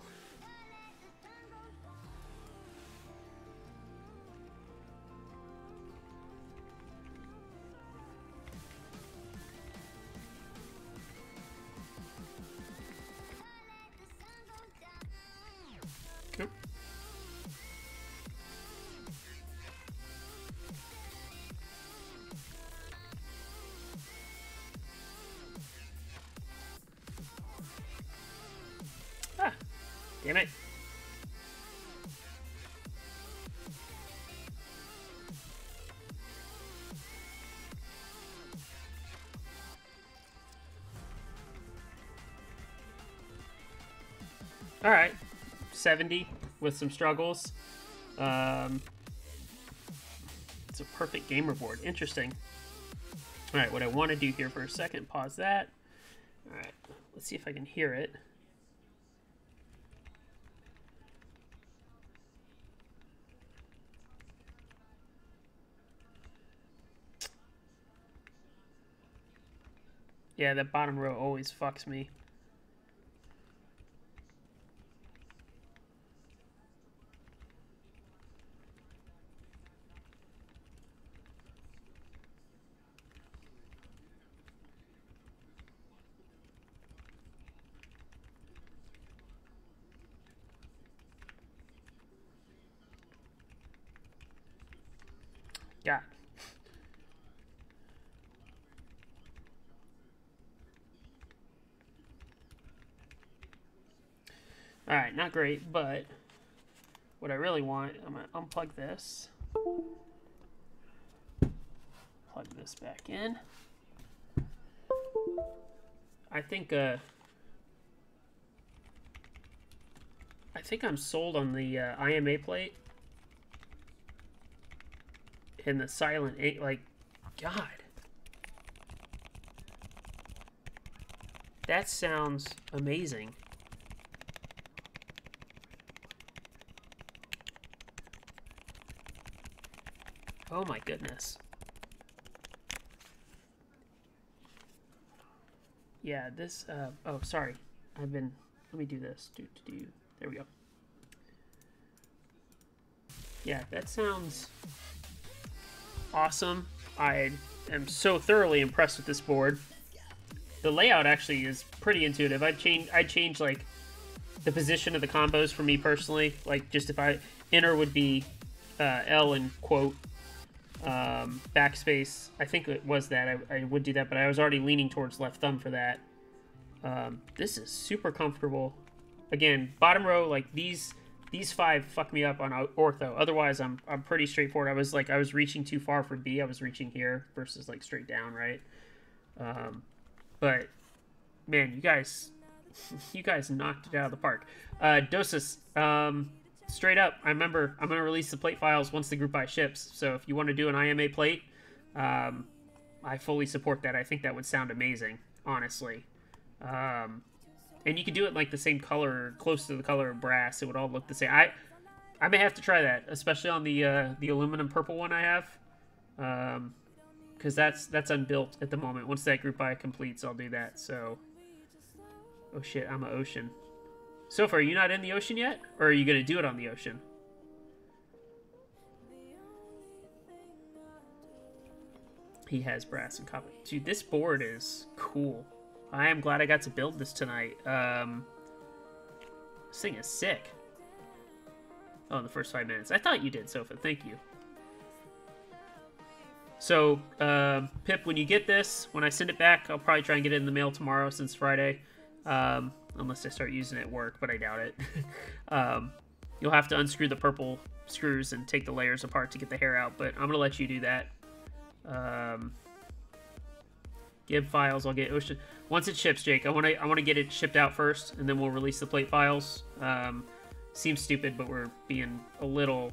70 with some struggles. Um, it's a perfect gamer board. Interesting. All right, what I want to do here for a second, pause that. All right, let's see if I can hear it. Yeah, that bottom row always fucks me. Yeah. Alright, not great, but what I really want, I'm going to unplug this. Plug this back in. I think, uh, I think I'm sold on the uh, IMA plate. And the silent eight, like, God. That sounds amazing. Oh my goodness. Yeah, this, uh, oh, sorry. I've been, let me do this. Do, do, do. There we go. Yeah, that sounds awesome. I am so thoroughly impressed with this board. The layout actually is pretty intuitive. I'd change, I'd change like the position of the combos for me personally. Like just if I, enter would be uh, L and quote, um, backspace. I think it was that. I, I, would do that, but I was already leaning towards left thumb for that. Um, this is super comfortable. Again, bottom row, like these these five fuck me up on ortho. Otherwise, I'm I'm pretty straightforward. I was like I was reaching too far for B. I was reaching here versus like straight down, right? Um, but man, you guys, <laughs> you guys knocked it out of the park. Uh, Dosis, um, straight up, I remember I'm going to release the plate files once the group buy ships. So if you want to do an IMA plate, um, I fully support that. I think that would sound amazing, honestly. Um, and you could do it like the same color, close to the color of brass. It would all look the same. I, I may have to try that, especially on the uh, the aluminum purple one I have, because um, that's that's unbuilt at the moment. Once that group buy completes, I'll do that. So, oh shit, I'm an ocean. So far, are you not in the ocean yet? Or are you going to do it on the ocean? He has brass and copper. Dude, this board is cool. I am glad I got to build this tonight. Um, this thing is sick. Oh, in the first five minutes. I thought you did, Sofa. Thank you. So, uh, Pip, when you get this, when I send it back, I'll probably try and get it in the mail tomorrow since Friday. Um, unless I start using it at work, but I doubt it. <laughs> um, you'll have to unscrew the purple screws and take the layers apart to get the hair out, but I'm going to let you do that. Um, Gib files. I'll get Ocean once it ships, Jake. I want to I want to get it shipped out first, and then we'll release the plate files. Um, seems stupid, but we're being a little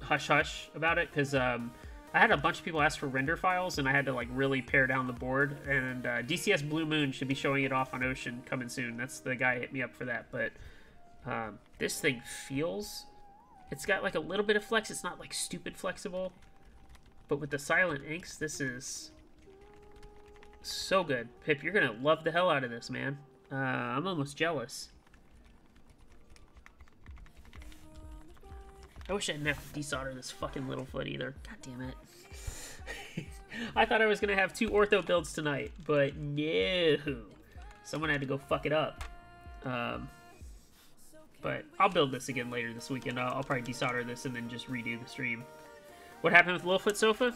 hush hush about it because um, I had a bunch of people ask for render files, and I had to like really pare down the board. And uh, DCS Blue Moon should be showing it off on Ocean coming soon. That's the guy hit me up for that. But um, this thing feels, it's got like a little bit of flex. It's not like stupid flexible, but with the silent inks, this is so good. Pip, you're gonna love the hell out of this, man. Uh, I'm almost jealous. I wish I didn't have to desolder this fucking little foot either. God damn it. <laughs> I thought I was going to have two ortho builds tonight, but no. Someone had to go fuck it up. Um, but I'll build this again later this weekend. I'll, I'll, probably desolder this and then just redo the stream. What happened with Littlefoot Sofa?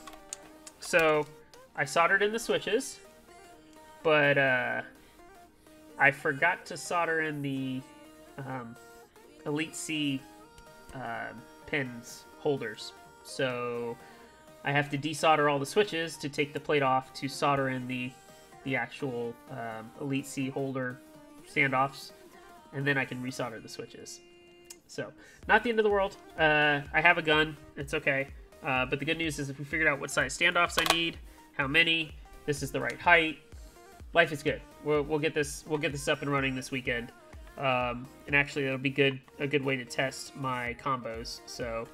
So, I soldered in the switches, but uh, I forgot to solder in the um, Elite C uh, pins holders. So I have to desolder all the switches to take the plate off to solder in the the actual um, Elite C holder standoffs, and then I can resolder the switches. So not the end of the world. Uh, I have a gun. It's okay. Uh, but the good news is if we figured out what size standoffs I need, how many, this is the right height, life is good. We'll, we'll get this we'll get this up and running this weekend. Um, and actually, it'll be good a good way to test my combos. So,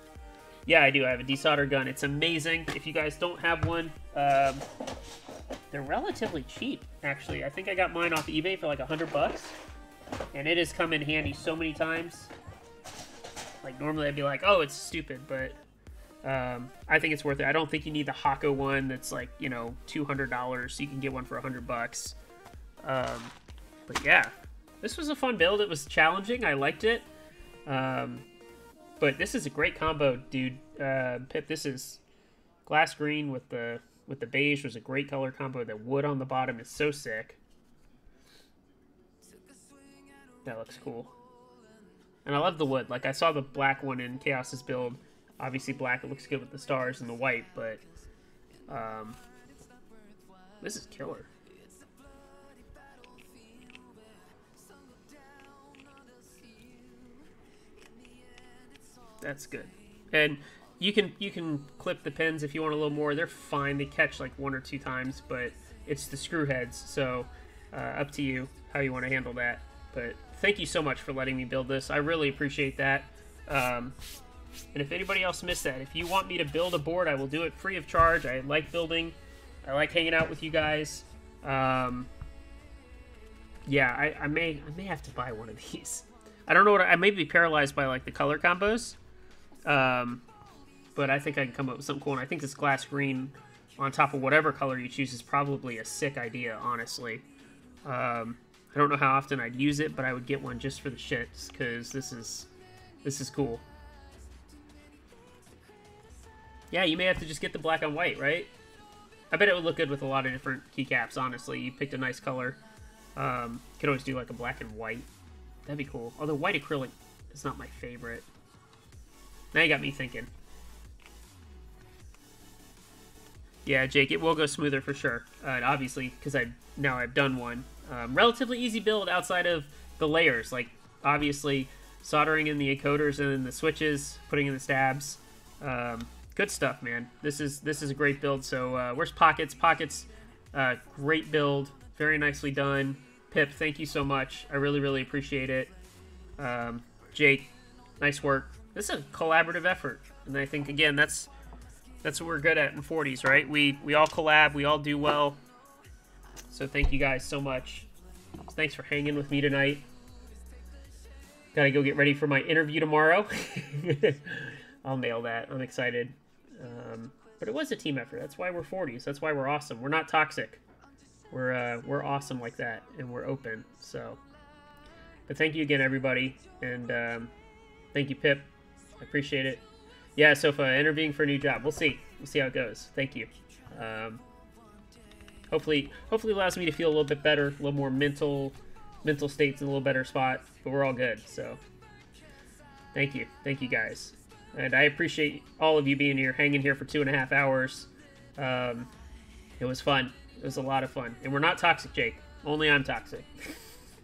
yeah, I do. I have a desolder gun. It's amazing. If you guys don't have one, um, they're relatively cheap. Actually, I think I got mine off eBay for like a hundred bucks, and it has come in handy so many times. Like normally, I'd be like, "Oh, it's stupid," but um, I think it's worth it. I don't think you need the Hakko one that's like you know two hundred dollars. You can get one for a hundred bucks. Um, but yeah, this was a fun build. It was challenging. I liked it. Um, but this is a great combo, dude. Uh, Pip, this is glass green with the with the beige was a great color combo. The wood on the bottom is so sick. That looks cool. And I love the wood. Like I saw the black one in Chaos's build. Obviously black, it looks good with the stars and the white, but um, this is killer. That's good. And you can you can clip the pins if you want a little more. They're fine. They catch like one or two times, but it's the screw heads. So uh, up to you how you want to handle that. But thank you so much for letting me build this. I really appreciate that. Um, and if anybody else missed that, if you want me to build a board, I will do it free of charge. I like building. I like hanging out with you guys. Um, yeah, I, I may I may have to buy one of these. I don't know what I may be paralyzed by like the color combos. Um, but I think I can come up with something cool. And I think this glass green on top of whatever color you choose is probably a sick idea, honestly. Um, I don't know how often I'd use it, but I would get one just for the shits because this is this is cool. Yeah, you may have to just get the black and white, right? I bet it would look good with a lot of different keycaps, honestly. You picked a nice color. Um, could always do like a black and white. That'd be cool. Although white acrylic is not my favorite. Now you got me thinking. Yeah, Jake, it will go smoother for sure. Uh, obviously, because I now I've done one. Um, relatively easy build outside of the layers. Like, obviously, soldering in the encoders and then the switches, putting in the stabs. Um, good stuff, man. This is this is a great build. So, uh, where's Pockets? Pockets, uh, great build. Very nicely done. Pip, thank you so much. I really, really appreciate it. Um, Jake, nice work is a collaborative effort, and I think again that's that's what we're good at in 40s, right? We we all collab, we all do well. So thank you guys so much. Thanks for hanging with me tonight. Gotta go get ready for my interview tomorrow. <laughs> I'll nail that. I'm excited. Um, but it was a team effort. That's why we're 40s. That's why we're awesome. We're not toxic. We're uh, we're awesome like that, and we're open. So, but thank you again, everybody, and um, thank you, Pip. I appreciate it. Yeah, Sofa, interviewing for a new job. We'll see. We'll see how it goes. Thank you. Um, hopefully, hopefully allows me to feel a little bit better, a little more mental, mental states in a little better spot. But we're all good. So, thank you, thank you guys, and I appreciate all of you being here, hanging here for two and a half hours. Um, It was fun. It was a lot of fun. And we're not toxic, Jake. Only I'm toxic.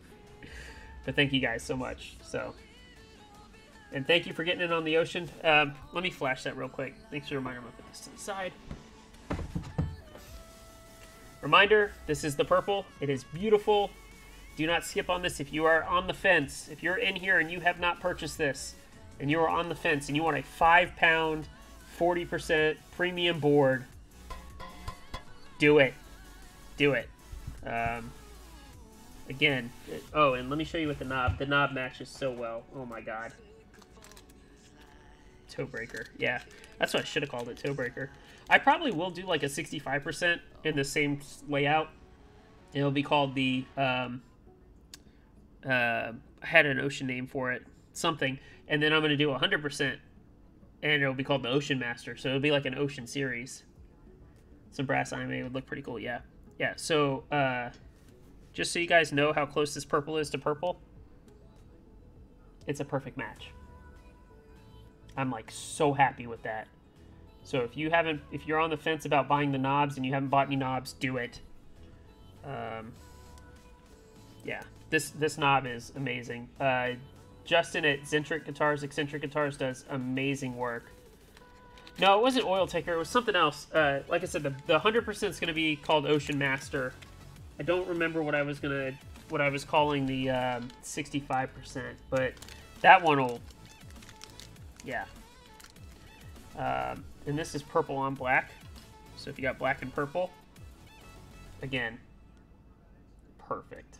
<laughs> but thank you guys so much. So, and thank you for getting in on the ocean. Um, let me flash that real quick. Thanks for the reminder. I'm put this to the side. Reminder: This is the purple. It is beautiful. Do not skip on this if you are on the fence. If you're in here and you have not purchased this, and you are on the fence and you want a five pound, 40% premium board, do it. Do it. Um, again, it, oh, and let me show you with the knob. The knob matches so well. Oh my god. Toe breaker. Yeah, that's what I should have called it, toe breaker. I probably will do like a 65% in the same layout. It'll be called the, um, uh, I had an ocean name for it, something. And then I'm going to do 100%, and it'll be called the Ocean Master. So it'll be like an ocean series. Some brass anime would look pretty cool, yeah. Yeah, so, uh, just so you guys know how close this purple is to purple, it's a perfect match. I'm like so happy with that. So if you haven't, if you're on the fence about buying the knobs and you haven't bought any knobs, do it. Um, yeah, this this knob is amazing. Uh, Justin at Zentric Guitars, Eccentric Guitars does amazing work. No, it wasn't Oil Taker. It was something else. Uh, like I said, the, the 100% is going to be called Ocean Master. I don't remember what I was going to, what I was calling the um, 65%, but that one will, yeah. Um, and this is purple on black. So if you got black and purple, again, perfect.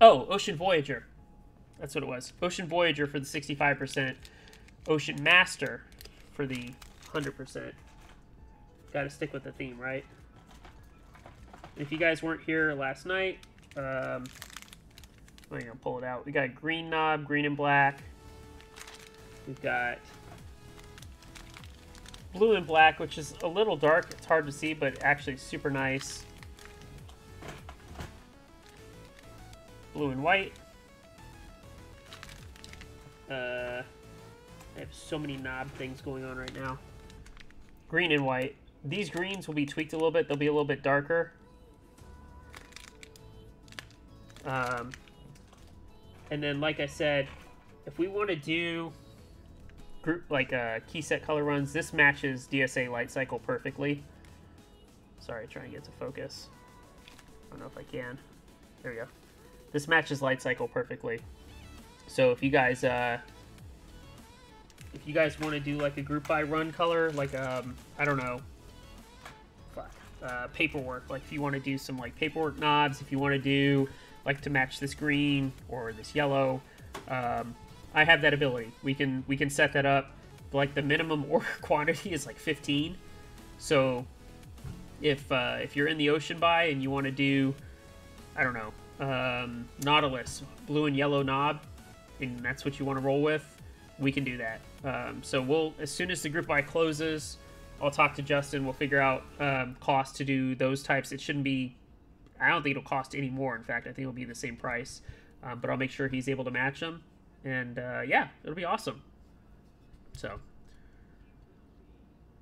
Oh, Ocean Voyager. That's what it was. Ocean Voyager for the 65%. Ocean Master for the 100%. Got to stick with the theme, right? If you guys weren't here last night, um, I'm to pull it out. We got green knob, green and black. We've got blue and black, which is a little dark. It's hard to see, but actually super nice. Blue and white. Uh, I have so many knob things going on right now. Green and white. These greens will be tweaked a little bit. They'll be a little bit darker. Um, and then, like I said, if we want to do group like uh, key set color runs, this matches DSA Light Cycle perfectly. Sorry, trying to get to focus. I don't know if I can. There we go. This matches Light Cycle perfectly. So if you guys, uh, if you guys want to do like a group buy run color, like um, I don't know, uh, paperwork. Like if you want to do some like paperwork knobs, if you want to do like to match this green or this yellow, um, I have that ability. We can we can set that up. Like the minimum <laughs> order quantity is like 15. So if uh, if you're in the ocean buy and you want to do, I don't know, um, Nautilus, blue and yellow knob, and that's what you want to roll with, we can do that. Um, so we'll as soon as the group buy closes, I'll talk to Justin. We'll figure out um, cost to do those types. It shouldn't be. I don't think it'll cost any more. In fact, I think it'll be the same price. Um, but I'll make sure he's able to match them, and uh, yeah, it'll be awesome. So,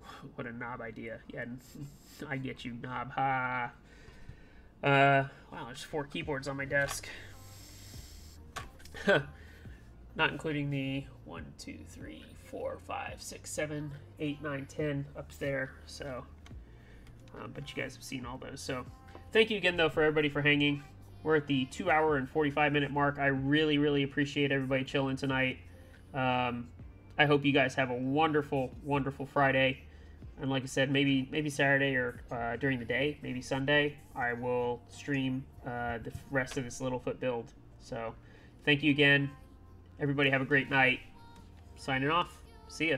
<sighs> what a knob idea! Yeah, <laughs> I get you, knob. Ha. Uh, wow, there's four keyboards on my desk. <laughs> Not including the one, two, three, four, five, six, seven, eight, nine, ten up there. So, um, but you guys have seen all those. So, thank you again, though, for everybody for hanging. We're at the two hour and 45 minute mark. I really, really appreciate everybody chilling tonight. Um, I hope you guys have a wonderful, wonderful Friday. And like I said, maybe maybe Saturday or uh, during the day, maybe Sunday, I will stream uh, the rest of this Littlefoot build. So, thank you again. Everybody have a great night. Signing off. See ya.